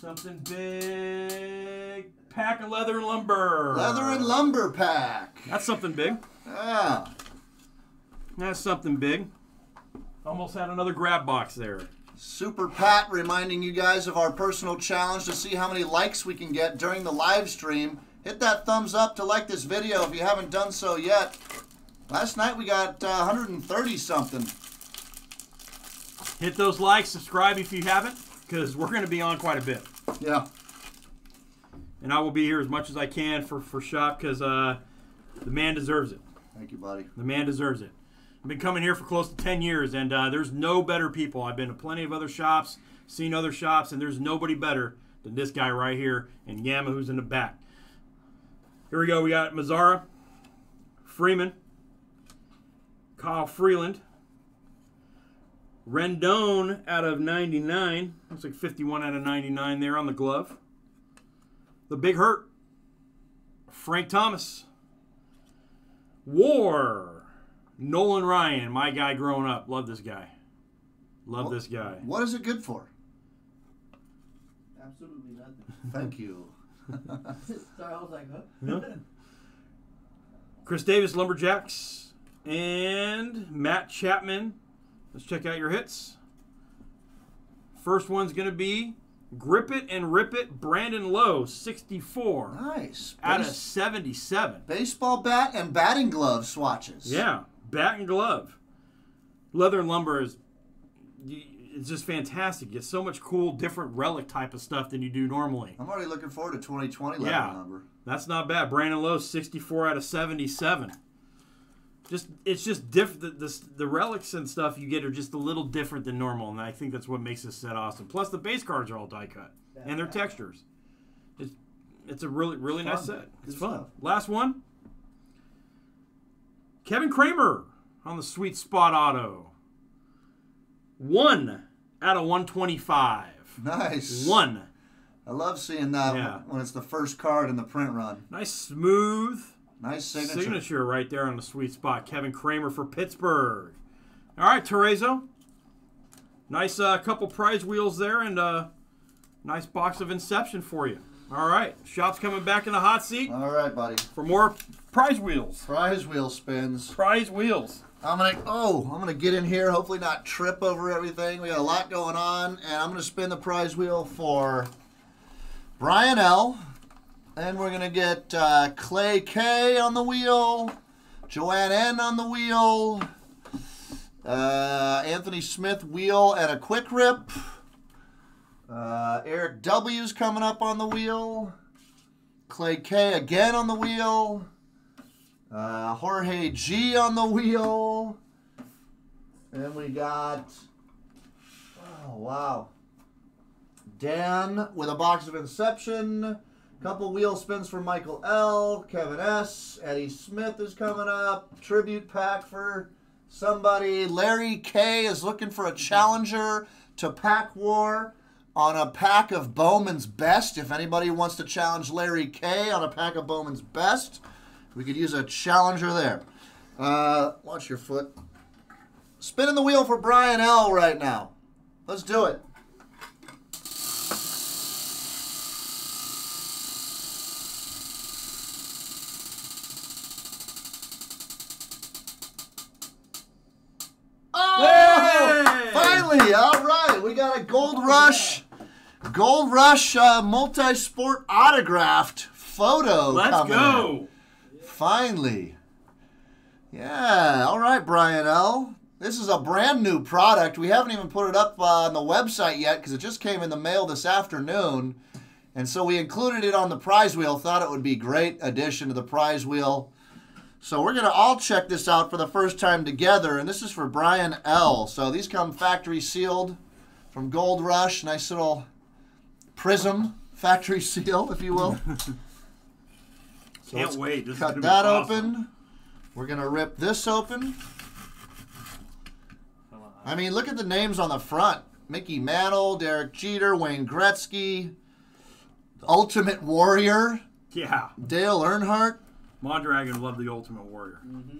Something big. Pack of leather and lumber. Leather and lumber pack. That's something big. Yeah. That's something big. Almost had another grab box there. Super Pat reminding you guys of our personal challenge to see how many likes we can get during the live stream. Hit that thumbs up to like this video if you haven't done so yet. Last night we got uh, 130 something. Hit those likes, subscribe if you haven't, because we're going to be on quite a bit. Yeah. and I will be here as much as I can for for shop because uh, the man deserves it. Thank you, buddy. The man deserves it. I've been coming here for close to ten years, and uh, there's no better people. I've been to plenty of other shops, seen other shops, and there's nobody better than this guy right here and Yama who's in the back. Here we go. We got Mazara, Freeman, Kyle Freeland, Rendon out of 99. Looks like 51 out of 99 there on the glove. The Big Hurt, Frank Thomas, War, Nolan Ryan, my guy growing up. Love this guy. Love Well- this guy. What is it good for? Absolutely nothing. Thank you. Sorry, I was like, huh? Yeah. Chris Davis, Lumberjacks, and Matt Chapman. Let's check out your hits. First one's going to be Grip It and Rip It, Brandon Lowe, 64 Nice. out of 77. baseball bat and batting glove swatches. Yeah, bat and glove. Leather and lumber is it's just fantastic. You get so much cool, different relic type of stuff than you do normally. I'm already looking forward to 2020 leather Yeah. number. That's not bad. Brandon Lowe, 64 out of 77. Just it's just different. The, the, the relics and stuff you get are just a little different than normal, and I think that's what makes this set awesome. Plus, the base cards are all die cut and their textures. It's it's a really really nice set. It's Good fun. Last one. Kevin Kramer on the sweet spot auto. One out of 125. Nice. One. I love seeing that Yeah. when it's the first card in the print run. Nice smooth Nice signature. signature. right there on the sweet spot. Kevin Kramer for Pittsburgh. All right, Terezo. Nice uh, couple prize wheels there and a nice box of Inception for you. All right, shop's coming back in the hot seat All right, buddy. for more prize wheels. Prize wheel spins. Prize wheels. I'm gonna oh, I'm gonna get in here. Hopefully not trip over everything. We got a lot going on, and I'm gonna spin the prize wheel for Brian L. And we're gonna get uh, Clay K on the wheel, Joanne N on the wheel, uh, Anthony Smith wheel and a quick rip. Uh, Eric W's coming up on the wheel. Clay K again on the wheel. Uh, Jorge G on the wheel. And we got, oh, wow. Dan with a box of Inception. Couple wheel spins for Michael L. Kevin S. Eddie Smith is coming up. Tribute pack for somebody. Larry K is looking for a challenger to Pack War on a pack of Bowman's Best. If anybody wants to challenge Larry K on a pack of Bowman's Best, we could use a challenger there. Uh, watch your foot. Spinning the wheel for Brian L right now. Let's do it. Oh! Hey! Finally, all right. We got a Gold Rush, Gold Rush uh, multi-sport autographed photo. Let's coming go. Finally. Yeah, all right, Brian L. This is a brand new product. We haven't even put it up uh, on the website yet because it just came in the mail this afternoon. And so we included it on the prize wheel. Thought it would be great addition to the prize wheel. So we're going to all check this out for the first time together. And this is for Brian L. So these come factory sealed from Gold Rush. Nice little prism factory seal, if you will. So Can't let's wait. This cut gonna be that awesome. open. We're gonna rip this open. I mean, look at the names on the front: Mickey Mantle, Derek Jeter, Wayne Gretzky, Ultimate Warrior, Yeah. Dale Earnhardt. Mondragon loved the Ultimate Warrior. Mm-hmm.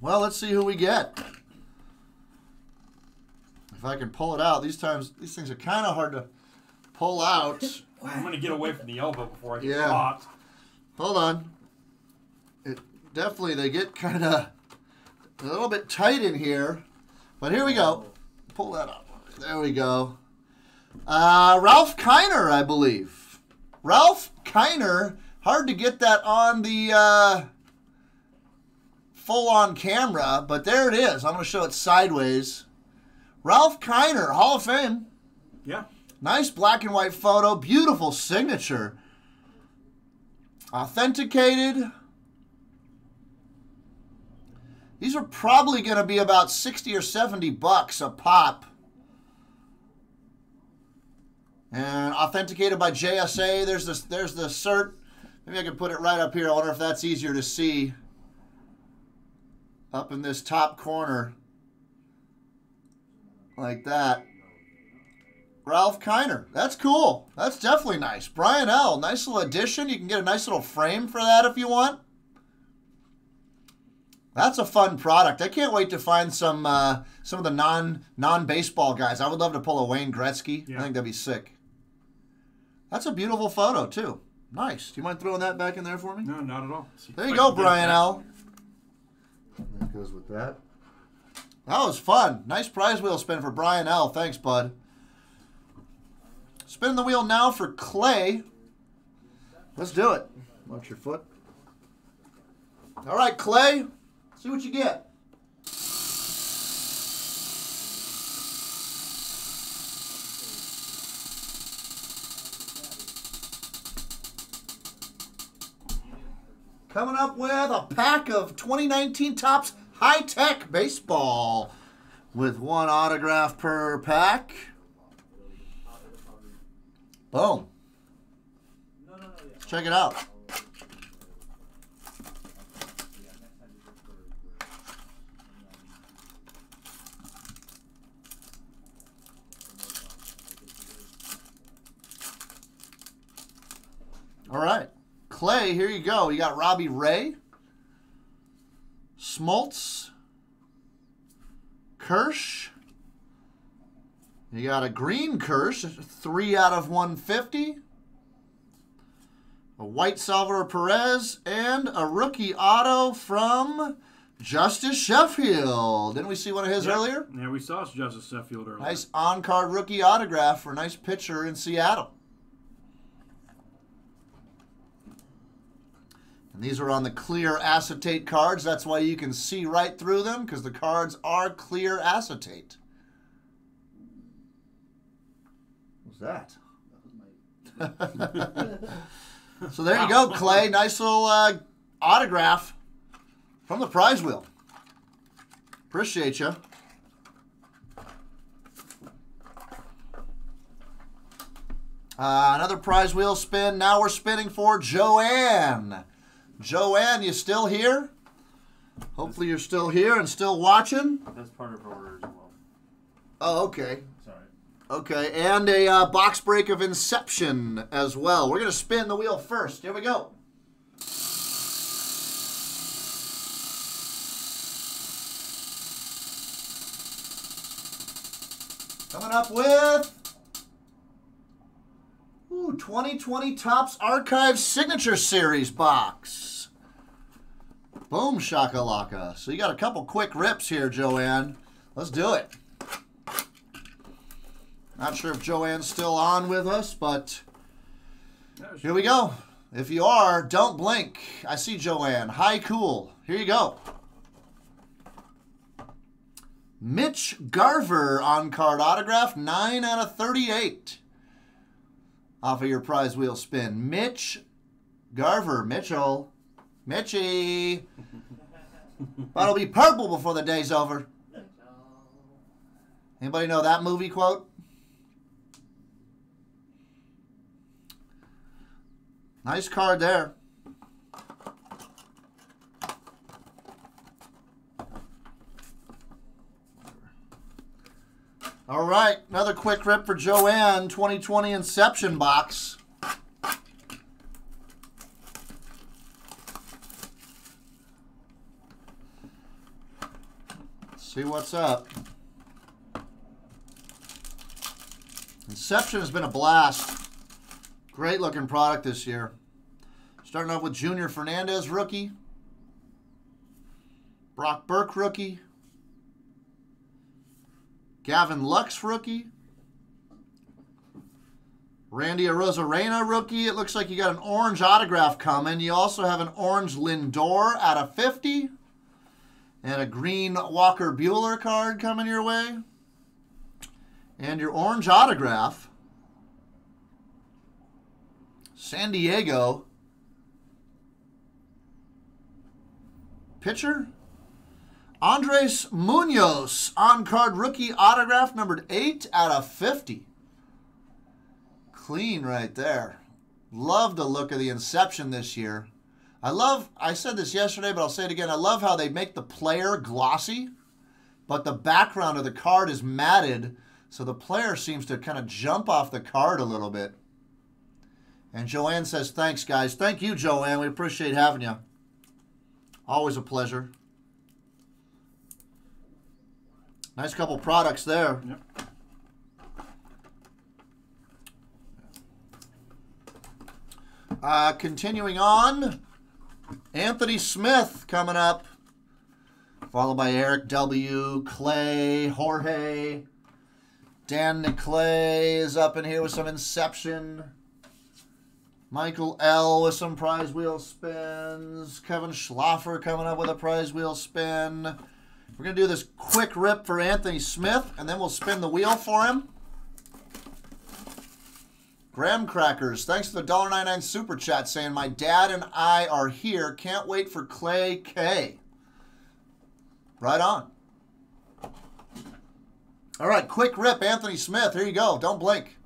Well, let's see who we get. If I can pull it out, these times these things are kind of hard to pull out. I'm gonna get away from the elbow before I get Yeah. caught. Hold on. It definitely they get kind of a little bit tight in here, but here we go. Pull that up. There we go. Uh, Ralph Kiner, I believe. Ralph Kiner. Hard to get that on the uh, full on camera, but there it is. I'm going to show it sideways. Ralph Kiner, Hall of Fame. Yeah. Nice black and white photo. Beautiful signature. Authenticated. These are probably going to be about 60 or 70 bucks a pop. And authenticated by JSA. There's this there's the cert. Maybe I can put it right up here. I wonder if that's easier to see. Up in this top corner. Like that. Ralph Kiner. That's cool. That's definitely nice. Brian L. Nice little addition. You can get a nice little frame for that if you want. That's a fun product. I can't wait to find some uh, some of the non non baseball guys. I would love to pull a Wayne Gretzky. I think that'd be sick. That's a beautiful photo too. Nice. Do you mind throwing that back in there for me? No, not at all. There you go, Brian. L. That goes with that. That was fun. Nice prize wheel spin for Brian L. Thanks, bud. Spin the wheel now for Clay. Let's do it. Watch your foot. All right, Clay. See what you get. Coming up with a pack of 2019 Topps High Tech Baseball with one autograph per pack. Boom. Let's check it out. All right. Clay, here you go. You got Robbie Ray. Smoltz, Kirsch. You got a green Kirsch, three out of 150. A white Salvador Perez, and a rookie auto from Justus Sheffield. Didn't we see one of his Yep. earlier? Yeah, we saw Justus Sheffield earlier. Nice on card rookie autograph for a nice pitcher in Seattle. And these are on the clear acetate cards. That's why you can see right through them because the cards are clear acetate. What's that? so there you go, Clay. Nice little uh, autograph from the prize wheel. Appreciate you. Uh, another prize wheel spin. Now we're spinning for Joanne. Joanne, you still here? Hopefully you're still here and still watching. That's part of order as well. Oh, okay. Sorry. Okay, and a uh, box break of Inception as well. We're going to spin the wheel first. Here we go. Coming up with ooh, 2020 Topps Archive Signature Series box. Boom shakalaka. So you got a couple quick rips here, Joanne. Let's do it. Not sure if Joanne's still on with us, but here we go. If you are, don't blink. I see Joanne. Hi, cool. Here you go. Mitch Garver on card autograph, 9 out of 38. Off of your prize wheel spin. Mitch Garver. Mitchell. Mitchy. That'll be purple before the day's over. Anybody know that movie quote? Nice card there. All right, another quick rip for Joanne, 2020 Inception box. See what's up. Inception has been a blast. Great looking product this year. Starting off with Junior Fernandez, rookie. Brock Burke, rookie. Gavin Lux, rookie. Randy Arozarena, rookie. It looks like you got an orange autograph coming. You also have an orange Lindor out of 50. And a green Walker Buehler card coming your way. And your orange autograph. San Diego. Pitcher? Andres Munoz on card rookie autograph numbered 8 out of 50. Clean right there. Love the look of the Inception this year. I love, I said this yesterday, but I'll say it again. I love how they make the player glossy, but the background of the card is matted, so the player seems to kind of jump off the card a little bit. And Joanne says, thanks, guys. Thank you, Joanne. We appreciate having you. Always a pleasure. Nice couple products there. Yep. Uh, continuing on, Anthony Smith coming up, followed by Eric W., Clay, Jorge, Dan Clay is up in here with some Inception. Michael L. with some prize wheel spins. Kevin Schlaffer coming up with a prize wheel spin. We're going to do this quick rip for Anthony Smith, and then we'll spin the wheel for him. Graham Crackers, thanks for the $1.99 super chat saying, My dad and I are here. Can't wait for Clay K. Right on. All right, quick rip, Anthony Smith. Here you go. Don't blink.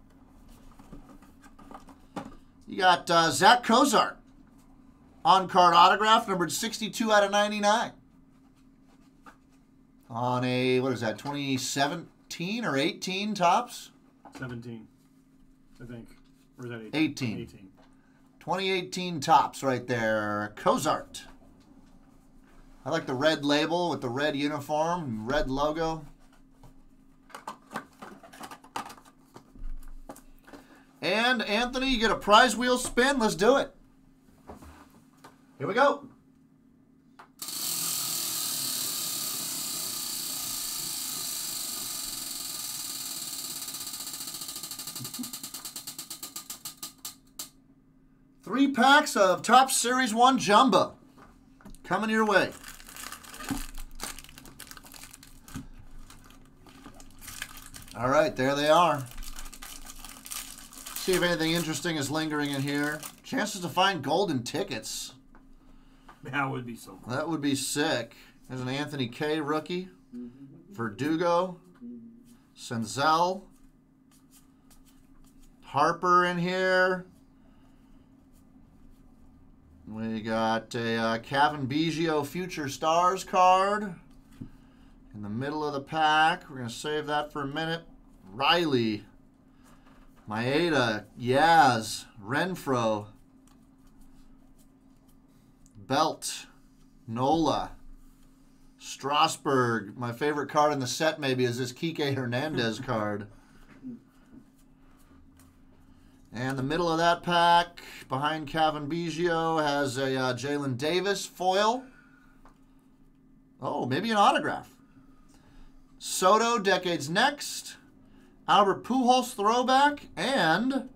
You got uh, Zack Cozart on card autograph, numbered 62 out of 99. On a, what is that, 2017 or 18 Topps? 17, I think. Or is that 18? 18. 18. 2018 Topps right there. Cozart. I like the red label with the red uniform, red logo. And Anthony, you get a prize wheel spin. Let's do it. Here we go. Three packs of Topps Series 1 Jumbo coming your way. All right, there they are. See if anything interesting is lingering in here. Chances to find golden tickets. That would be so cool. That would be sick. There's an Anthony Kay rookie. Verdugo. Senzel. Harper in here. We got a uh, Cavan Biggio Future Stars card in the middle of the pack. We're going to save that for a minute. Riley. Maeda. Yaz. Renfroe. Belt. Nola. Strasburg. My favorite card in the set maybe is this Kike Hernandez card. And the middle of that pack, behind Cavan Biggio, has a uh, Jaylin Davis foil. Oh, maybe an autograph. Soto, Decades Next. Albert Pujols throwback. And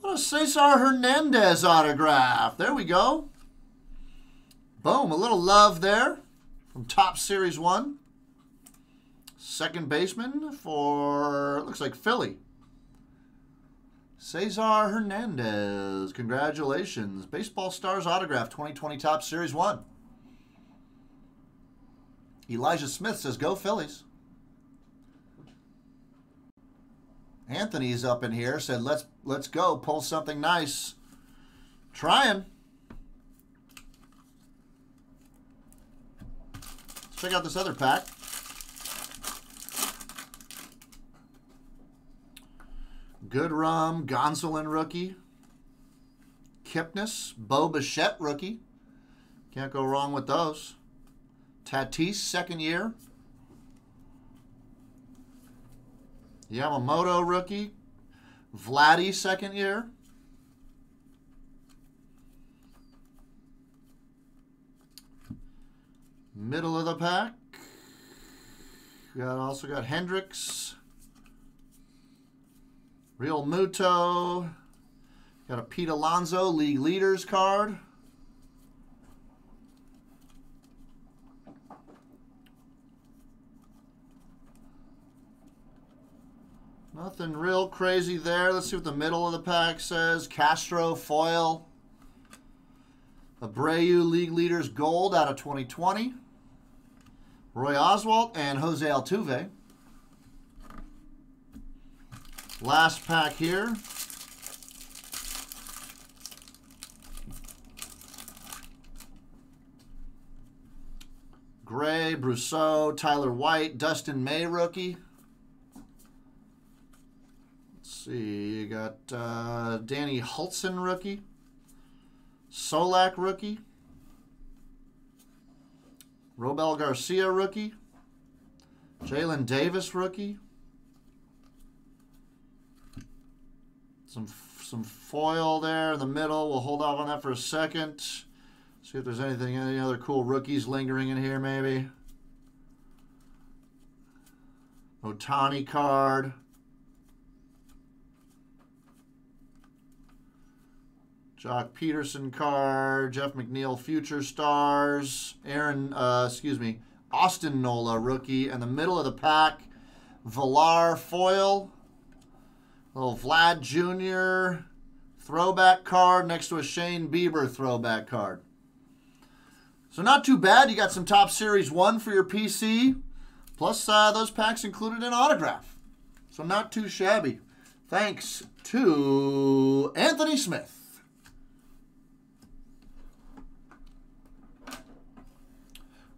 what a Cesar Hernandez autograph. There we go. Boom, a little love there from Topps Series 1. Second baseman for, looks like Philly. Cesar Hernandez. Congratulations. Baseball Stars Autograph 2020 Topps Series 1. Elijah Smith says, Go Phillies. Anthony's up in here, said, Let's let's go, pull something nice. Trying. Check out this other pack. Good Rum, Gonsolin rookie. Kipnis, Bo Bichette rookie. Can't go wrong with those. Tatis, second year. Yamamoto rookie. Vladdy, second year. Middle of the pack. We got also got Hendricks. Realmuto. Got a Pete Alonso League Leaders card. Nothing real crazy there. Let's see what the middle of the pack says. Castro foil. Abreu League Leaders Gold out of 2020. Roy Oswalt and Jose Altuve. Last pack here. Gray, Brosseau, Tyler White, Dustin May rookie. Let's see, you got uh, Danny Hultzen rookie. Solak rookie. Robel Garcia rookie. Jaylin Davis rookie. Some some foil there in the middle. We'll hold off on that for a second. See if there's anything, any other cool rookies lingering in here, maybe. Ohtani card. Joc Pederson card. Jeff McNeil Future Stars. Aaron, uh, excuse me, Austin Nola rookie. And the middle of the pack, Villar foil. Little Vlad Jr. throwback card next to a Shane Bieber throwback card. So not too bad. You got some Topps Series 1 for your PC. Plus uh, those packs included an autograph. So not too shabby. Thanks to Anthony Smith.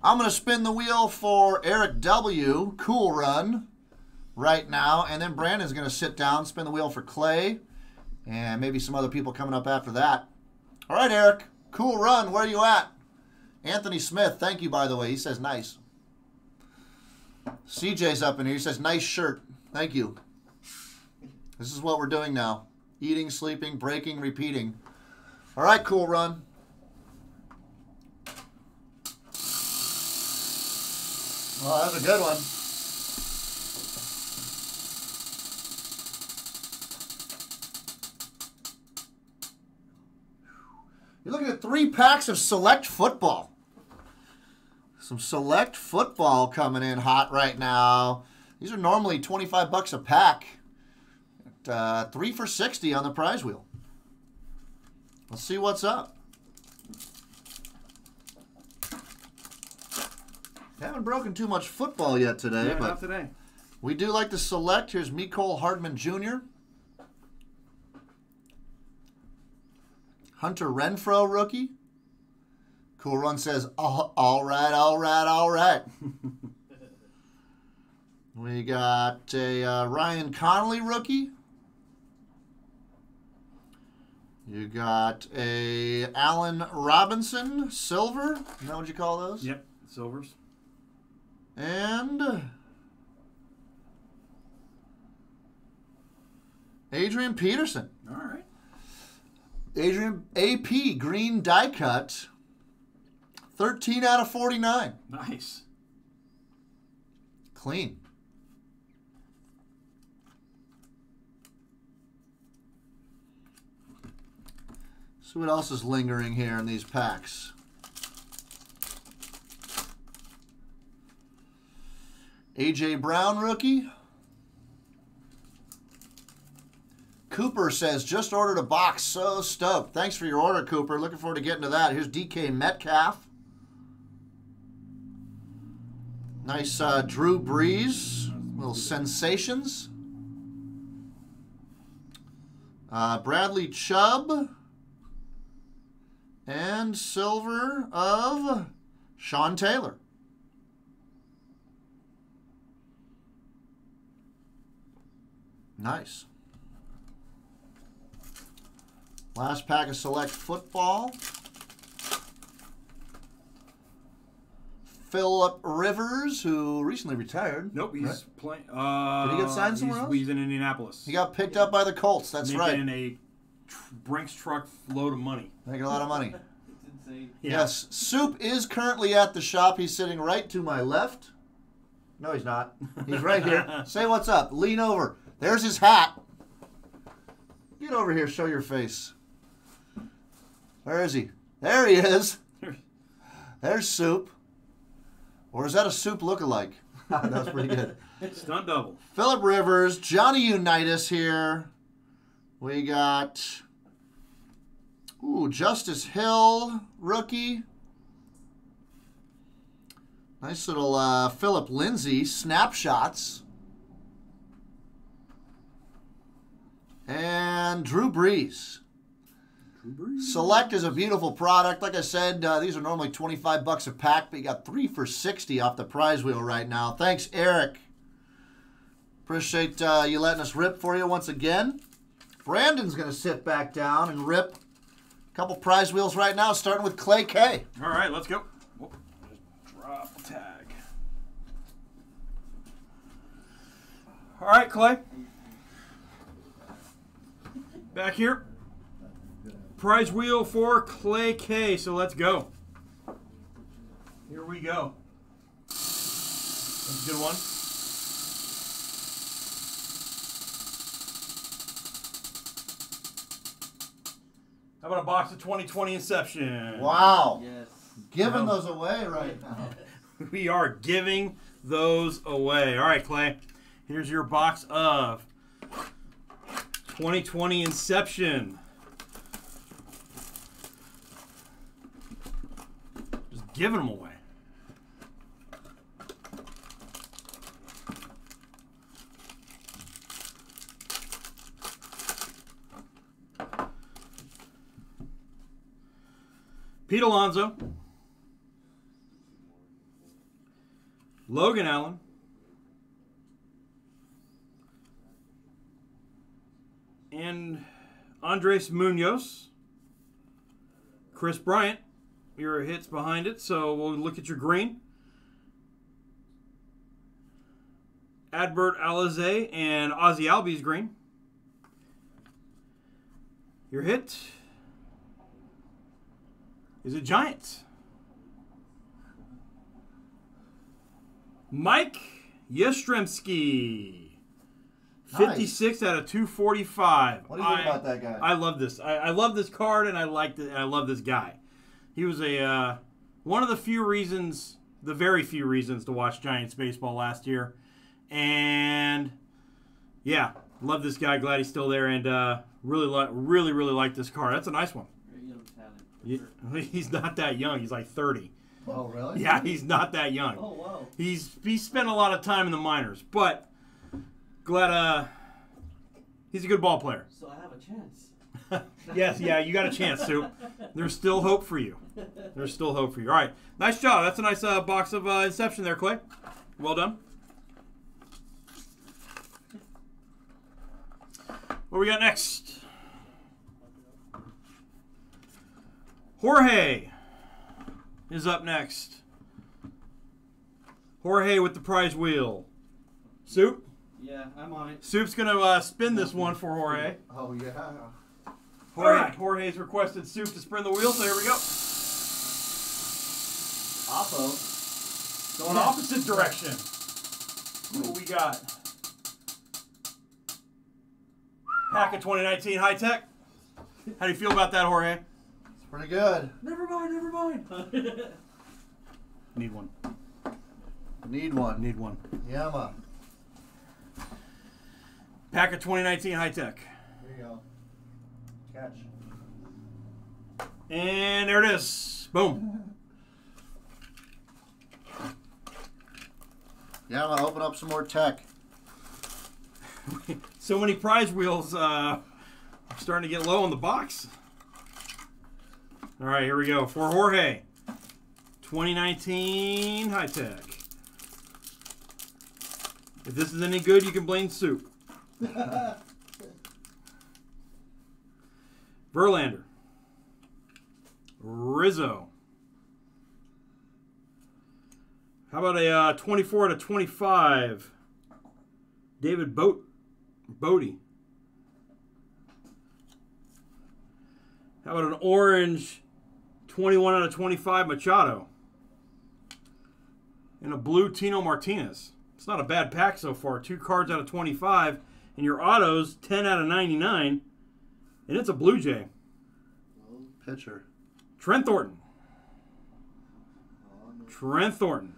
I'm going to spin the wheel for Eric W. Cool Run right now. And then Brandon's going to sit down, spin the wheel for Clay And maybe some other people coming up after that. All right, Eric. Cool run. Where are you at? Anthony Smith, thank you, by the way. He says nice. CJ's up in here. He says nice shirt. Thank you. This is what we're doing now eating, sleeping, breaking, repeating. All right, cool run. Oh, that was a good one. You're looking at three packs of select football. Some select football coming in hot right now. These are normally 25 bucks a pack. Uh, three for 60 on the prize wheel. Let's see what's up. Haven't broken too much football yet today, Yeah, but today. we do like to select. Here's Mecole Hardman Jr. Hunter Renfrow rookie. Cool Run says, all, all right, all right, all right. we got a uh, Ryan Connelly rookie. You got a Allen Robinson silver. Is that what you call those? Yep, silvers. And Adrian Peterson. All right. Adrian AP green die cut. 13 out of 49. Nice. Clean. So what else is lingering here in these packs. AJ Brown rookie. Cooper says, just ordered a box. So stoked. Thanks for your order, Cooper. Looking forward to getting to that. Here's DK Metcalf. Nice uh, Drew Brees. Little sensations. Uh, Bradley Chubb. And silver of Sean Taylor. Nice. Last pack of select football. Philip Rivers, who recently retired. Nope, he's Right. playing. Uh, Did he get signed somewhere he's, else? He's in Indianapolis. He got picked up by the Colts. That's Making right. In a tr- Brinks truck load of money. Making a lot of money. It's insane. Yeah. Yes, Soup is currently at the shop. He's sitting right to my left. No, he's not. He's right here. Say what's up. Lean over. There's his hat. Get over here. Show your face. Where is he? There he is. There's Soup. Or is that a Soup lookalike? That's pretty good. Stunt double. Philip Rivers, Johnny Unitas here. We got ooh Justice Hill rookie. Nice little uh, Phillip Lindsay snapshots. And Drew Brees. Select is a beautiful product. Like I said, uh, these are normally 25 bucks a pack, but you got three for 60 off the prize wheel right now. Thanks, Eric. Appreciate uh, you letting us rip for you once again. Brandon's going to sit back down and rip a couple prize wheels right now, starting with Clay K. All right, let's go. Whoop, drop tag. All right, Clay. Back here. Prize wheel for Clay K. So let's go. Here we go. That's a good one. How about a box of 2020 Inception? Wow. Yes. Giving Wow. those away right now. We are giving those away. All right, Clay. Here's your box of 2020 Inception. Giving them away. Pete Alonso. Logan Allen. And Andres Munoz. Kris Bryant. Your hits behind it, so we'll look at your green. Adbert Alzolay and Ozzy Albies green. Your hit is a Giants. Mike Yastrzemski. Nice. 56 out of 245. What do you think I- about that guy? I love this. I, I love this card, and I like it. I love this guy. He was a uh, one of the few reasons, the very few reasons to watch Giants baseball last year, and yeah, love this guy. Glad he's still there, and uh, really, li- really, really like this card. That's a nice one. Very young talent. for Ye- sure. He's not that young. He's like 30. oh, really? Yeah, he's not that young. Oh wow. He's he spent a lot of time in the minors, but glad uh he's a good ball player. So I have a chance. yes, yeah, you got a chance, Soup. There's still hope for you. There's still hope for you. All right, nice job. That's a nice uh, box of uh, Inception there, Clay. Well done. What we got next? Jorge is up next. Jorge with the prize wheel. Soup. Yeah, I'm on it. Soup's gonna uh, spin this one for Jorge. Oh, yeah. Jorge, right. Jorge's requested Soup to spin the wheel, so here we go. Oppo. Going opposite direction. What we got? Pack of 2019 high tech. How do you feel about that, Jorge? It's pretty good. Never mind, never mind. Need one. Need one. Need one. Yama. Pack of 2019 high tech. There you go. Catch. And there it is. Boom. Yama, open up some more tech. so many prize wheels uh, starting to get low on the box. All right, here we go for Jorge. 2019 high tech. If this is any good, you can blame Soup. Verlander. Rizzo. How about a uh, 24 to 25? David Bote Bodie. How about an orange 21 out of 25 Machado? And a blue Tino Martinez. It's not a bad pack so far. Two cards out of 25. And your autos, 10 out of 99. And it's a Blue Jay. Pitcher. Trent Thornton. Trent Thornton.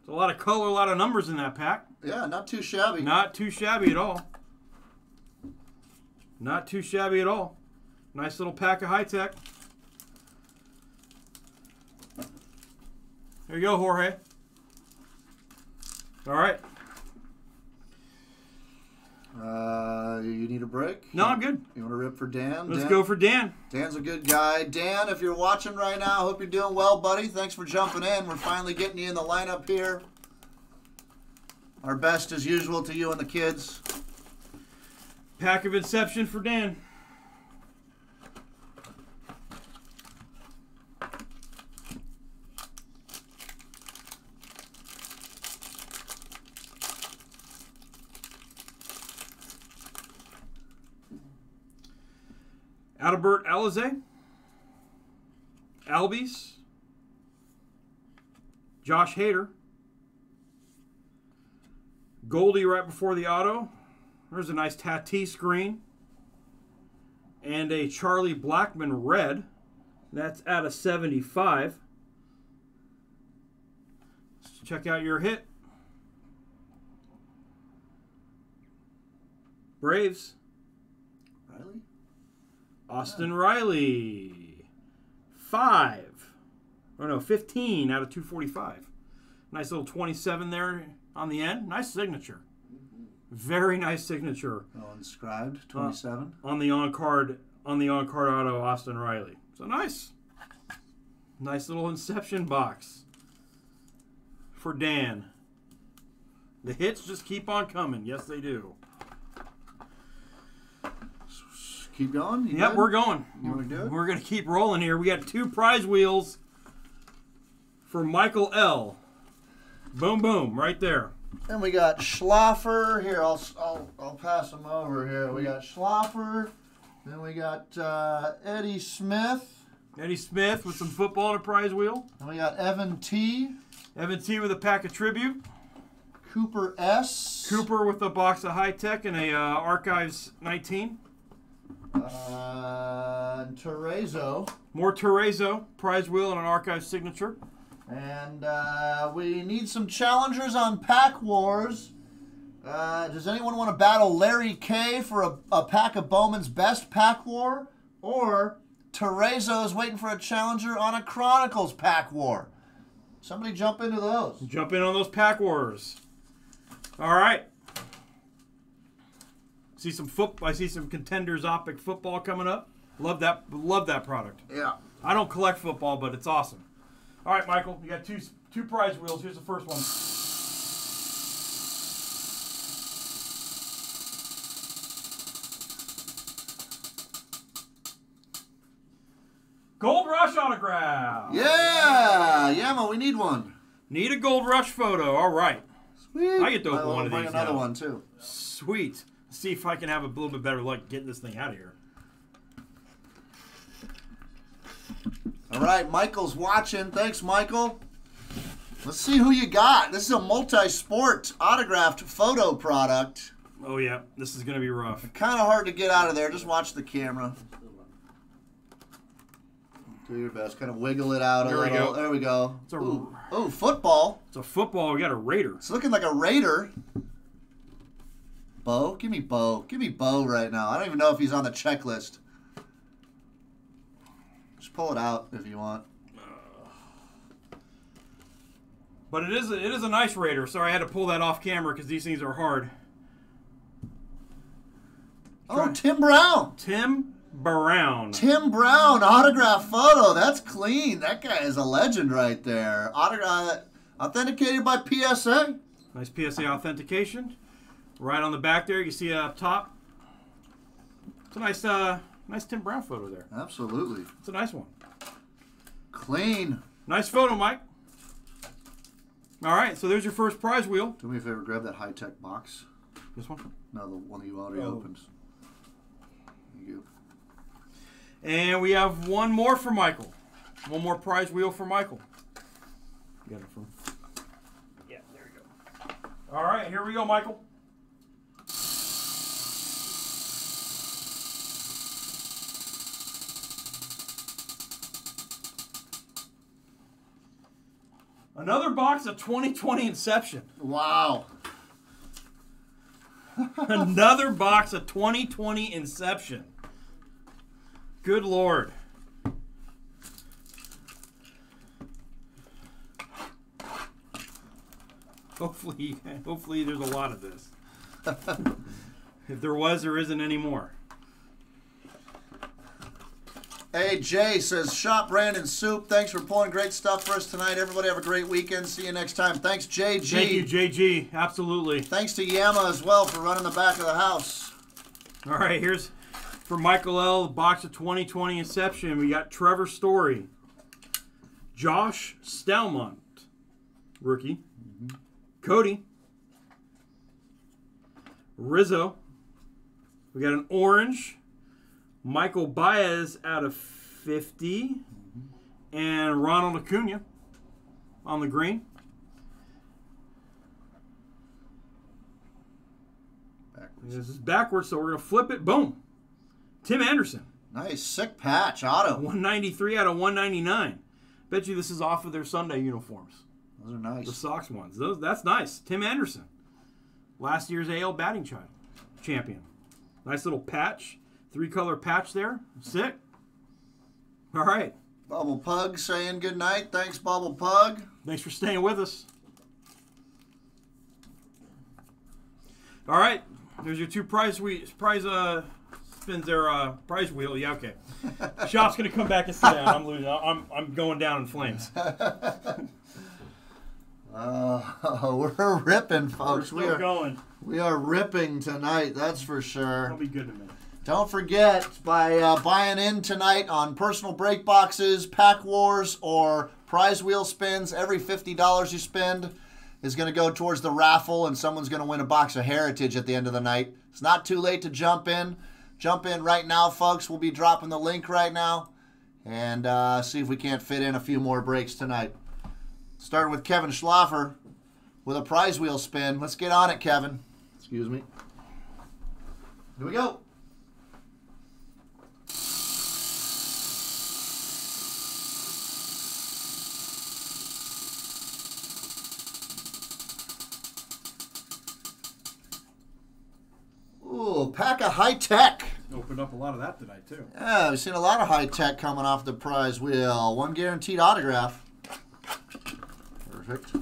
It's a lot of color, a lot of numbers in that pack. Yeah, not too shabby. Not too shabby at all. Not too shabby at all. Nice little pack of high tech. There you go, Jorge. All right. Uh, you need a break? No, I'm good. You want to rip for Dan? Let's Dan? go for Dan. Dan's a good guy. Dan, if you're watching right now, hope you're doing well, buddy. Thanks for jumping in. We're finally getting you in the lineup here. Our best as usual to you and the kids. Pack of Inception for Dan. Adbert Alzolay. Albies. Josh Hader. Goldie right before the auto. There's a nice Tatis screen. And a Charlie Blackmon red. That's out of 75. Let's check out your hit. Braves. Austin Riley. Five. Oh no, 15 out of 245. Nice little 27 there on the end. Nice signature. Very nice signature Oh, inscribed. 27. Uh, on the on card on the on card auto Austin Riley. So nice. Nice little inception box for Dan. The hits just keep on coming. Yes, they do. Keep going. You Yep, good? we're going. You wanna do it? We're gonna keep rolling here. We got two prize wheels for Michael L. Boom, boom, right there. Then we got Schlaffer. Here, I'll, I'll, I'll pass them over here. We got Schlaffer. Then we got uh, Eddie Smith. Eddie Smith with some football and a prize wheel. Then we got Evan T. Evan T with a pack of tribute. Cooper S. Cooper with a box of high tech and a uh, Archives 19. Uh, and Terezo. More Terezo prize wheel and an Archives signature. And uh, we need some challengers on Pack Wars. Uh, does anyone want to battle Larry K for a, a pack of Bowman's Best Pack War? Or Terezo is waiting for a challenger on a Chronicles Pack War? Somebody jump into those. Jump in on those pack wars. All right. See some foot. I see some contenders optic football coming up. Love that. Love that product. Yeah. I don't collect football, but it's awesome. All right, Michael, you got two two prize wheels. Here's the first one. Gold Rush autograph. Yeah, Yama, we need one. Need a Gold Rush photo. All right. Sweet. I get to open one of bring these another now. one too. Sweet. See if I can have a little bit better luck getting this thing out of here. All right, Michael's watching. Thanks, Michael. Let's see who you got. This is a multi-sport autographed photo product. Oh yeah, this is gonna be rough. Kind of hard to get out of there. Just watch the camera. Do your best. Kind of wiggle it out a There we little. go. There we go. It's a- Ooh. Ooh, football. It's a football. We got a Raider. It's looking like a Raider. Bo, give me Bo. Give me Bo right now. I don't even know if he's on the checklist. Just pull it out if you want. But it is a, it is a nice Raider. Sorry, I had to pull that off camera because these things are hard. Oh, Try- Tim Brown. Tim Brown. Tim Brown autograph photo. That's clean. That guy is a legend right there. Autograph authenticated by PSA. Nice PSA authentication. Right on the back there, you can see up top. It's a nice uh nice Tim Brown photo there. Absolutely. It's a nice one. Clean. Nice photo, Mike. All right, so there's your first prize wheel. Do me a favor, grab that high tech box. This one. No, the one you already Oh. opened. Thank you. And we have one more for Michael. One more prize wheel for Michael. You got it from. Yeah, there you go. All right, here we go, Michael. Another box of 2020 Inception. Wow. Another box of 2020 Inception. Good lord. Hopefully, hopefully there's a lot of this. if there was, there isn't anymore. Hey, Jay says, Shop Brandon Soup. Thanks for pulling great stuff for us tonight. Everybody have a great weekend. See you next time. Thanks, JG. Thank you, JG. Absolutely. Thanks to Yama as well for running the back of the house. All right, here's for Michael L. Box of 2020 Inception. We got Trevor Story, Josh Staumont, rookie, mm-hmm. Cody, Rizzo. We got an orange, Michael Baez out of 50, and Ronald Acuna on the green. Backwards. This is backwards, so we're gonna flip it. Boom. Tim Anderson. Nice, sick patch, auto. 193 out of 199. Bet you this is off of their Sunday uniforms. Those are nice. The. Sox ones. Those that's nice. Tim Anderson. Last year's AL batting child champion. Nice little patch. Three color patch there. Sick. All right. Bubble Pug saying good night. Thanks, Bubble Pug. Thanks for staying with us. All right. There's your two prize we prize uh spins their uh prize wheel. Yeah, okay. Shop's gonna come back and sit down. I'm losing. I'm I'm going down in flames. Uh, we're ripping, folks. We're We are, going. we are ripping tonight, that's for sure. be good a minute. Don't forget, by uh, buying in tonight on personal break boxes, pack wars, or prize wheel spins, every $50 you spend is going to go towards the raffle, and someone's going to win a box of Heritage at the end of the night. It's not too late to jump in. Jump in right now, folks. We'll be dropping the link right now and uh, see if we can't fit in a few more breaks tonight. Starting with Kevin Schlaffer with a prize wheel spin. Let's get on it, Kevin. Excuse me. Here we go. Pack of high tech. Opened up a lot of that tonight too. Yeah, we've seen a lot of high tech coming off the prize wheel. One guaranteed autograph. Perfect.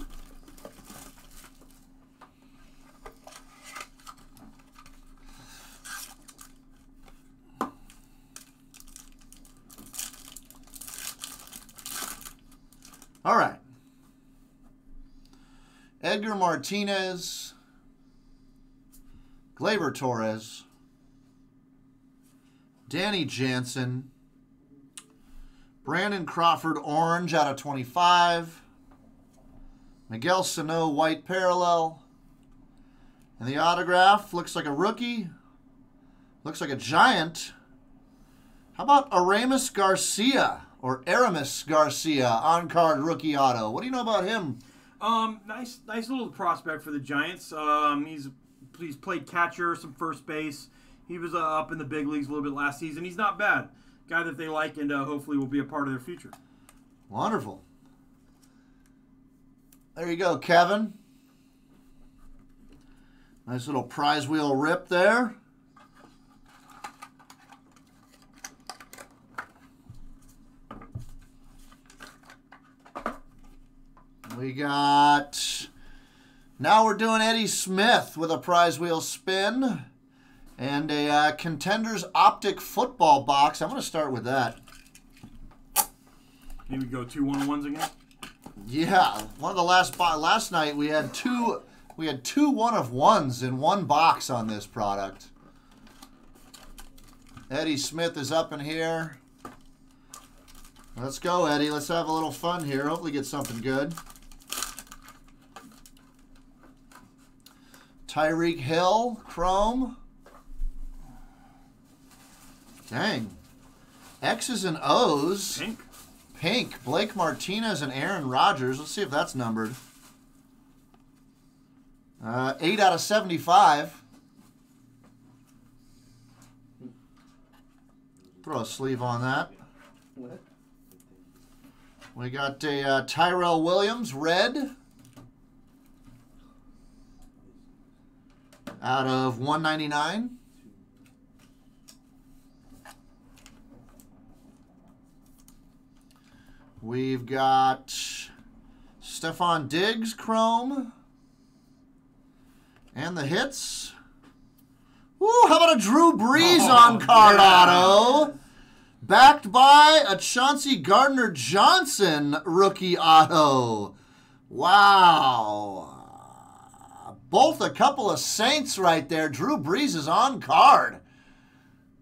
All right. Edgar Martinez, Gleyber Torres, Danny Jansen, Brandon Crawford Orange out of 25, Miguel Sano White Parallel, and the autograph looks like a rookie, looks like a giant. How about Aramis Garcia or Aramis Garcia on card rookie auto? What do you know about him? Um, nice, nice little prospect for the Giants. Um, he's he's played catcher, some first base. He was uh, up in the big leagues a little bit last season. He's not bad. Guy that they like and uh, hopefully will be a part of their future. Wonderful. There you go, Kevin. Nice little prize wheel rip there. We got. Now we're doing Eddie Smith with a prize wheel spin and a uh, contenders optic football box. I'm going to start with that. Maybe we go two one ones again. Yeah, one of the last last night we had two we had two one of ones in one box on this product. Eddie Smith is up in here. Let's go, Eddie. Let's have a little fun here. Hopefully, get something good. Tyreek Hill, Chrome. Dang. X's and O's. Pink. Pink, Blake Martinez and Aaron Rodgers. Let's see if that's numbered. Uh, 8 out of 75. Throw a sleeve on that. What? We got a uh, Tyrell Williams, red. Out of 199. We've got Stefon Diggs, Chrome. And the hits. Woo, how about a Drew Brees Oh, on card yeah. auto? Backed by a Chauncey Gardner Johnson rookie auto. Wow. Both a couple of Saints right there. Drew Brees is on card.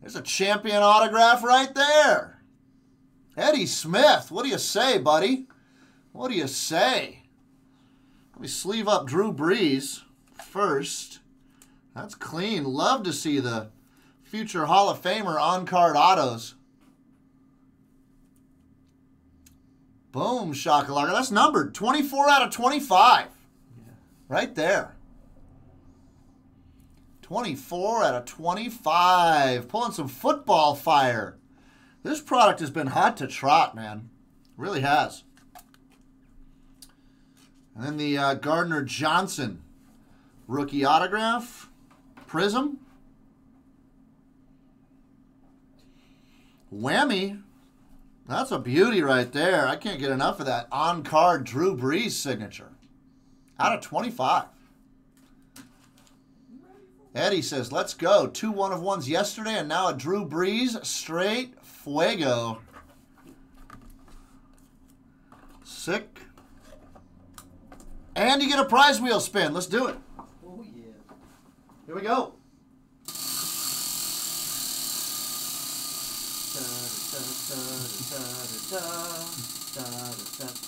There's a champion autograph right there. Eddie Smith, what do you say, buddy? What do you say? Let me sleeve up Drew Brees first. That's clean. Love to see the future Hall of Famer on card autos. Boom, shakalaka. That's numbered 24 out of 25. Right there. 24 out of 25. Pulling some football fire. This product has been hot to trot, man. Really has. And then the uh, Gardner Johnson rookie autograph. Prism. Whammy. That's a beauty right there. I can't get enough of that on card Drew Brees signature. Out of 25. Eddie says, let's go. Two one of ones yesterday and now a Drew Brees straight fuego. Sick. And you get a prize wheel spin. Let's do it. Oh yeah. Here we go.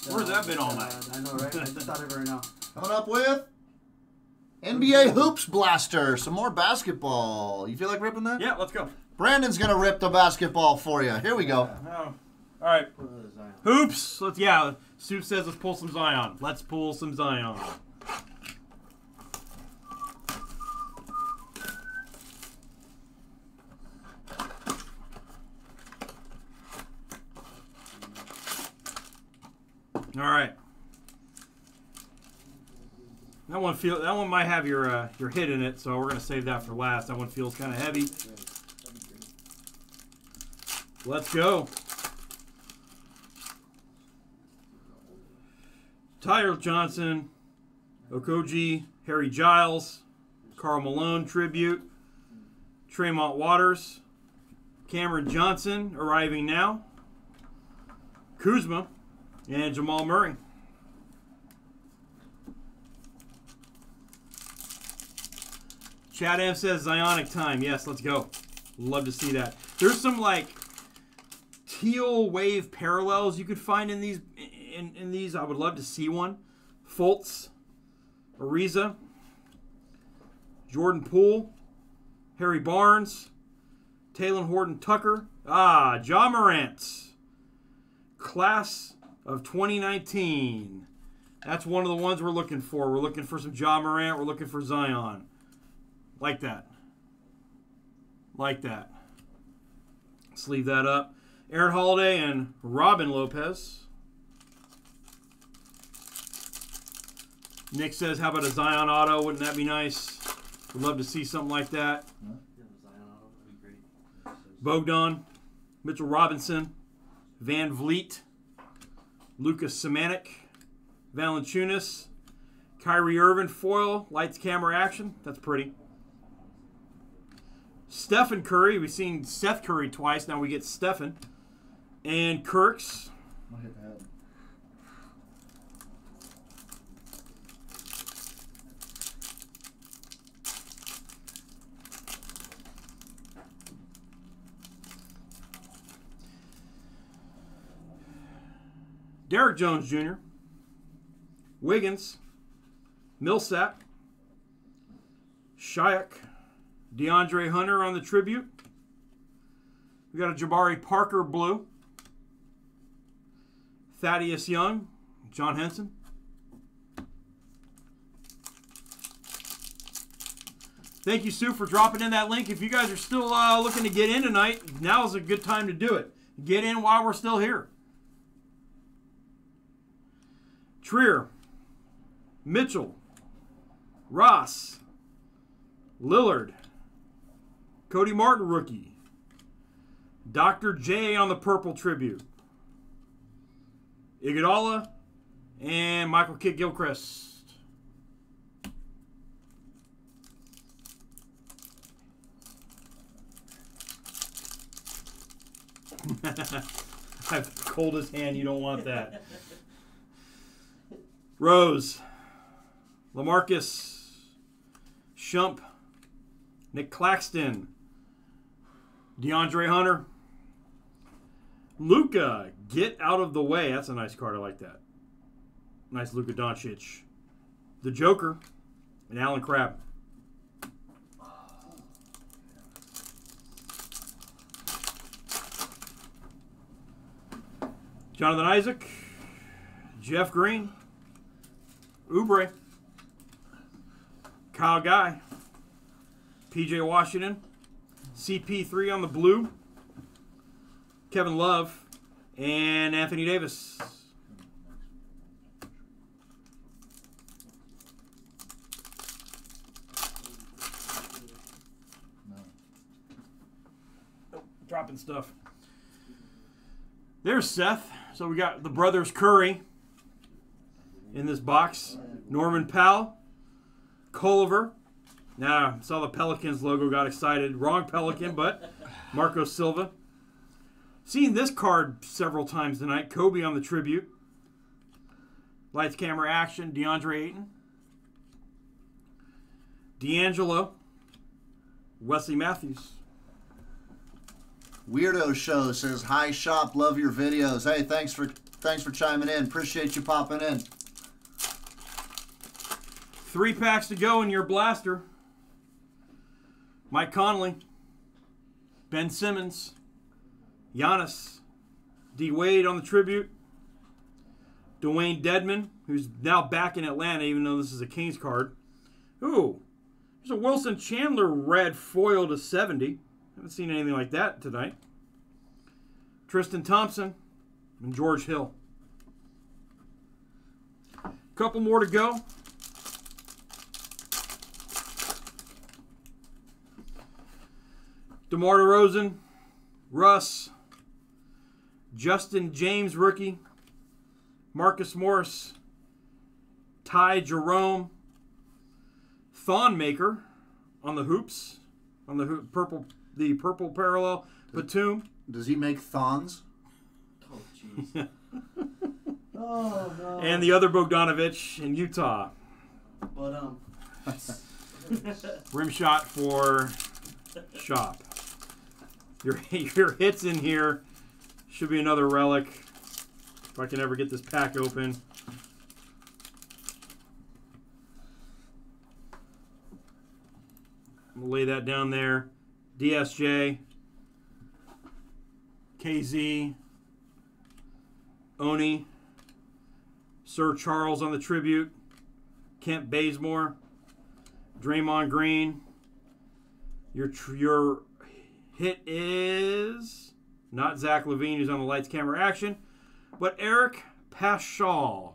Where's that been all night? I know, right? I just thought of it right now. Coming up with NBA Hoops Blaster. Some more basketball. You feel like ripping that? Yeah, let's go. Brandon's going to rip the basketball for you. Here we go. Oh. All right. Hoops. Let's yeah. Soup says let's pull some Zion. Let's pull some Zion. All right. That one feel that one might have your uh, your hit in it, so we're gonna save that for last. That one feels kind of heavy. Let's go. Tyler Johnson, Okogie, Harry Giles, Karl Malone tribute, Tremont Waters, Cameron Johnson arriving now, Kuzma, and Jamal Murray. Chad M says Zionic time. Yes, let's go. Love to see that. There's some like teal wave parallels you could find in these in, in these. I would love to see one. Fultz, Ariza, Jordan Poole, Harry Barnes, Talen Horton Tucker. Ah, Ja Morant. Class of 2019. That's one of the ones we're looking for. We're looking for some Ja Morant. We're looking for Zion. Like that. Like that. Let's leave that up. Aaron Holiday and Robin Lopez. Nick says, how about a Zion auto? Wouldn't that be nice? Would love to see something like that. Bogdan, Mitchell Robinson, VanVleet, Lucas Samanic, Valanciunas, Kyrie Irving foil, lights, camera, action. That's pretty. Stephen Curry. We've seen Seth Curry twice. Now we get Stephen. And Kirks. Derrick Jones Jr., Wiggins, Millsap, Shayak, DeAndre Hunter on the tribute. We got a Jabari Parker blue, Thaddeus Young, John Henson. Thank you, Sue, for dropping in that link. If you guys are still uh, looking to get in tonight, now is a good time to do it. Get in while we're still here. Trier, Mitchell, Ross, Lillard, Cody Martin rookie, Dr. J on the purple tribute, Iguodala, and Michael Kidd Gilchrist. I've coldest hand. You don't want that. Rose, Lamarcus, Shump, Nick Claxton, DeAndre Hunter, Luka, get out of the way. That's a nice card. I like that. Nice Luka Doncic. The Joker, and Allen Crabbe. Jonathan Isaac, Jeff Green, Oubre, Kyle Guy, PJ Washington, CP3 on the blue, Kevin Love, and Anthony Davis. Oh, dropping stuff. There's Seth. So we got the brothers Curry in this box. Norman Powell, Culver. Now, saw the Pelicans logo, got excited. Wrong Pelican, but Marco Silva. Seen this card several times tonight. Kobe on the tribute. Lights, camera, action. DeAndre Ayton. D'Angelo. Wesley Matthews. Weirdo Show says, "Hi shop, love your videos." Hey, thanks for thanks for chiming in. Appreciate you popping in. Three packs to go in your blaster. Mike Conley, Ben Simmons, Giannis, D Wade on the tribute, Dewayne Dedmon, who's now back in Atlanta, even though this is a Kings card. Ooh, there's a Wilson Chandler red foil to 70. Haven't seen anything like that tonight. Tristan Thompson and George Hill. Couple more to go. DeMar DeRozan, Russ, Justin James rookie, Marcus Morris, Ty Jerome, Thon Maker on the hoops, on the hoop, purple, the purple parallel, Batum, Does he make thons? Oh, jeez. oh, no. and the other Bogdanovich in Utah. But, um, Rim shot for Shop. Your your hits in here should be another relic. If I can ever get this pack open. I'm gonna lay that down there. DSJ, KZ, Oni, Sir Charles on the tribute, Kent Bazemore, Draymond Green. Your your hit is not Zach LaVine, who's on the lights, camera, action, but Eric Paschall.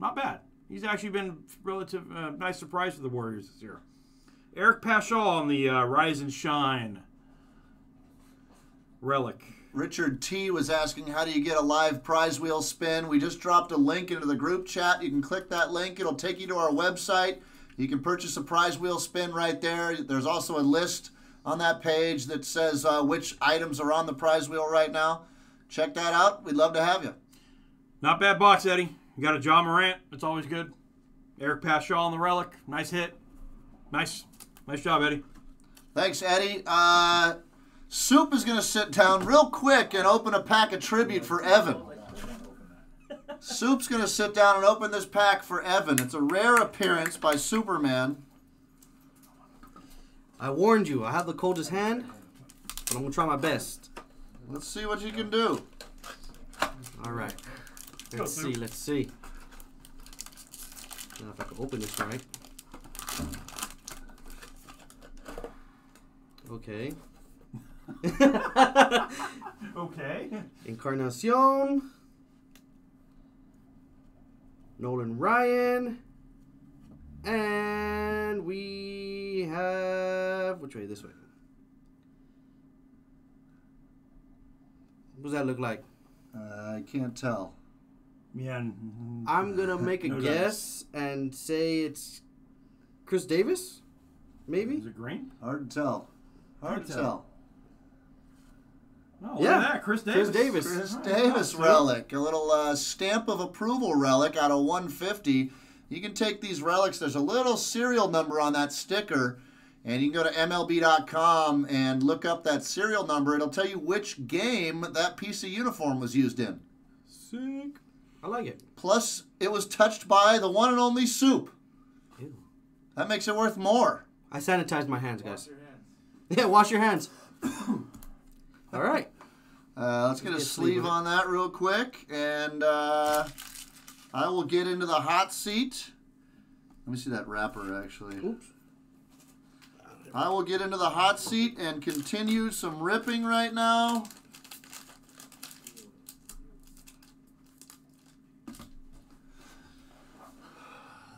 Not bad. He's actually been relative uh, nice surprise for the Warriors this year. Eric Paschall on the uh, Rise and Shine relic. Richard T was asking, how do you get a live prize wheel spin? We just dropped a link into the group chat. You can click that link. It'll take you to our website. You can purchase a prize wheel spin right there. There's also a list on that page that says uh, which items are on the prize wheel right now. Check that out. We'd love to have you. Not bad box, Eddie. You got a Ja Morant. That's always good. Eric Paschall on the relic. Nice hit. Nice, nice job, Eddie. Thanks, Eddie. Uh, Soup is going to sit down real quick and open a pack of tribute for Evan. Soup's going to sit down and open this pack for Evan. It's a rare appearance by Superman. I warned you. I have the coldest hand, but I'm gonna try my best. Let's see what you can do. All right. Let's see. Let's see. Now if I can open this right. Okay. Okay. Encarnacion. Nolan Ryan. And we have which way? This way. What does that look like? Uh, I can't tell. Yeah. I'm gonna make a No guess and say it's Chris Davis, maybe. Is it green? Hard to tell. Hard to tell. Oh, look Yeah. at that. Chris Davis. Chris Davis. Chris Davis Snoop. relic, a little uh, stamp of approval relic out of 150. You can take these relics. There's a little serial number on that sticker, and you can go to MLB.com and look up that serial number. It'll tell you which game that piece of uniform was used in. Sick. I like it. Plus, it was touched by the one and only Soup. Ew. That makes it worth more. I sanitized my hands, Wash guys. your hands. Yeah, wash your hands. All right. Uh, let's get a Get a sleeve sleeve on that real quick, and uh, I will get into the hot seat. Let me see that wrapper, actually. Oops. I will get into the hot seat and continue some ripping right now.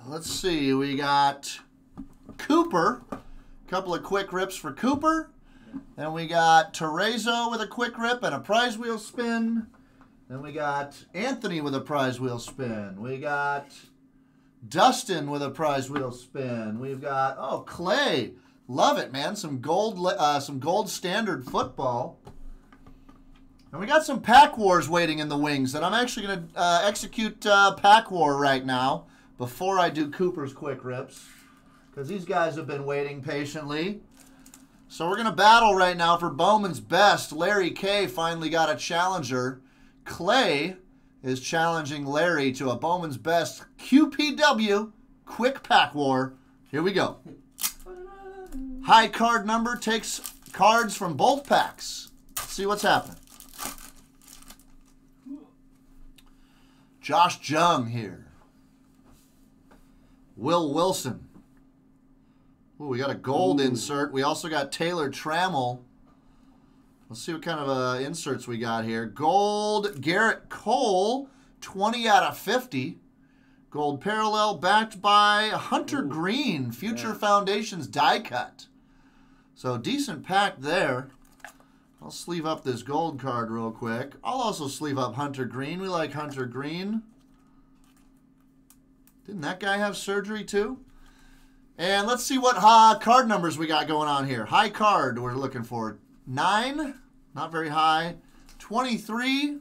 Let's see, we got Cooper. A couple of quick rips for Cooper. Then we got Terezo with a quick rip and a prize wheel spin. Then we got Anthony with a prize wheel spin. We got Dustin with a prize wheel spin. We've got oh Clay, love it man, some gold uh, some gold standard football. And we got some pack wars waiting in the wings that I'm actually going to uh, execute uh, pack war right now before I do Cooper's quick rips because these guys have been waiting patiently. So we're going to battle right now for Bowman's best. Larry K finally got a challenger. Clay is challenging Larry to a Bowman's best QPW quick pack war. Here we go. High card number takes cards from both packs. Let's see what's happening. Josh Jung here. Will Wilson. Ooh, we got a gold insert. We also got Taylor Trammell. Let's see what kind of uh, inserts we got here. Gold Gerrit Cole, 20 out of 50. Gold parallel backed by Hunter Greene, Future yeah. Foundations die cut. So decent pack there. I'll sleeve up this gold card real quick. I'll also sleeve up Hunter Greene. We like Hunter Greene. Didn't that guy have surgery too? And let's see what uh, card numbers we got going on here. High card we're looking for. 9, not very high. 23,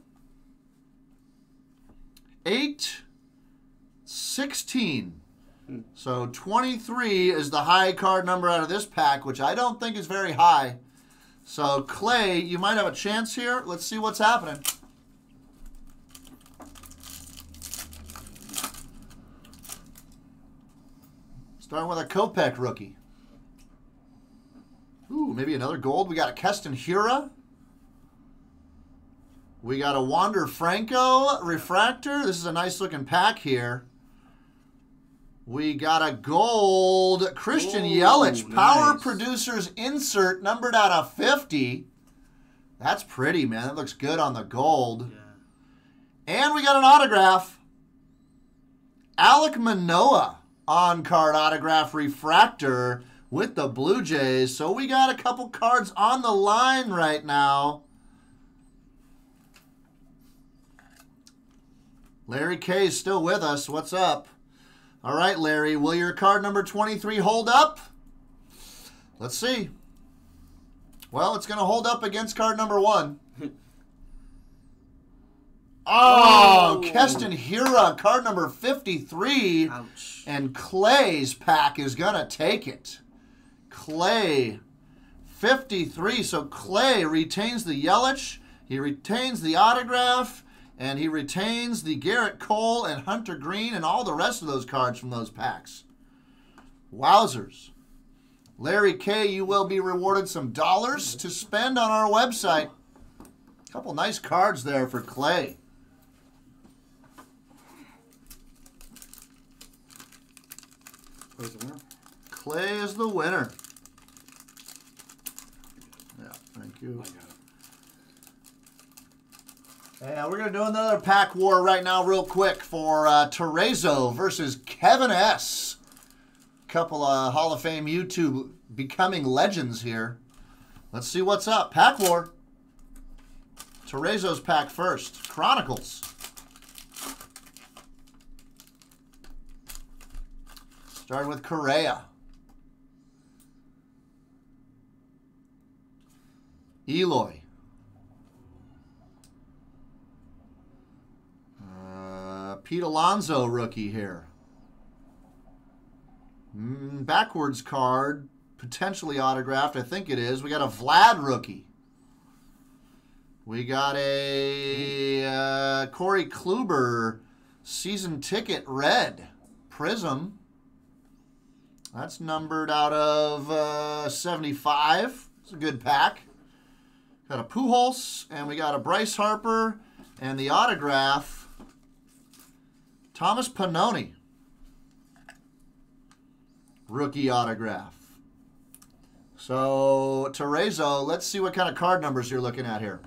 8, 16. So 23 is the high card number out of this pack, which I don't think is very high. So Clay, you might have a chance here. Let's see what's happening. Starting with a Kopech rookie. Ooh, maybe another gold. We got a Keston Hiura. We got a Wander Franco refractor. This is a nice looking pack here. We got a gold Christian Ooh, Yelich Power nice. Producers insert numbered out of 50. That's pretty, man. That looks good on the gold. And we got an autograph. Alek Manoah on card autograph refractor with the Blue Jays. So we got a couple cards on the line right now. Larry K is still with us. What's up? All right, Larry, will your card number 23 hold up? Let's see. Well, it's going to hold up against card number one. Oh, Oh. Keston Hiura, card number 53. Ouch. And Clay's pack is going to take it. Clay, 53. So Clay retains the Yelich, he retains the autograph, and he retains the Gerrit Cole and Hunter Greene and all the rest of those cards from those packs. Wowzers. Larry K, you will be rewarded some dollars to spend on our website. A Couple nice cards there for Clay. The winner? Clay is the winner. Yeah, thank you. Yeah, we're gonna do another pack war right now, real quick, for uh, Terezo versus Kevin S. Couple of Hall of Fame YouTube becoming legends here. Let's see what's up. Pack war. Terezo's pack first. Chronicles. Starting with Correa. Eloy. Uh, Pete Alonso rookie here. Mm, backwards card, potentially autographed. I think it is. We got a Vlad rookie. We got a uh, Corey Kluber season ticket red prism. That's numbered out of uh, 75. It's a good pack. Got a Pujols, and we got a Bryce Harper, and the autograph, Thomas Pannone. Rookie autograph. So, Terezo, let's see what kind of card numbers you're looking at here.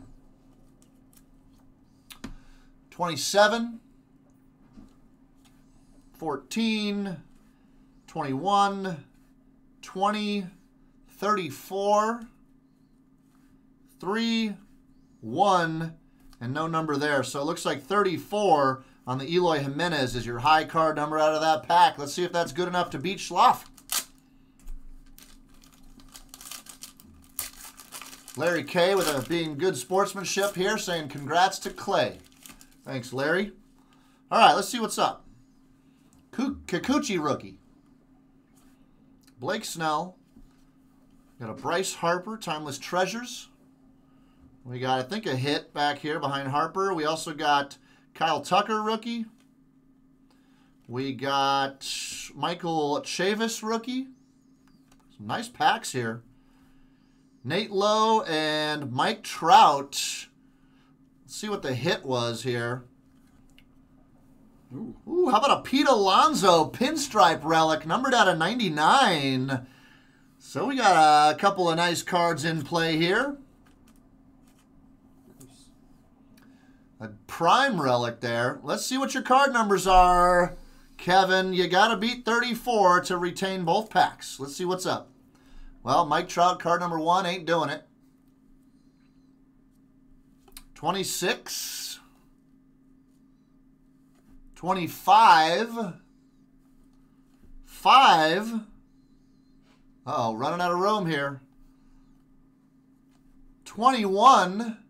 27, 14, 21, 20, 34, 3, 1, and no number there. So it looks like 34 on the Eloy Jimenez is your high card number out of that pack. Let's see if that's good enough to beat Schloff. Larry K with a being good sportsmanship here, saying congrats to Clay. Thanks, Larry. All right, let's see what's up. Ku- Kikuchi rookie. Blake Snell. Got a Bryce Harper, Timeless Treasures. We got, I think, a hit back here behind Harper. We also got Kyle Tucker, rookie. We got Michael Chavis, rookie. Some nice packs here. Nate Lowe and Mike Trout. Let's see what the hit was here. Ooh. Ooh, how about a Pete Alonso pinstripe relic, numbered out of 99. So we got a couple of nice cards in play here. A prime relic there. Let's see what your card numbers are. Kevin, you got to beat 34 to retain both packs. Let's see what's up. Well, Mike Trout, card number one, ain't doing it. 26. 25. 5. Uh-oh, running out of room here. 21.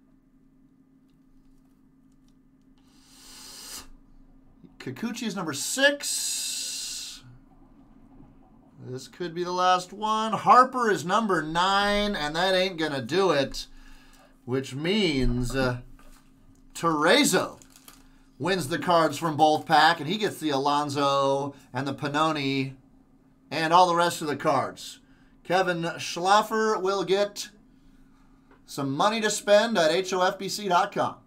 Kikuchi is number 6. This could be the last one. Harper is number 9, and that ain't going to do it. Which means uh, Terezo wins the cards from both pack, and he gets the Alonso and the Pannone and all the rest of the cards. Kevin Schlaffer will get some money to spend at HOFBC.com.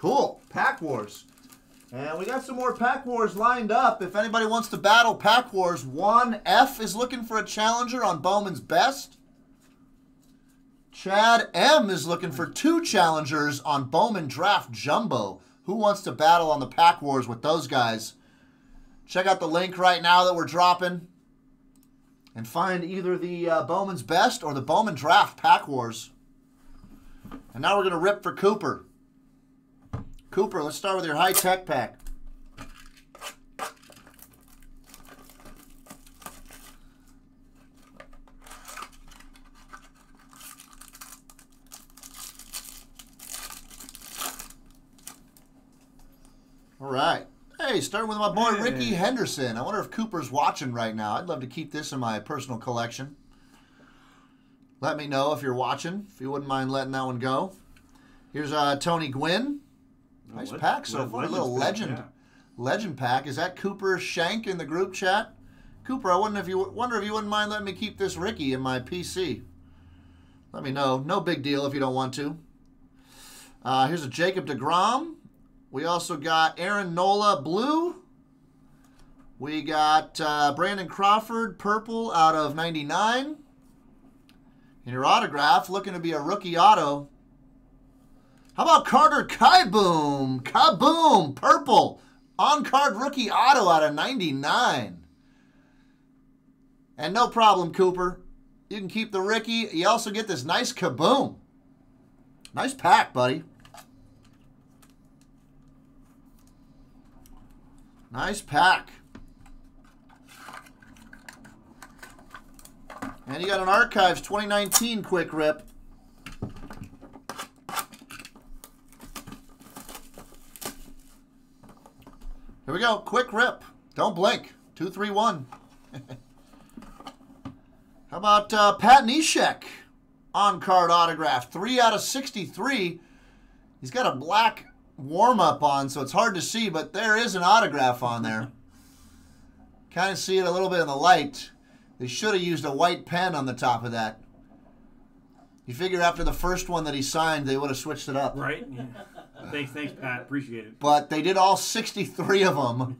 Cool. Pack Wars. And we got some more Pack Wars lined up. If anybody wants to battle Pack Wars, 1F is looking for a challenger on Bowman's Best. Chad M is looking for two challengers on Bowman Draft Jumbo. Who wants to battle on the Pack Wars with those guys? Check out the link right now that we're dropping and find either the uh, Bowman's Best or the Bowman Draft Pack Wars. And now we're going to rip for Cooper. Cooper, let's start with your high tech pack. All right. Hey, starting with my boy Rickey Henderson. I wonder if Cooper's watching right now. I'd love to keep this in my personal collection. Let me know if you're watching, if you wouldn't mind letting that one go. Here's uh, Tony Gwynn. Nice pack so far. A little pack, legend, yeah. legend pack. Is that Cooper Shank in the group chat? Cooper, I wonder if you wonder if you wouldn't mind letting me keep this Rickey in my PC. Let me know. No big deal if you don't want to. Uh, here's a Jacob Degrom. We also got Aaron Nola blue. We got uh, Brandon Crawford purple out of 99. And your autograph looking to be a rookie auto. How about Carter Kieboom? Kaboom! Purple. On card rookie auto out of 99. And no problem, Cooper. You can keep the Rickey. You also get this nice Kieboom. Nice pack, buddy. Nice pack. And you got an Archives 2019 quick rip. Here we go. Quick rip. Don't blink. Two, three, one. How about uh, Pat Neshek? On card autograph. Three out of 63. He's got a black warm up on, so it's hard to see, but there is an autograph on there. kind of see it a little bit in the light. They should have used a white pen on the top of that. You figure after the first one that he signed, they would have switched it up. Right? Yeah. thanks, thanks, Pat. Appreciate it. But they did all 63 of them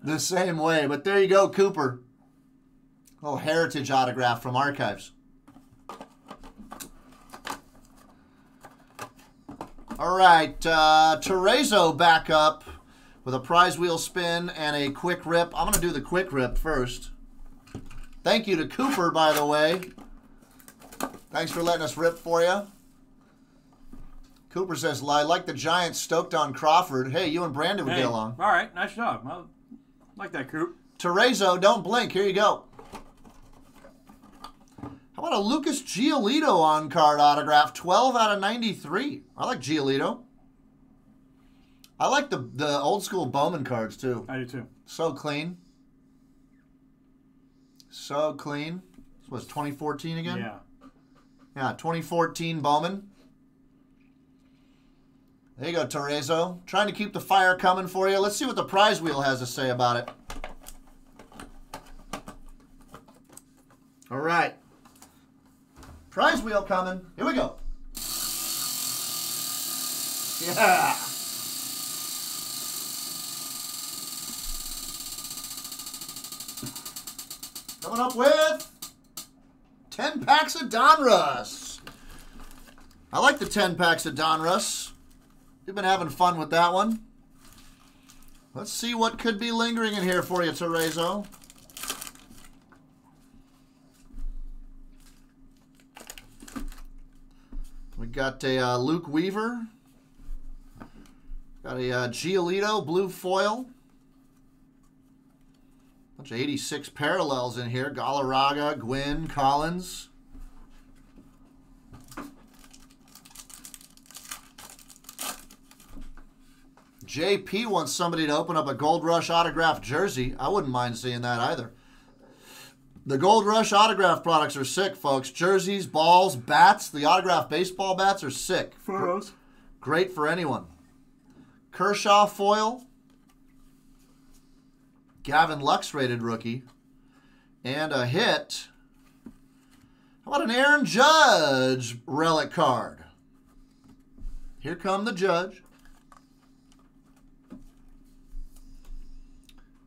the same way. But there you go, Cooper. A little heritage autograph from Archives. All right, uh, Terezo back up with a prize wheel spin and a quick rip. I'm going to do the quick rip first. Thank you to Cooper, by the way. Thanks for letting us rip for you. Cooper says, I like the Giants stoked on Crawford. Hey, you and Brandon would Hey, get along. All right, nice job. I like that, Coop. Terezo, don't blink. Here you go. How about a Lucas Giolito on card autograph? 12 out of 93. I like Giolito. I like the, the old school Bowman cards too. I do too. So clean. So clean. This was 2014 again? Yeah. Yeah, 2014 Bowman. There you go, Terezo. Trying to keep the fire coming for you. Let's see what the prize wheel has to say about it. All right. Prize wheel coming. Here we go. Yeah. Coming up with 10 packs of Donruss. I like the 10 packs of Donruss. You've been having fun with that one. Let's see what could be lingering in here for you, Terezo. We got a uh, Luke Weaver. Got a uh, Giolito blue foil. Bunch of 86 parallels in here. Galarraga, Gwynn, Collins. JP wants somebody to open up a Gold Rush autograph jersey. I wouldn't mind seeing that either. The Gold Rush autograph products are sick, folks. Jerseys, balls, bats. The autograph baseball bats are sick. Photos. Great for anyone. Kershaw foil. Gavin Lux rated rookie. And a hit. How about an Aaron Judge relic card? Here come the judge.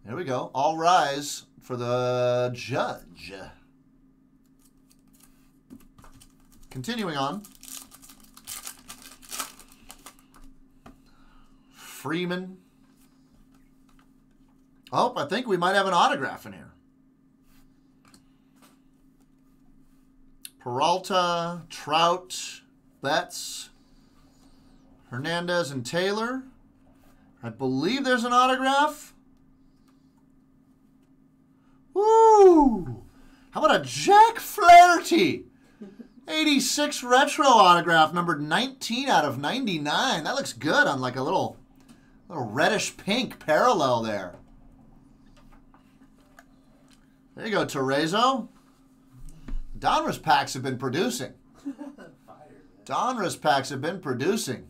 There we go. All rise for the judge. Continuing on. Freeman. Oh, I think we might have an autograph in here. Peralta, Trout, Betts, Hernandez, and Taylor. I believe there's an autograph. Woo! How about a Jack Flaherty? 86 retro autograph, numbered 19 out of 99. That looks good on like a little, little reddish pink parallel there. There you go, Terezo. Donruss packs have been producing. Donruss packs have been producing.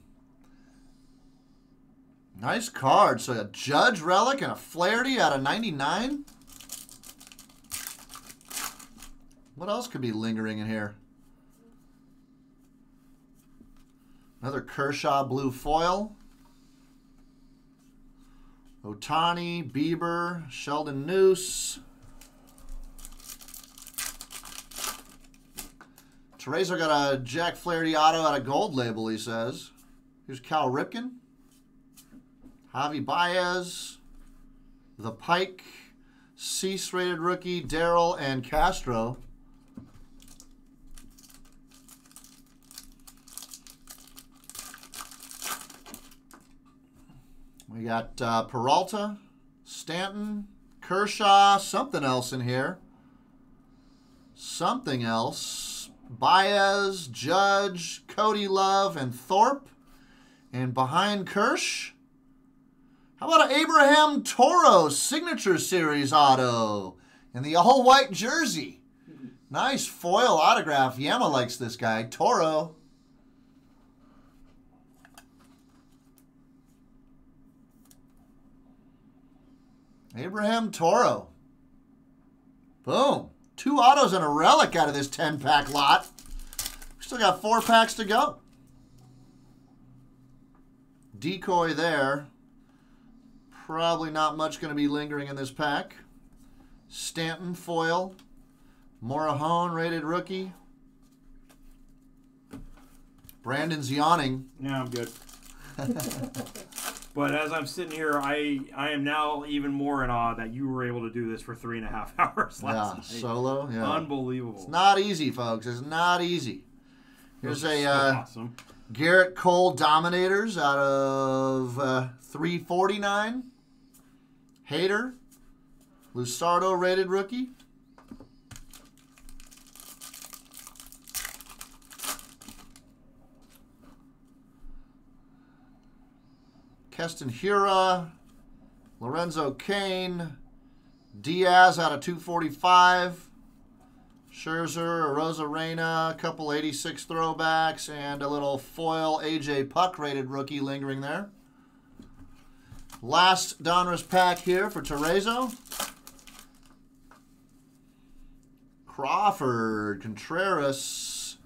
Nice card. So a Judge Relic and a Flaherty out of 99. What else could be lingering in here? Another Kershaw blue foil. Ohtani, Bieber, Sheldon Neuse. Teresa got a Jack Flaherty auto out of gold label, he says. Here's Cal Ripken. Javi Baez. The Pike. Cease rated rookie, Daryl and Castro. We got uh, Peralta, Stanton, Kershaw, something else in here. Something else. Baez, Judge, Cody Love, and Thorpe. And behind Kirsch, how about an Abraham Toro Signature Series auto in the all white jersey? Nice foil autograph. Yama likes this guy. Toro. Abraham Toro. Boom. Two autos and a relic out of this 10 pack lot. We still got four packs to go. Decoy there. Probably not much going to be lingering in this pack. Stanton foil. Morejon rated rookie. Brandon's yawning. Yeah, I'm good. but as I'm sitting here, I I am now even more in awe that you were able to do this for three and a half hours Yeah, night. solo. Yeah. Unbelievable. It's not easy, folks. It's not easy. Here's a so uh, awesome. Gerrit Cole Dominators out of uh, 349. Hater. Luzardo rated rookie. Keston Hiura. Lorenzo Cain. Diaz out of 245. Scherzer, Rosa Reyna, a couple 86 throwbacks, and a little foil AJ Puk rated rookie lingering there. Last Donruss pack here for Terezo. Crawford, Contreras,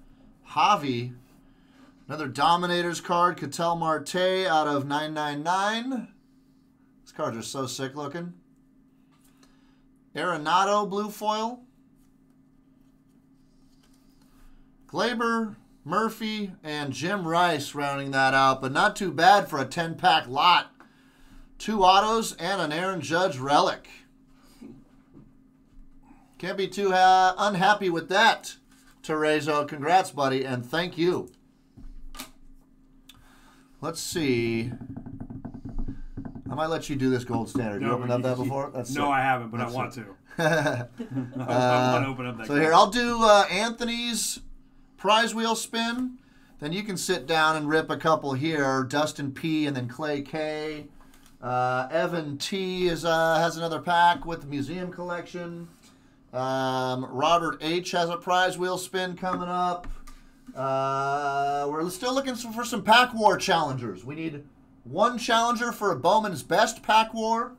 Javi. Another Dominators card, Ketel Marte out of 999. These cards are so sick looking. Arenado blue foil. Glaber, Murphy, and Jim Rice rounding that out, but not too bad for a 10 pack lot. Two autos and an Aaron Judge relic. Can't be too unhappy with that, Terezo. Congrats, buddy, and thank you. Let's see. I might let you do this gold standard. you No, opened up that before? That's no, sick. I haven't, but That's I want sick. to. I want to open up that. So here, I'll do uh, Anthony's prize wheel spin. Then you can sit down and rip a couple here. Dustin P. and then Clay K. Uh, Evan T. is uh, has another pack with the museum collection. Um, Robert H. has a prize wheel spin coming up. Uh, we're still looking for some pack war challengers. We need one challenger for a Bowman's best pack war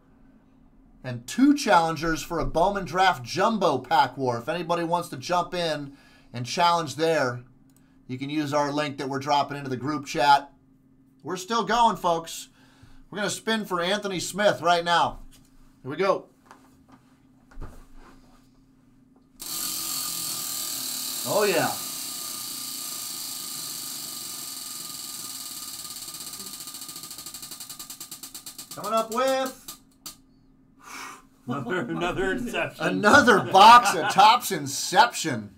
and two challengers for a Bowman Draft Jumbo Pack War. If anybody wants to jump in and challenge there, you can use our link that we're dropping into the group chat. We're still going, folks. We're going to spin for Anthony Smith right now. Here we go. Oh, yeah. Coming up with another, another inception. Another box of Topps Inception.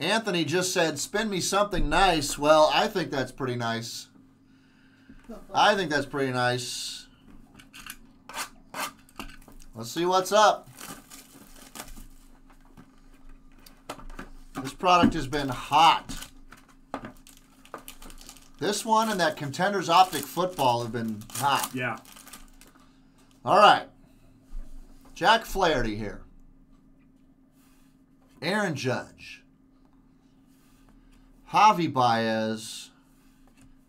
Anthony just said, spin me something nice. Well, I think that's pretty nice. I think that's pretty nice. Let's see what's up. This product has been hot. This one and that Contenders Optic Football have been hot. Yeah. All right. Jack Flaherty here. Aaron Judge. Javi Baez.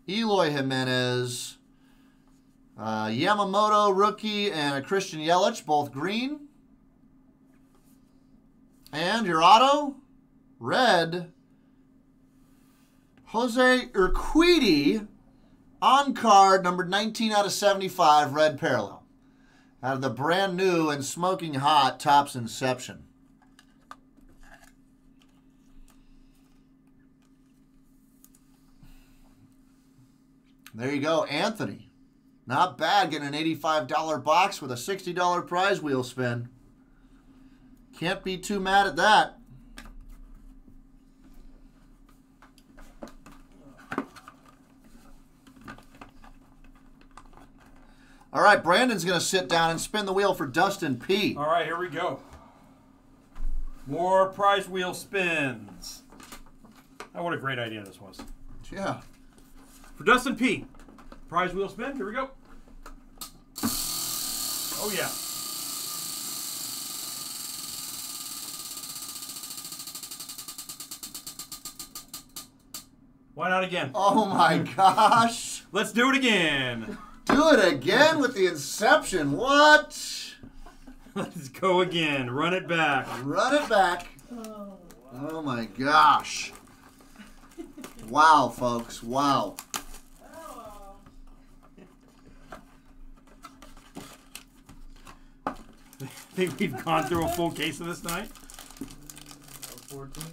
Eloy Jimenez. Uh, Yamamoto, rookie, and a Christian Yelich, both green. And your auto, red. Jose Urquidy on card, number 19 out of 75, red parallel out of the brand new and smoking hot Topps Inception. There you go, Anthony. Not bad getting an $85 box with a $60 prize wheel spin. Can't be too mad at that. All right, Brandon's going to sit down and spin the wheel for Dustin P. All right, here we go. More prize wheel spins. Oh, what a great idea this was. Yeah. For Dustin P. Prize wheel spin. Here we go. Oh, yeah. Why not again? Oh my gosh. Let's do it again. Do it again with the Inception. What? Let's go again. Run it back. Run it back. Oh my gosh. Wow, folks. Wow. I think we've gone through a full case of this night. 14.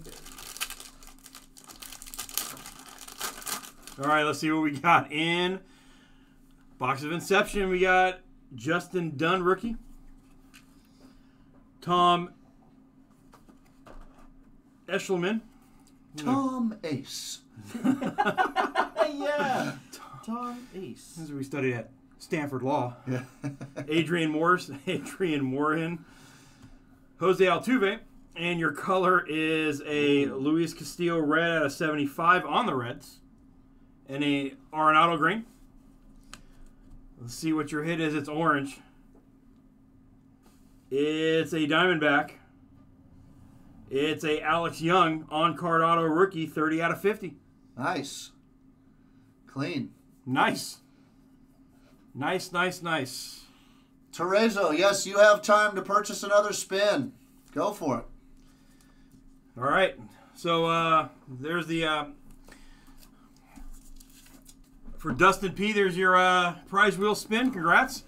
All right, let's see what we got in box of Inception. We got Justin Dunn, rookie. Tom Eshelman. Tom Ace. yeah. Tom Ace. This is what we studied at Stanford Law. Yeah. Adrian Morris, Adrian Morin, Jose Altuve, and your color is a mm. Luis Castillo red out of 75 on the Reds, and a Arenado green. Let's see what your hit is. It's orange. It's a Diamondback. It's a Alex Young on card auto rookie, 30 out of 50. Nice. Clean. Nice. Nice, nice, nice. Terezo, yes, you have time to purchase another spin. Go for it. All right. So uh, there's the. Uh, for Dustin P, there's your uh, prize wheel spin. Congrats.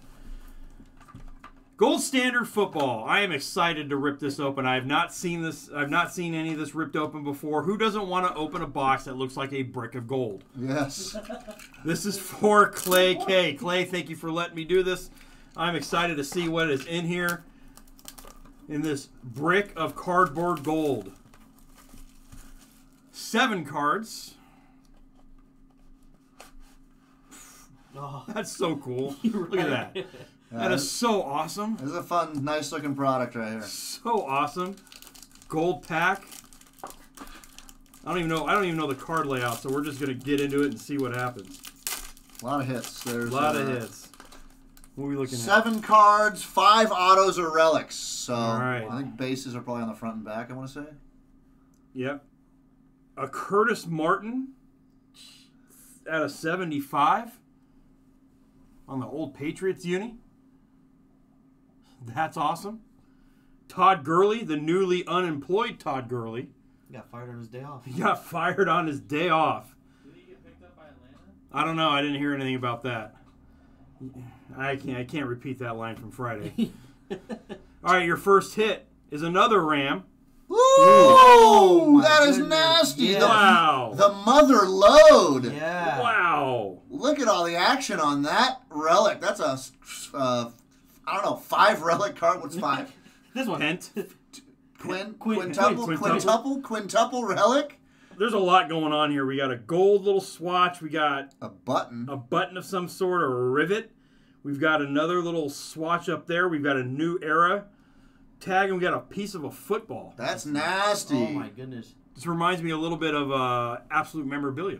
Gold standard football. I am excited to rip this open. I have not seen this. I've not seen any of this ripped open before. Who doesn't want to open a box that looks like a brick of gold? Yes. This is for Clay K. Clay, thank you for letting me do this. I'm excited to see what is in here in this brick of cardboard gold. Seven cards. Oh, That's so cool. Look at right. that. That is so awesome. This is a fun, nice looking product right here. So awesome. Gold pack. I don't even know. I don't even know the card layout, so we're just gonna get into it and see what happens. A lot of hits. There's A There's lot of uh, hits. What are we looking at? Seven cards, five autos or relics. So All right. I think bases are probably on the front and back. I want to say. Yep. A Curtis Martin out of 75 on the old Patriots uni. That's awesome. Todd Gurley, the newly unemployed Todd Gurley, Got fired on his day off. he got fired on his day off. Did he get picked up by Atlanta? I don't know. I didn't hear anything about that. I can't. I can't repeat that line from Friday. All right, your first hit is another Ram. Ooh, Oh, that is goodness. nasty. Yeah. The, Wow! the mother load. Yeah. Wow! Look at all the action on that relic. That's a, uh, I don't know, five relic card. What's five? This one. Pent. Quin, Quin- quintuple, quintuple. quintuple, quintuple relic. There's a lot going on here. We got a gold little swatch. We got A button. a button of some sort or a rivet. We've got another little swatch up there. We've got a new era tag, and we got a piece of a football. That's nasty. Oh my goodness. This reminds me a little bit of uh, absolute memorabilia.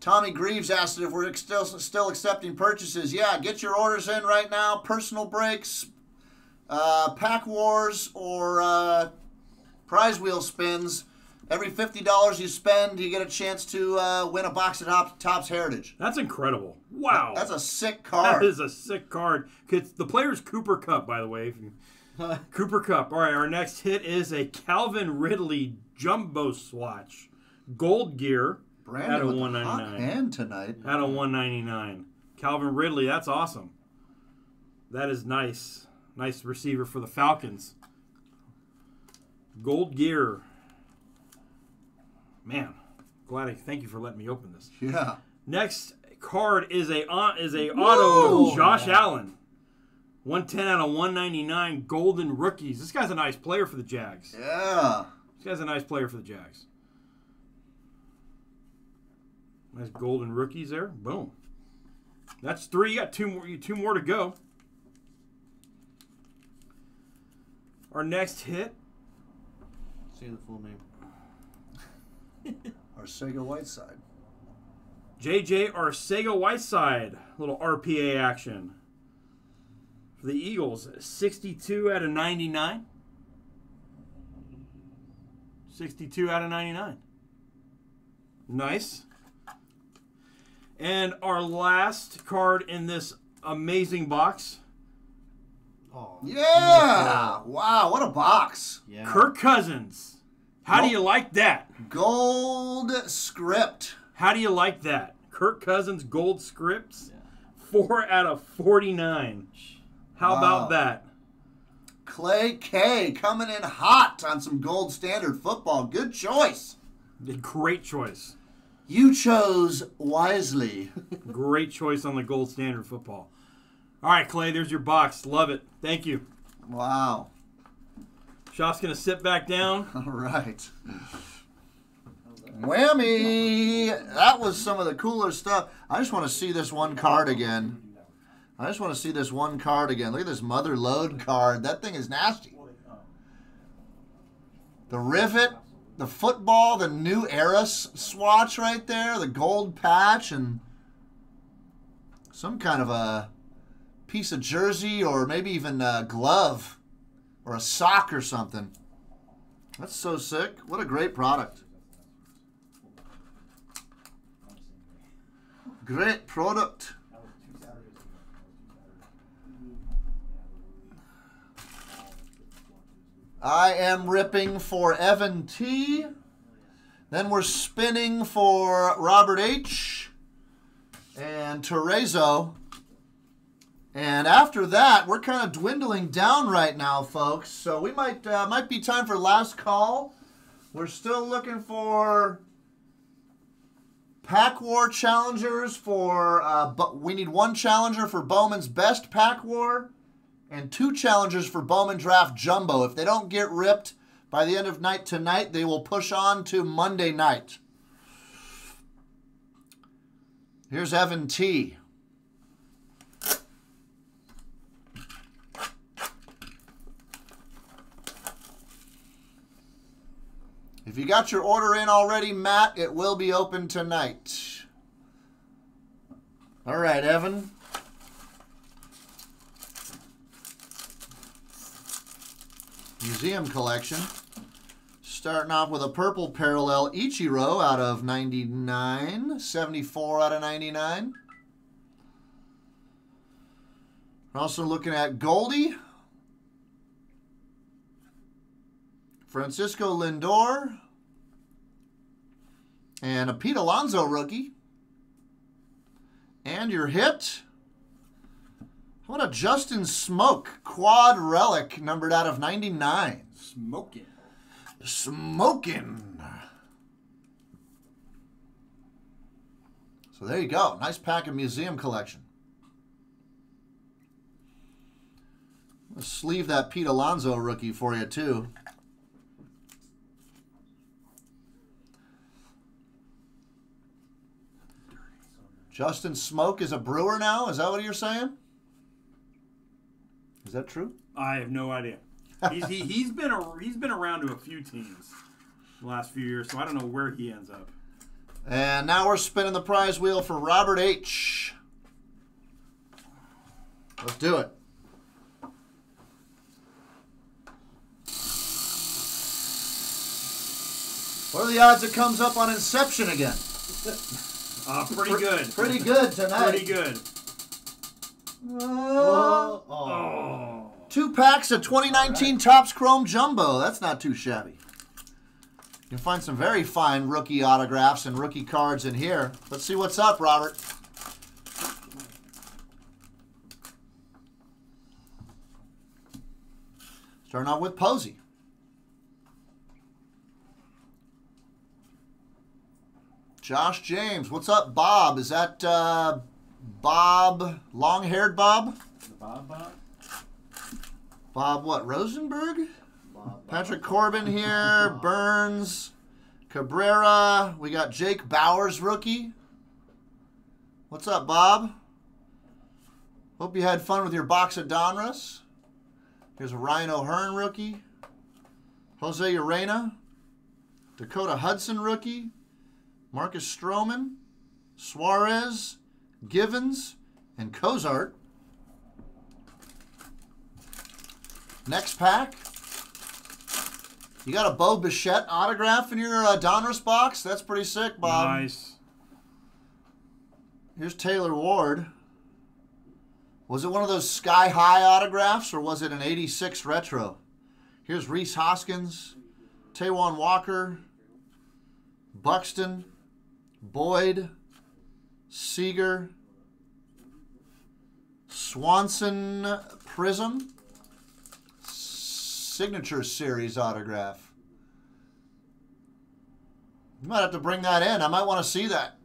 Tommy Greaves asked if we're still still accepting purchases. Yeah, get your orders in right now. Personal breaks, uh, pack wars, or uh, prize wheel spins. Every fifty dollars you spend, you get a chance to uh, win a box of Top, Topps Heritage. That's incredible. Wow. That's a sick card. That is a sick card. 'Cause the player's Cooper Kupp, by the way. If you- Cooper Kupp. All right, our next hit is a Calvin Ridley jumbo swatch, gold gear Brandon out of with the one ninety nine. hand tonight. Out of 199. Calvin Ridley, that's awesome. That is nice. Nice receiver for the Falcons. Gold gear. Man, glad I thank you for letting me open this. Yeah. Next card is a uh, is a auto of Josh Allen. 110 out of 199 golden rookies. This guy's a nice player for the Jags. Yeah. This guy's a nice player for the Jags. Nice golden rookies there. Boom. That's three. You got two more. You two more to go. Our next hit. Say the full name. Arcega Whiteside. JJ Arcega Whiteside. Little RPA action. For the Eagles, 62 out of 99. 62 out of 99. Nice. And our last card in this amazing box Oh. Yeah. Wow, what a box. Yeah. Kirk Cousins. How do you like that? Gold script. How do you like that? Kirk Cousins gold scripts. 4 out of 49. How Wow. about that? Clay K coming in hot on some gold standard football. Good choice. Great choice. You chose wisely. Great choice on the gold standard football. All right, Clay, there's your box. Love it. Thank you. wow. Shop's going to sit back down. All right. Whammy! That was some of the cooler stuff. I just want to see this one card again. I just want to see this one card again. Look at this mother load card. That thing is nasty. The rivet, the football, the new era swatch right there, the gold patch, and some kind of a piece of jersey or maybe even a glove or a sock or something. That's so sick. What a great product. Great product. I am ripping for Evan T. Then we're spinning for Robert H. and Terezo. And after that, we're kind of dwindling down right now, folks. So we might uh, might be time for last call. We're still looking for pack war challengers for. Uh, but we need one challenger for Bowman's best pack war, and two challengers for Bowman Draft Jumbo. If they don't get ripped by the end of night tonight, they will push on to Monday night. Here's Evan T. If you got your order in already, Matt, it will be open tonight. All right, Evan. Museum collection. Starting off with a purple parallel Ichiro out of 99, 74 out of 99. We're also looking at Goldie, Francisco Lindor, and a Pete Alonso rookie. And your hit. How about a Justin Smoak quad relic numbered out of 99? Smoking. Smoking. So there you go. Nice pack of museum collection. Let's sleeve that Pete Alonso rookie for you, too. Justin Smoak is a brewer now? Is that what you're saying? Is that true? I have no idea. He's he, he's been a, he's been around to a few teams the last few years, so I don't know where he ends up. And now we're spinning the prize wheel for Robert H. Let's do it. What are the odds it comes up on Inception again? Uh, pretty good. Pretty good tonight. Pretty good. Oh. Oh. Two packs of 2019 Topps Chrome Jumbo. That's not too shabby. You'll find some very fine rookie autographs and rookie cards in here. Let's see what's up, Robert. Starting off with Posey. Josh James. What's up, Bob? Is that uh, Bob, long haired Bob? Bob Bob? Bob, what, Rosenberg? Patrick Corbin here, Burns, Cabrera. We got Jake Bauers, rookie. What's up, Bob? Hope you had fun with your box of Donruss. Here's a Ryan O'Hearn rookie. Jose Urena. Dakota Hudson rookie. Marcus Stroman. Suarez. Givens. And Cozart. Next pack. You got a Bo Bichette autograph in your uh, Donruss box? That's pretty sick, Bob. Nice. Here's Taylor Ward. Was it one of those sky high autographs or was it an 86 retro? Here's Rhys Hoskins, Taijuan Walker, Buxton, Boyd, Seager, Swanson Prism, Signature Series autograph. You might have to bring that in. I might want to see that.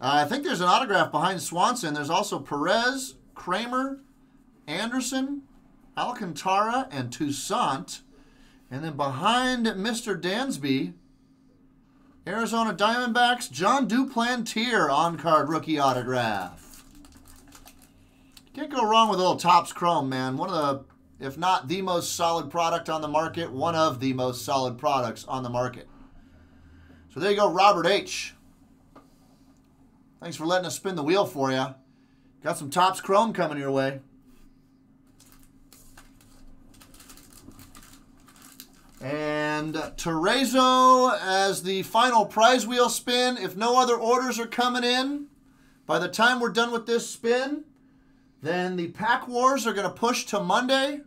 Uh, I think there's an autograph behind Swanson. There's also Perez, Kramer, Anderson, Alcantara, and Toussaint. And then behind Mr. Dansby, Arizona Diamondbacks, Jon Duplantier on-card rookie autograph. Can't go wrong with a little Topps Chrome, man. One of the, if not the most solid product on the market, one of the most solid products on the market. So there you go, Robert H. Thanks for letting us spin the wheel for you. Got some Topps Chrome coming your way. And Terezo as the final prize wheel spin. If no other orders are coming in, by the time we're done with this spin, then the pack wars are going to push to Monday,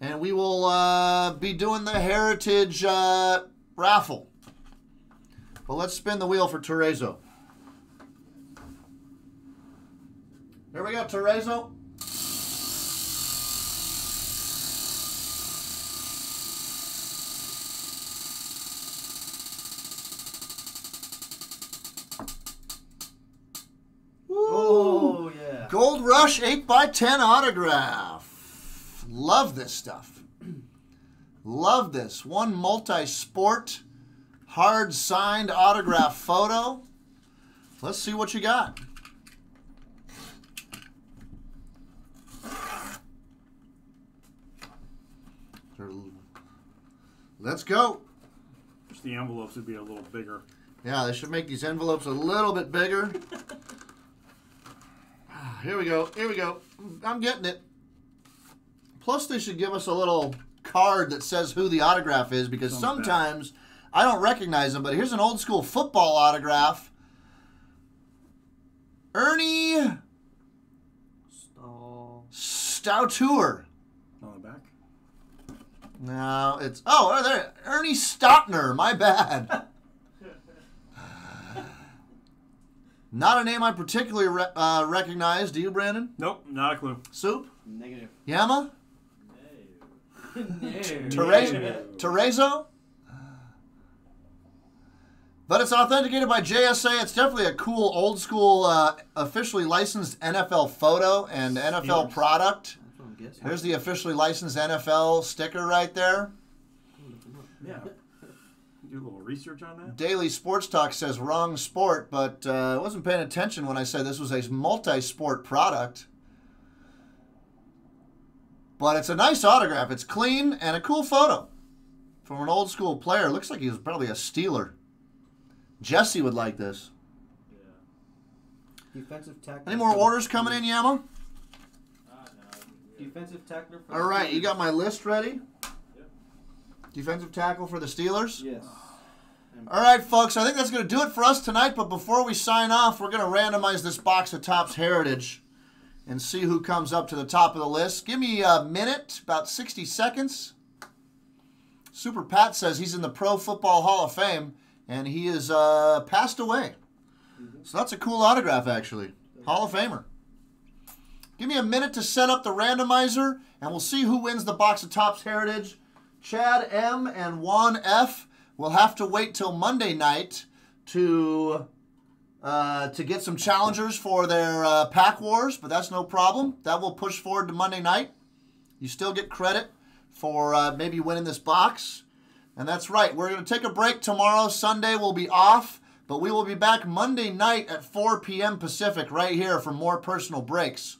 and we will uh, be doing the heritage uh, raffle. But let's spin the wheel for Terezo. Here we go, Terezo. Rush 8x10 autograph. Love this stuff. Love this. One multi sport, hard signed autograph photo. Let's see what you got. Let's go. Just the envelopes would be a little bigger. Yeah, they should make these envelopes a little bit bigger. Here we go. Here we go. I'm getting it. Plus, they should give us a little card that says who the autograph is because It's on the back. sometimes I don't recognize them. But here's an old school football autograph. Ernie. Stoutour. On the back. No, it's oh, oh, there, Ernie Stautner. My bad. Not a name I particularly re- uh, recognize. Do you, Brandon? Nope, not a clue. Soup? Negative. Yama? no. Terezo? Terezo? But it's authenticated by JSA. It's definitely a cool, old school, uh, officially licensed NFL photo and NFL Steelers. product. That's what I'm guessing. There's the officially licensed NFL sticker right there. Yeah. Do a little research on that. Daily Sports Talk says wrong sport, but uh, I wasn't paying attention when I said this was a multi sport product. But it's a nice autograph. It's clean and a cool photo from an old school player. Looks like he was probably a Steeler. Jesse would like this. Defensive tackle. Any more orders coming in, Yama? Ah, no. Defensive tackler. All right, you got my list ready? Yep. Defensive tackle for the Steelers? Yes. All right, folks, I think that's going to do it for us tonight. But before we sign off, we're going to randomize this box of Topps Heritage and see who comes up to the top of the list. Give me a minute, about 60 seconds. Super Pat says he's in the Pro Football Hall of Fame, and he is uh, passed away. So that's a cool autograph, actually. Hall of Famer. Give me a minute to set up the randomizer, and we'll see who wins the box of Topps Heritage. Chad M and Juan F will have to wait till Monday night to uh, to get some challengers for their uh, pack wars, but that's no problem. That will push forward to Monday night. You still get credit for uh, maybe winning this box. And that's right. We're going to take a break tomorrow. Sunday will be off, but we will be back Monday night at 4 p.m. Pacific right here for more personal breaks.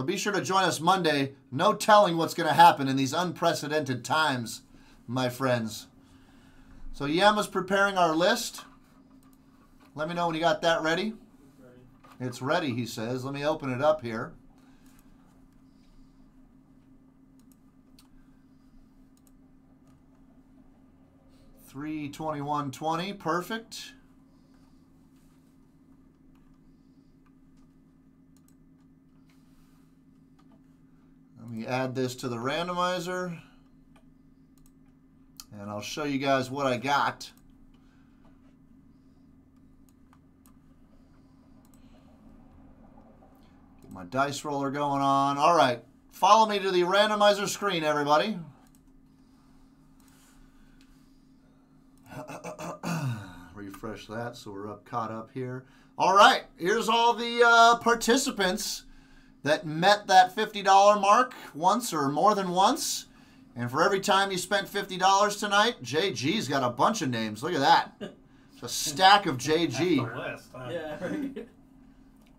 So be sure to join us Monday. No telling what's going to happen in these unprecedented times, my friends. So Yama's preparing our list. Let me know when you got that ready. It's ready, he says. Let me open it up here. Three twenty-one twenty, perfect. Me add this to the randomizer. And I'll show you guys what I got. Get my dice roller going on. All right. Follow me to the randomizer screen, everybody. Refresh that so we're up caught up here. All right. Here's all the uh, participants that met that $50 mark once or more than once. And for every time you spent $50 tonight, JG's got a bunch of names. Look at that. It's a stack of JG. The list, huh? Yeah. Right.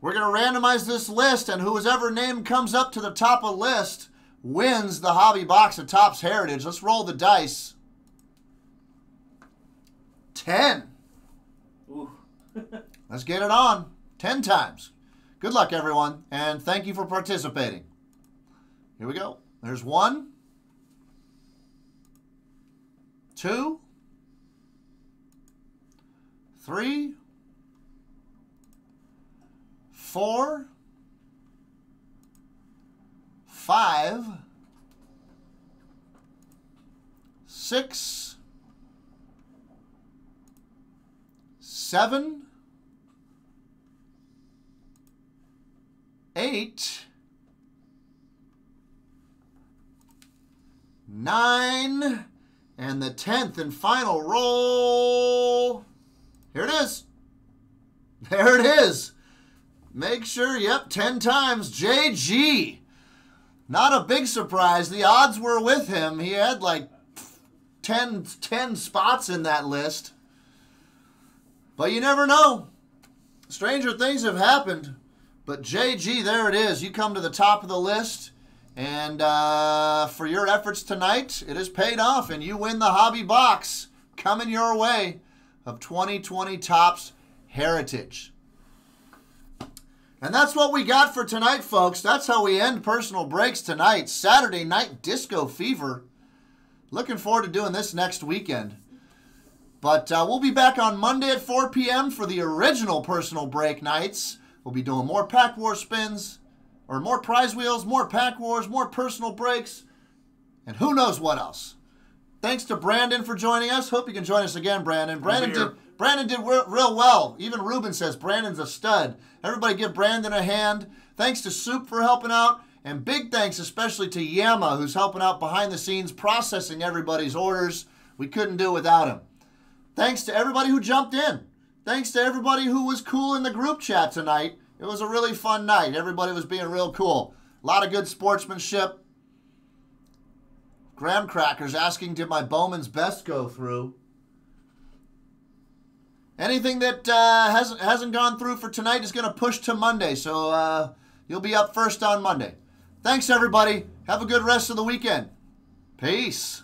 We're going to randomize this list, and whoever name comes up to the top of the list wins the hobby box of Topps Heritage. Let's roll the dice. 10. Ooh. Let's get it on. 10 times. Good luck, everyone, and thank you for participating. Here we go. There's one. two, three, four, five, six, seven, eight, nine, and the tenth and final roll. Here it is. There it is. Make sure, yep, 10 times. JG. Not a big surprise. The odds were with him. He had like 10, 10 spots in that list. But you never know. Stranger things have happened. But JG, there it is. You come to the top of the list. And uh, for your efforts tonight, it has paid off. And you win the hobby box coming your way of 2020 Topps Heritage. And that's what we got for tonight, folks. That's how we end personal breaks tonight. Saturday night disco fever. Looking forward to doing this next weekend. But uh, we'll be back on Monday at 4 p.m. for the original personal break nights. We'll be doing more Pack War spins, or more prize wheels, more Pack Wars, more personal breaks, and who knows what else. Thanks to Brandon for joining us. Hope you can join us again, Brandon. Brandon did Brandon did real, real well. Even Ruben says Brandon's a stud. Everybody give Brandon a hand. Thanks to Soup for helping out. And big thanks especially to Yama, who's helping out behind the scenes, processing everybody's orders. We couldn't do it without him. Thanks to everybody who jumped in. Thanks to everybody who was cool in the group chat tonight. It was a really fun night. Everybody was being real cool. A lot of good sportsmanship. Graham Crackers asking, did my Bowman's best go through? Anything that uh, hasn't hasn't gone through for tonight is going to push to Monday, so uh, you'll be up first on Monday. Thanks, everybody. Have a good rest of the weekend. Peace.